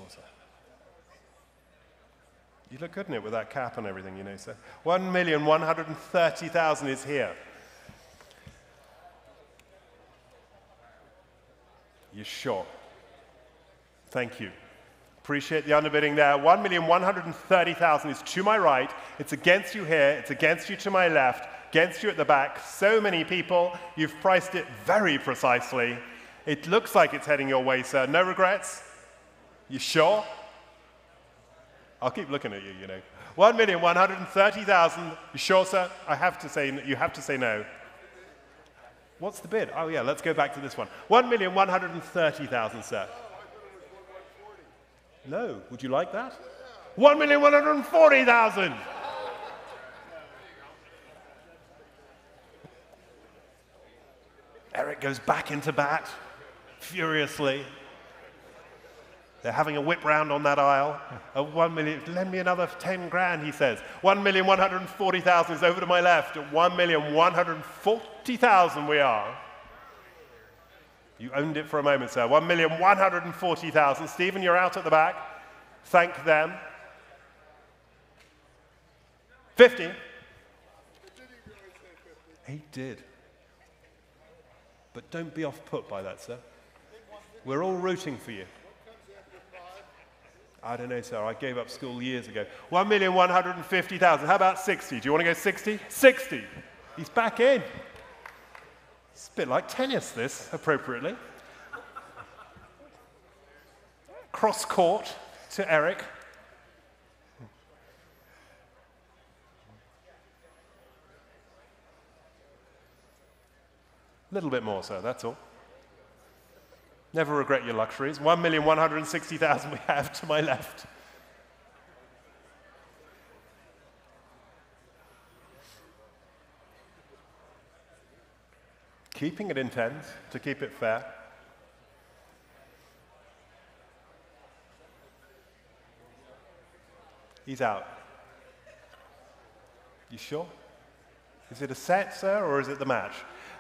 You look good in it with that cap and everything, you know, sir. 1,130,000 is here. You sure? Thank you. Appreciate the underbidding there. 1,130,000 is to my right. It's against you here. It's against you to my left. Against you at the back. So many people. You've priced it very precisely. It looks like it's heading your way, sir. No regrets? You sure? I'll keep looking at you, you know. 1,130,000. You sure, sir? I have to say, you have to say no. What's the bid? Oh, yeah, let's go back to this one. 1,130,000, sir. No. Would you like that? 1,140,000. Eric goes back into bat furiously. They're having a whip round on that aisle. A one million, lend me another 10 grand, he says. 1,140,000 is over to my left. At 1,140,000 we are. You owned it for a moment, sir. 1,140,000. Stephen, you're out at the back. Thank them. 50. He did. But don't be off put by that, sir. We're all rooting for you. I don't know, sir. I gave up school years ago. 1,150,000. How about 60? Do you want to go 60? 60. He's back in. It's a bit like tennis, this, appropriately. Cross court to Eric. A little bit more, sir, that's all. Never regret your luxuries. 1,160,000 we have to my left. Keeping it intense to keep it fair. He's out. You sure? Is it a set, sir, or is it the match?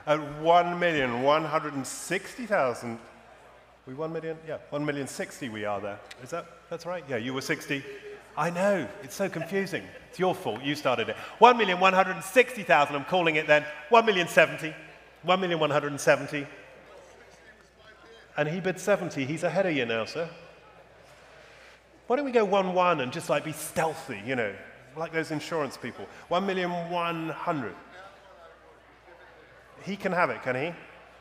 At 1,160,000 we 1 million? Yeah, 1 million 60 we are there. Is that, that's right? Yeah, you were 60. I know, it's so confusing. It's your fault, you started it. 1,160,000, I'm calling it then. 1,070,000. 1,170,000. And he bid 70. He's ahead of you now, sir. Why don't we go 1 1 and just like be stealthy, you know, like those insurance people? 1,100,000. He can have it, can he?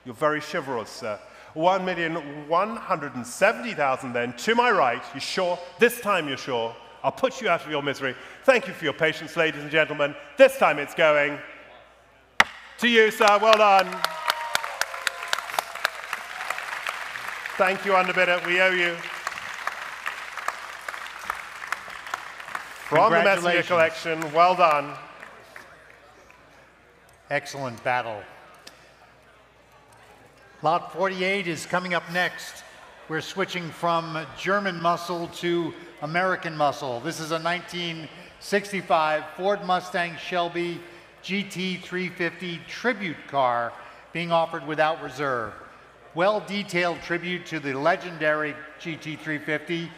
You're very chivalrous, sir. 1,170,000 then to my right. You sure? This time you're sure. I'll put you out of your misery. Thank you for your patience, ladies and gentlemen. This time it's going to you, sir. Well done. Thank you, underbidder. We owe you. From the Messenger collection, well done. Excellent battle. Lot 48 is coming up next. We're switching from German muscle to American muscle. This is a 1965 Ford Mustang Shelby GT350 tribute car being offered without reserve. Well-detailed tribute to the legendary GT350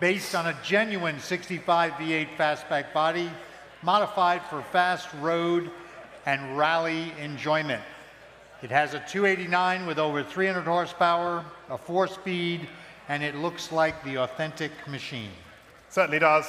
based on a genuine 65 V8 fastback body modified for fast road and rally enjoyment. It has a 289 with over 300 horsepower, a four speed, and it looks like the authentic machine. Certainly does.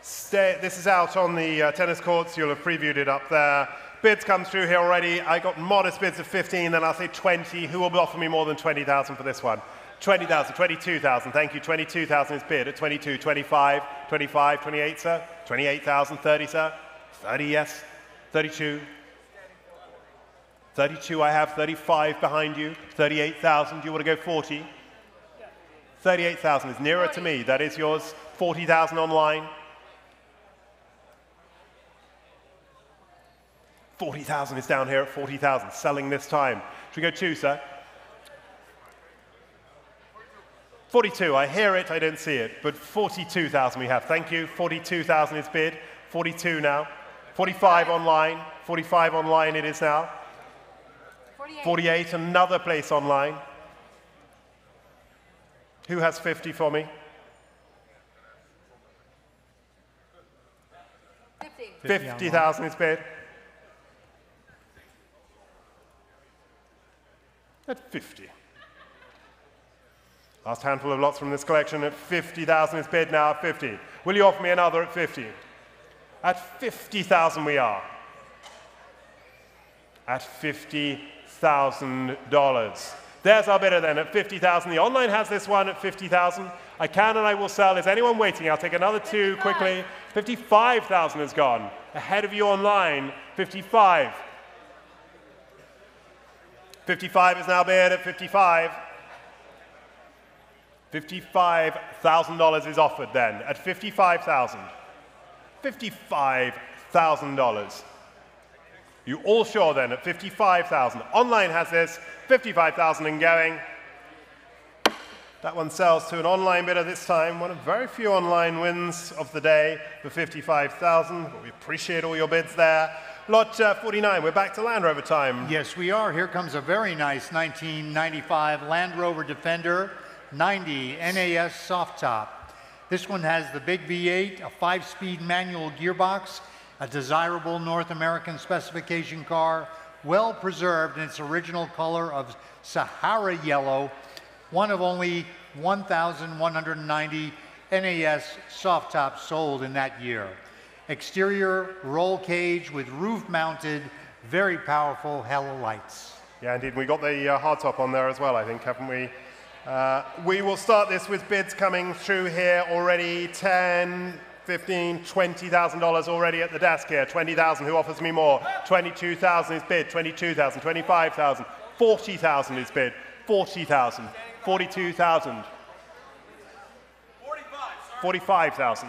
Stay, this is out on the uh, tennis courts. You'll have previewed it up there. Bids come through here already. I got modest bids of 15, then I'll say 20. Who will offer me more than 20,000 for this one? 20,000, 22,000. Thank you. 22,000 is bid at 22, 25, 25, 28, sir. 28,000, 30, sir. 30, yes. 32, 32 I have, 35 behind you, 38,000. Do you want to go 40? 38,000 is nearer to me. That is yours. 40,000 online. 40,000 is down here at 40,000. Selling this time. Should we go two, sir? 42. I hear it, I don't see it. But 42,000 we have. Thank you. 42,000 is bid. 42 now. 45 online. 45 online it is now. 48. another place online. Who has 50 for me? 50,000 is bid. At 50. Last handful of lots from this collection at 50,000 is bid now at 50. Will you offer me another at 50? At 50,000 we are. At $50,000. There's our bidder then at 50,000. The online has this one at 50,000. I can and I will sell. Is anyone waiting? I'll take another two quickly. 55,000 is gone. Ahead of you online, 55. 55 is now bid at 55. $55,000 is offered then at 55,000. $55,000. You all sure then at 55,000. Online has this, 55,000 and going. That one sells to an online bidder this time, one of very few online wins of the day for 55,000. But we appreciate all your bids there. Lot uh, 49, we're back to Land Rover time. Yes, we are. Here comes a very nice 1995 Land Rover Defender 90 NAS soft top. This one has the big V8, a five-speed manual gearbox, a desirable North American specification car, well preserved in its original color of Sahara yellow, one of only 1,190 NAS soft tops sold in that year. Exterior roll cage with roof mounted, very powerful halo lights. Yeah, indeed. We got the uh, hardtop on there as well, I think, haven't we? Uh, we will start this with bids coming through here already 10, 15, $20,000 already at the desk here. 20,000, who offers me more? 22,000 is bid, 22,000, 25,000, 40,000 is bid, 40,000, 42,000, 45,000,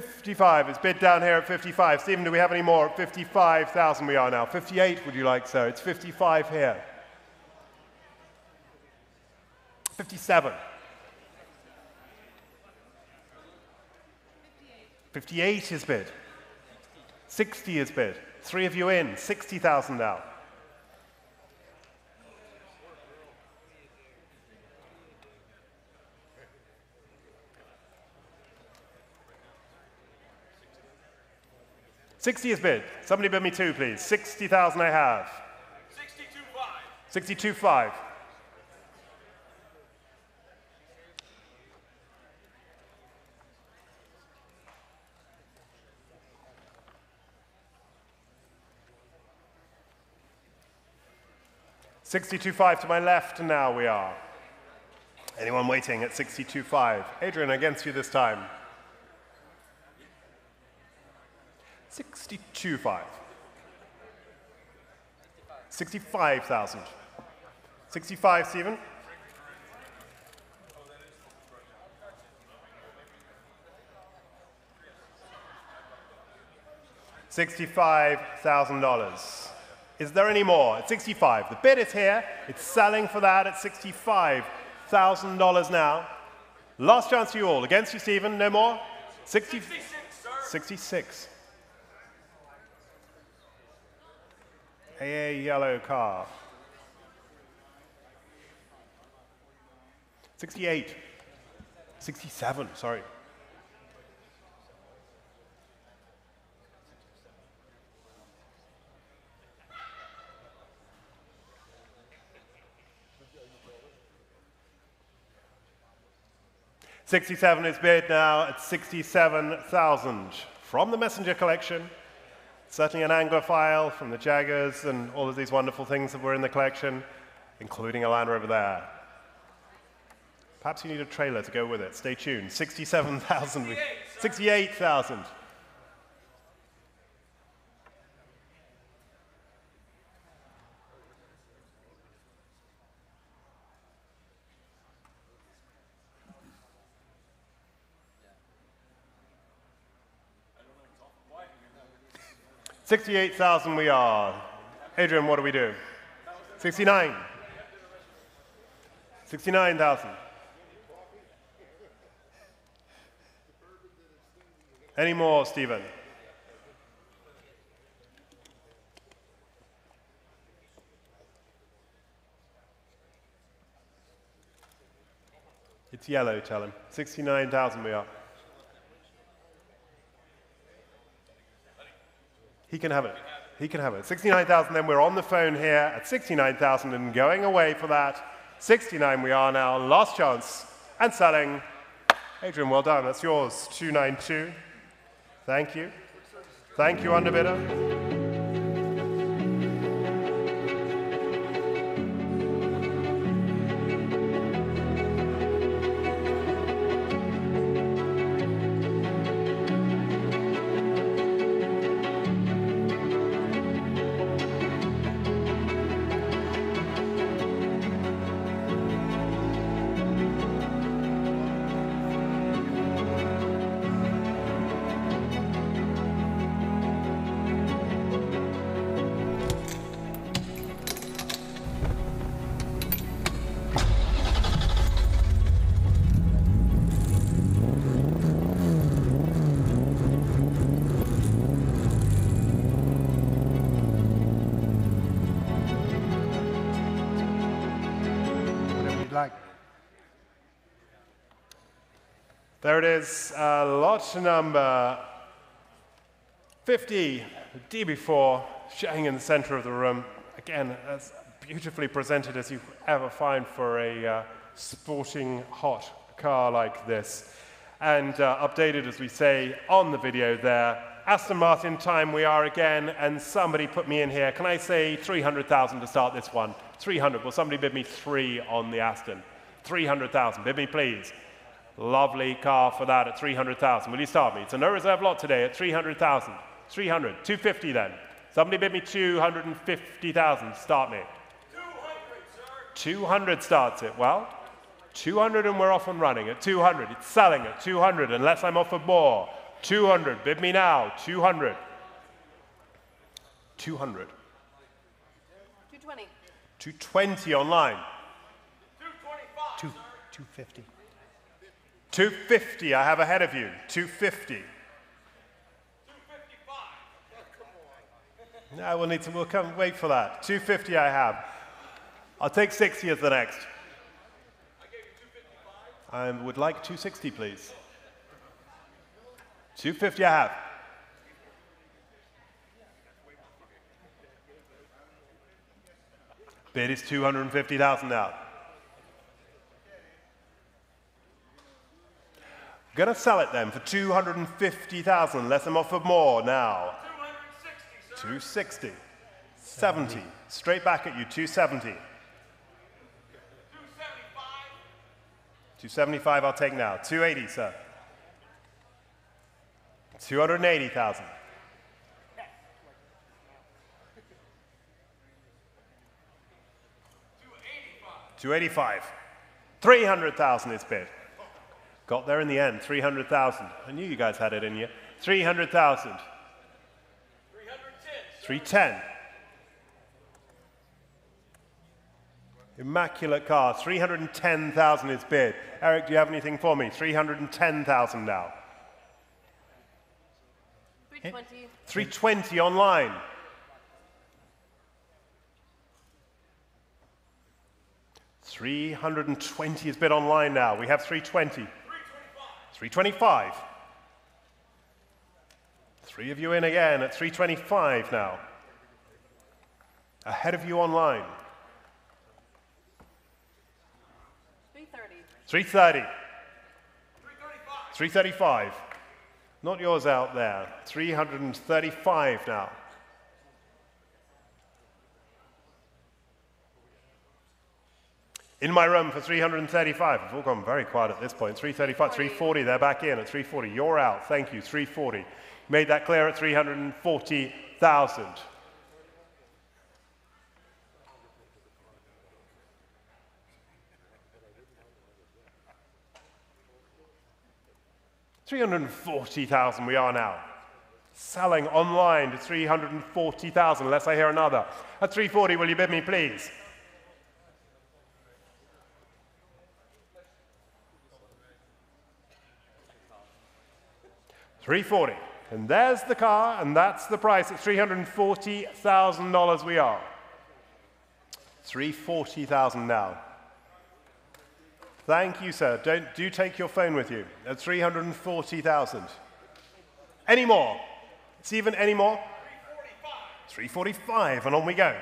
55. Fifty-five is bid down here at fifty-five. Stephen, do we have any more? Fifty-five thousand we are now. Fifty-eight, would you like so? It's fifty-five here. Fifty-seven. Fifty-eight is bid. 60 is bid. Three of you in, 60,000 now. Sixty is bid. Somebody bid me two, please. Sixty thousand I have. Sixty-two five. Sixty-two five. 62.5 to my left and now we are. Anyone waiting at 62.5? Adrian, against you this time. 62.5. 65,000. 65, Stephen? Sixty-five thousand dollars. Is there any more? At 65. The bid is here. It's selling for that at $65,000 now. Last chance for you all. Against you, Stephen. No more? 60, 66, sir. 66. A yellow car. 68. 67, sorry. 67 is bid now at 67,000 from the Messenger collection. Certainly an Anglophile from the Jaggers and all of these wonderful things that were in the collection, including a Land Rover there. Perhaps you need a trailer to go with it. Stay tuned. 67,000. 68,000. Sixty-eight thousand we are. Adrian, what do we do? 69. 69,000. Any more, Stephen? It's yellow, tell him. 69,000 we are. He can have it. He can have it. 69,000, then we're on the phone here at 69,000 and going away for that. 69 we are now, last chance, and selling. Adrian, well done. That's yours. 292. Thank you. Thank you, underbidder. There it is, uh, lot number 50, DB4, showing in the center of the room. Again, as beautifully presented as you ever find for a uh, sporting hot car like this. And uh, updated, as we say, on the video there. Aston Martin time we are again, and somebody put me in here. Can I say 300,000 to start this one? 300. Will somebody bid me three on the Aston? 300,000. Bid me, please. Lovely car for that at 300,000. Will you start me? It's a no reserve lot today at 300,000. 300. 250 then. Somebody bid me 250,000. Start me. 200 starts it. Well, 200 and we're off and running at 200. It's selling at 200 unless I'm offered more. 200. Bid me now. 200. 200. 220. 220 online. 225. Two, 250. 250. I have ahead of you. 250. 255. No, we'll need to, we'll come, wait for that. 250 I have. I'll take 60 as the next. I would like 260, please. 250 I have. Bid is 250,000 now. Gonna sell it then for 250,000, unless I'm offered more now. 260, sir. 260. 70. Straight back at you, 270. 275. 275 I'll take now. 280, sir. 280,000. 285. 300,000 is bid. Got there in the end, 300,000. I knew you guys had it in you. 300,000. 310. 310. Immaculate car. 310,000 is bid. Eric, do you have anything for me? 310,000 now. 320. 320 online. Three hundred and twenty is bid online now. We have 320. 325. Three of you in again at 325 now. Ahead of you online. 330. 330. 335. 335. Not yours out there. 335 now. In my room for 335. We've all gone very quiet at this point. 335, 340, they're back in at 340. You're out. Thank you. 340. Made that clear at 340,000. Three hundred and forty thousand we are now. Selling online to 340,000, unless I hear another. At 340, will you bid me, please? Three forty, and there's the car, and that's the price thousand dollars. We are three forty thousand now. Thank you, sir. Don't do take your phone with you at three hundred and forty thousand. Any more? It's even any more? 345. 345, and on we go.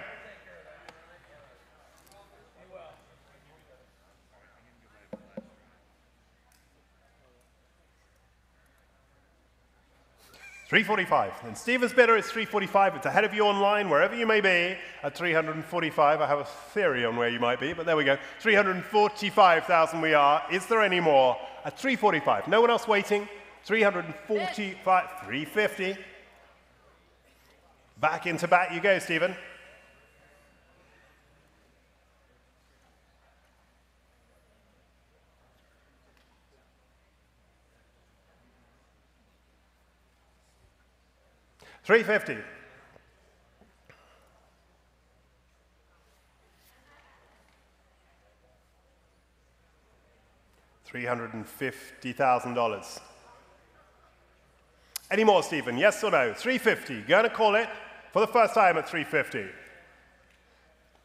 Three forty-five. And Stephen's is three forty-five. It's ahead of you online, wherever you may be, at three hundred and forty-five. I have a theory on where you might be, but there we go. Three hundred and forty-five thousand. We are. Is there any more? At three forty-five. No one else waiting. Three hundred and forty-five. Three fifty. Back into bat you go, Stephen. Three fifty. Three hundred and fifty thousand dollars. Any more, Stephen? Yes or no? 350. Going to call it for the first time at 350.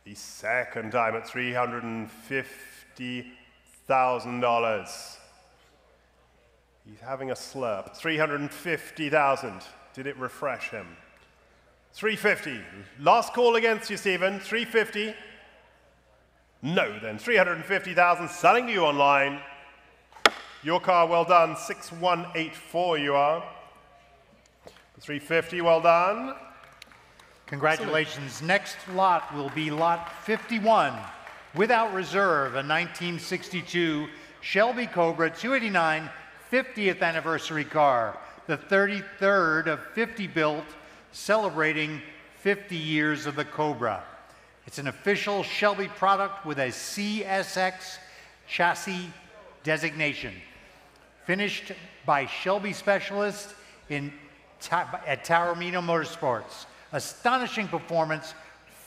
The second time at $350,000. He's having a slurp. 350,000. Did it refresh him? 350. Last call against you, Stephen. 350. No, then 350,000 selling to you online. Your car, well done. 6184 you are. 350, well done. Congratulations. Next lot will be lot 51, without reserve, a 1962 Shelby Cobra 289 50th anniversary car, the 33rd of 50 built, celebrating 50 years of the Cobra. It's an official Shelby product with a CSX chassis designation, finished by Shelby specialists in at Taormino Motorsports. Astonishing performance,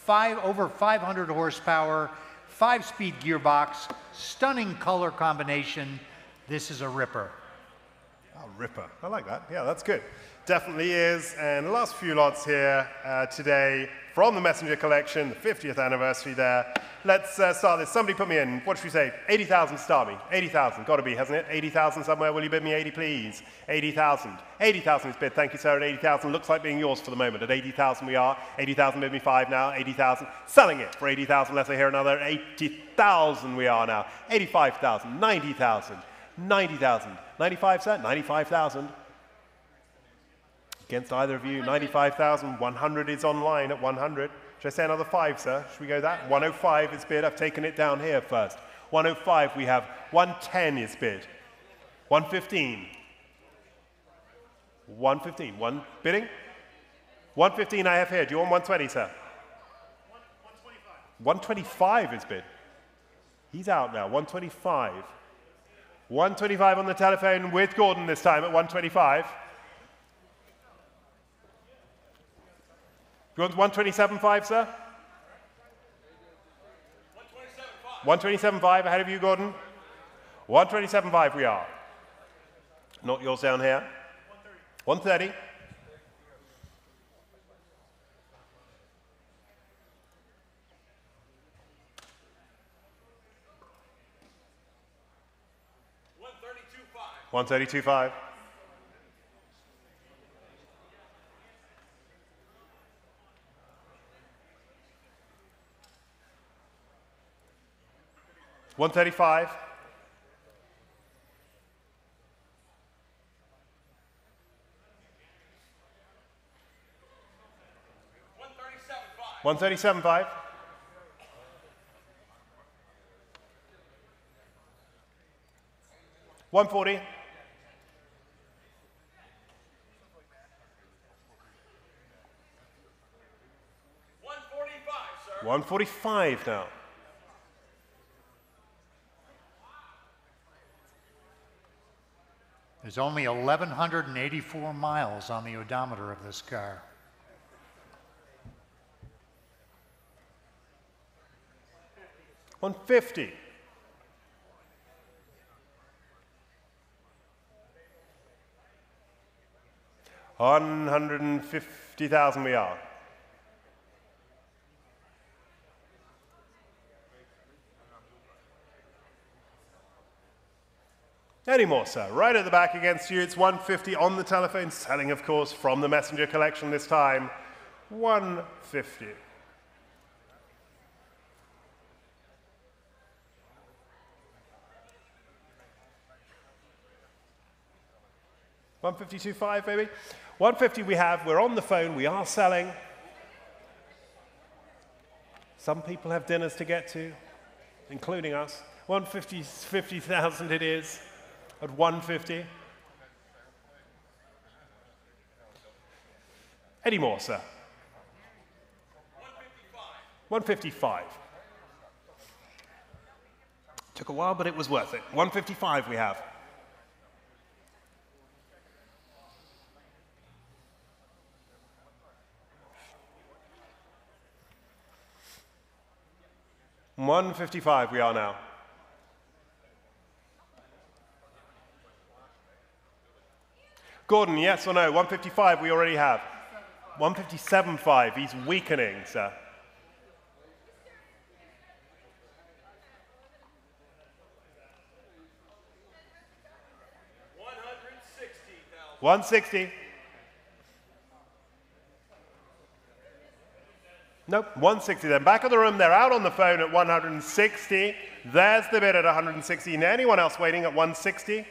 five, over 500 horsepower, five speed gearbox, stunning color combination. This is a ripper. Oh, ripper. I like that. Yeah, that's good. Definitely is. And the last few lots here uh, today from the Messenger collection, the 50th anniversary there. Let's uh, start this. Somebody put me in. What should we say? 80,000 start me. 80,000. Got to be, hasn't it? 80,000 somewhere. Will you bid me 80, please? 80,000. 80,000 is bid. Thank you, sir. At 80,000. Looks like being yours for the moment. At 80,000 we are. 80,000 bid me five now. 80,000. Selling it for 80,000. Let's hear another. 80,000 we are now. 85,000. 90,000. 90,000. 95, sir? 95,000. Against either of you, 95,000. 100 is online at 100. Should I say another five, sir? Should we go that? 105 is bid. I've taken it down here first. 105 we have. 110 is bid. 115. 115. One bidding? 115 I have here. Do you want 120, sir? 125 is bid. He's out now. 125. 125 on the telephone with Gordon this time at 125. You want 127.5, sir? 127.5 ahead of you, Gordon. 127.5 we are. Not yours down here. 130. 132.5. One thirty five. One thirty seven five. 140. 145 now. There's only 1,184 miles on the odometer of this car. One fifty. One hundred and fifty thousand we are. Any more, sir? Right at the back against you. It's 150 on the telephone, selling, of course, from the messenger collection this time. 150. One fifty-two five, maybe. One fifty we have. We're on the phone. We are selling. Some people have dinners to get to, including us. 150, 50,000 it is at 150. Any more, sir? 155. Took a while, but it was worth it. 155 we have. One fifty-five we are now. Gordon, yes or no? 155 we already have. 157.5, he's weakening, sir. One sixty. Nope, 160 then. Back of the room, they're out on the phone at 160. There's the bid at 160. Anyone else waiting at 160?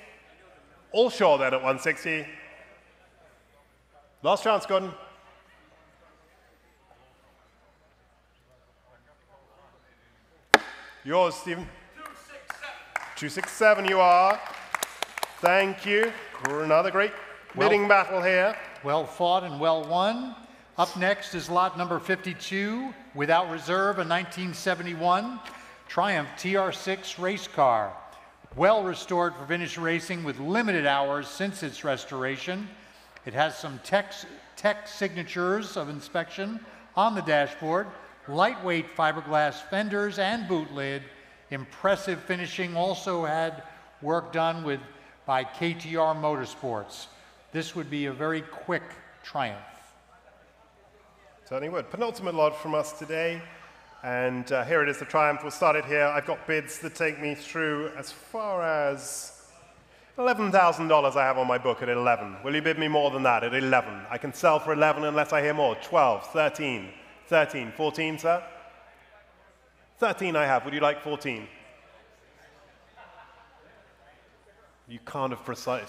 All sure then at 160. Last chance, Gordon. Yours, Stephen. 267 you are. Thank you for another great bidding Well- battle here. Well fought and well won. Up next is lot number 52, without reserve, a 1971 Triumph TR6 race car. Well restored for finish racing with limited hours since its restoration. It has some tech, tech signatures of inspection on the dashboard, lightweight fiberglass fenders and boot lid. Impressive finishing also had work done with by KTR Motorsports. This would be a very quick Triumph. Certainly would. Penultimate lot from us today. And uh, here it is, the Triumph. We'll start it here. I've got bids that take me through as far as $11,000 I have on my book at 11. Will you bid me more than that at 11? I can sell for 11 unless I hear more. 12, 13, 13, 14, sir? 13 I have. Would you like 14? You can't have precise,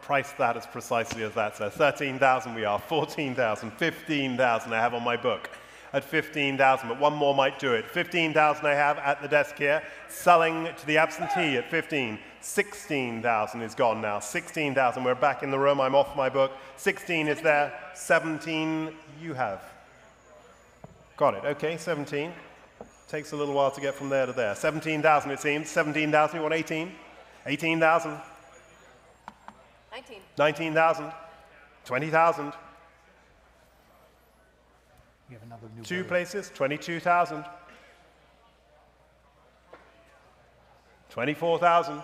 priced that as precisely as that, sir. 13,000 we are, 14,000, 15,000 I have on my book at 15,000, but one more might do it. 15,000 I have at the desk here, selling to the absentee at 15. 16,000 is gone now. 16,000, we're back in the room, I'm off my book. 16 is there, 17 you have. Got it, okay, 17. Takes a little while to get from there to there. 17,000 it seems. 17,000, you want 18? 18,000. 19. 19,000. 20,000. We have another new Two places, 22,000. 24,000.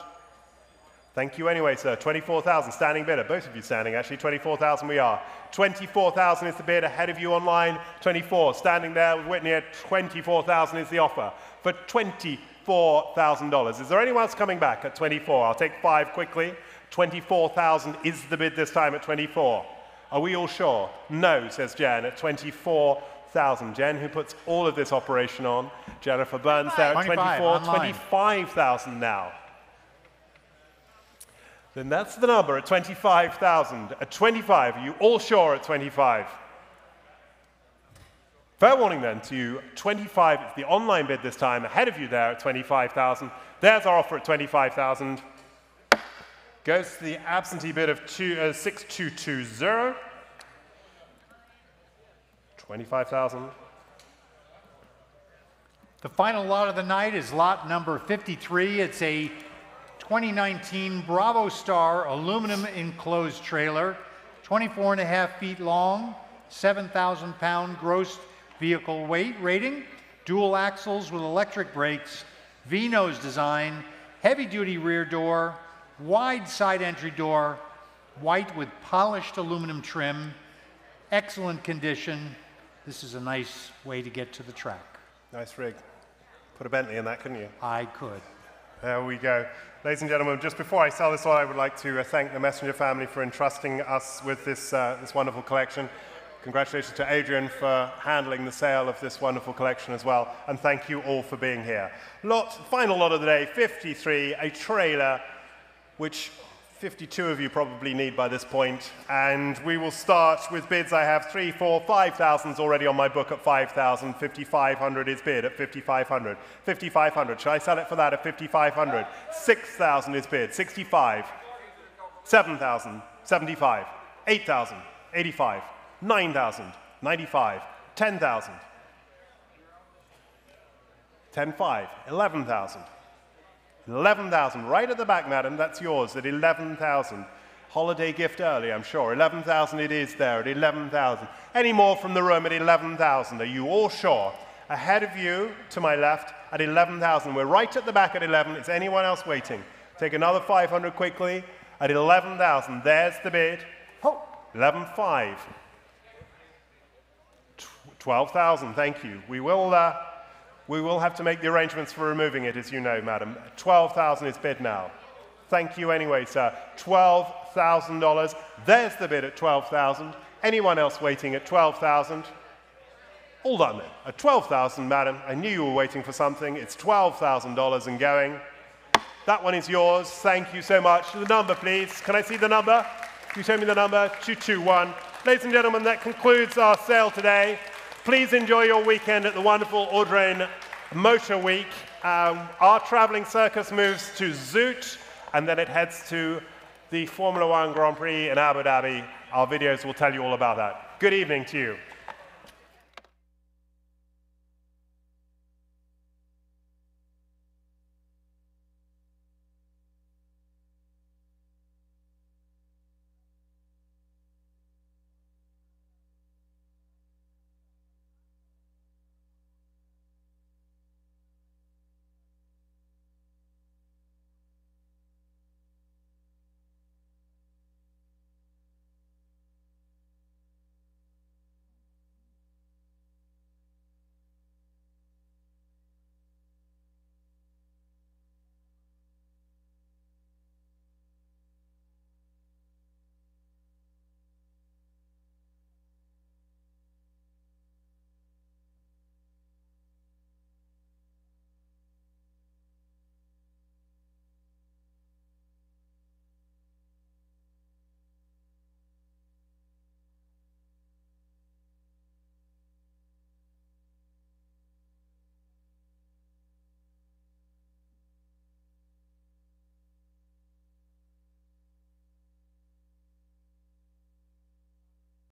Thank you anyway, sir. 24,000, standing bidder. Both of you standing, actually. 24,000 we are. 24,000 is the bid ahead of you online. 24, standing there with Whitney at 24,000 is the offer for $24,000. Is there anyone else coming back at 24? I'll take five quickly. 24,000 is the bid this time at 24. Are we all sure? No, says Jan, at 24,000. Jen, who puts all of this operation on. Jennifer Burns there at 24, 25,000 now. Then that's the number at 25,000. At 25, are you all sure at 25? Fair warning then to you, 25, it's the online bid this time, ahead of you there at 25,000. There's our offer at 25,000. Goes to the absentee bid of two, uh, 6220. 25,000. The final lot of the night is lot number 53. It's a 2019 Bravo Star aluminum enclosed trailer, 24 and a half feet long, 7,000 pound gross vehicle weight rating, dual axles with electric brakes, V-nose design, heavy duty rear door, wide side entry door, white with polished aluminum trim, excellent condition. This is a nice way to get to the track. Nice rig. Put a Bentley in that, couldn't you? I could. There we go. Ladies and gentlemen, just before I sell this on, I would like to uh, thank the Messenger family for entrusting us with this, uh, this wonderful collection. Congratulations to Adrian for handling the sale of this wonderful collection as well. And thank you all for being here. Lot, final lot of the day, 53, a trailer which 52 of you probably need by this. And we will start with bids. I have three, four, five thousands already on my book at 5,000. 5,500 is bid at 5,500. 5,500. Should I sell it for that at 5,500? 6,000 is bid. 65. 7,000. 75. 8,000. 85. 9,000. 95. 10,000. 10,5. 11,000. 11,000, right at the back, madam, that's yours at 11,000. Holiday gift early, I'm sure. 11,000 it is there at 11,000. Any more from the room at 11,000? Are you all sure? Ahead of you, to my left, at 11,000. We're right at the back at 11. Is anyone else waiting? Take another 500 quickly at 11,000. There's the bid. Oh, 11,5. 12,000, thank you. We will uh, we will have to make the arrangements for removing it, as you know, madam. 12,000 is bid now. Thank you anyway, sir. $12,000. There's the bid at 12,000. Anyone else waiting at 12,000? All done then. At 12,000, madam. I knew you were waiting for something. It's $12,000 and going. That one is yours. Thank you so much. The number, please. Can I see the number? Can you show me the number? 221. Ladies and gentlemen, that concludes our sale today. Please enjoy your weekend at the wonderful Audrain Motor Week. Um, our traveling circus moves to Zoute and then it heads to the Formula One Grand Prix in Abu Dhabi. Our videos will tell you all about that. Good evening to you.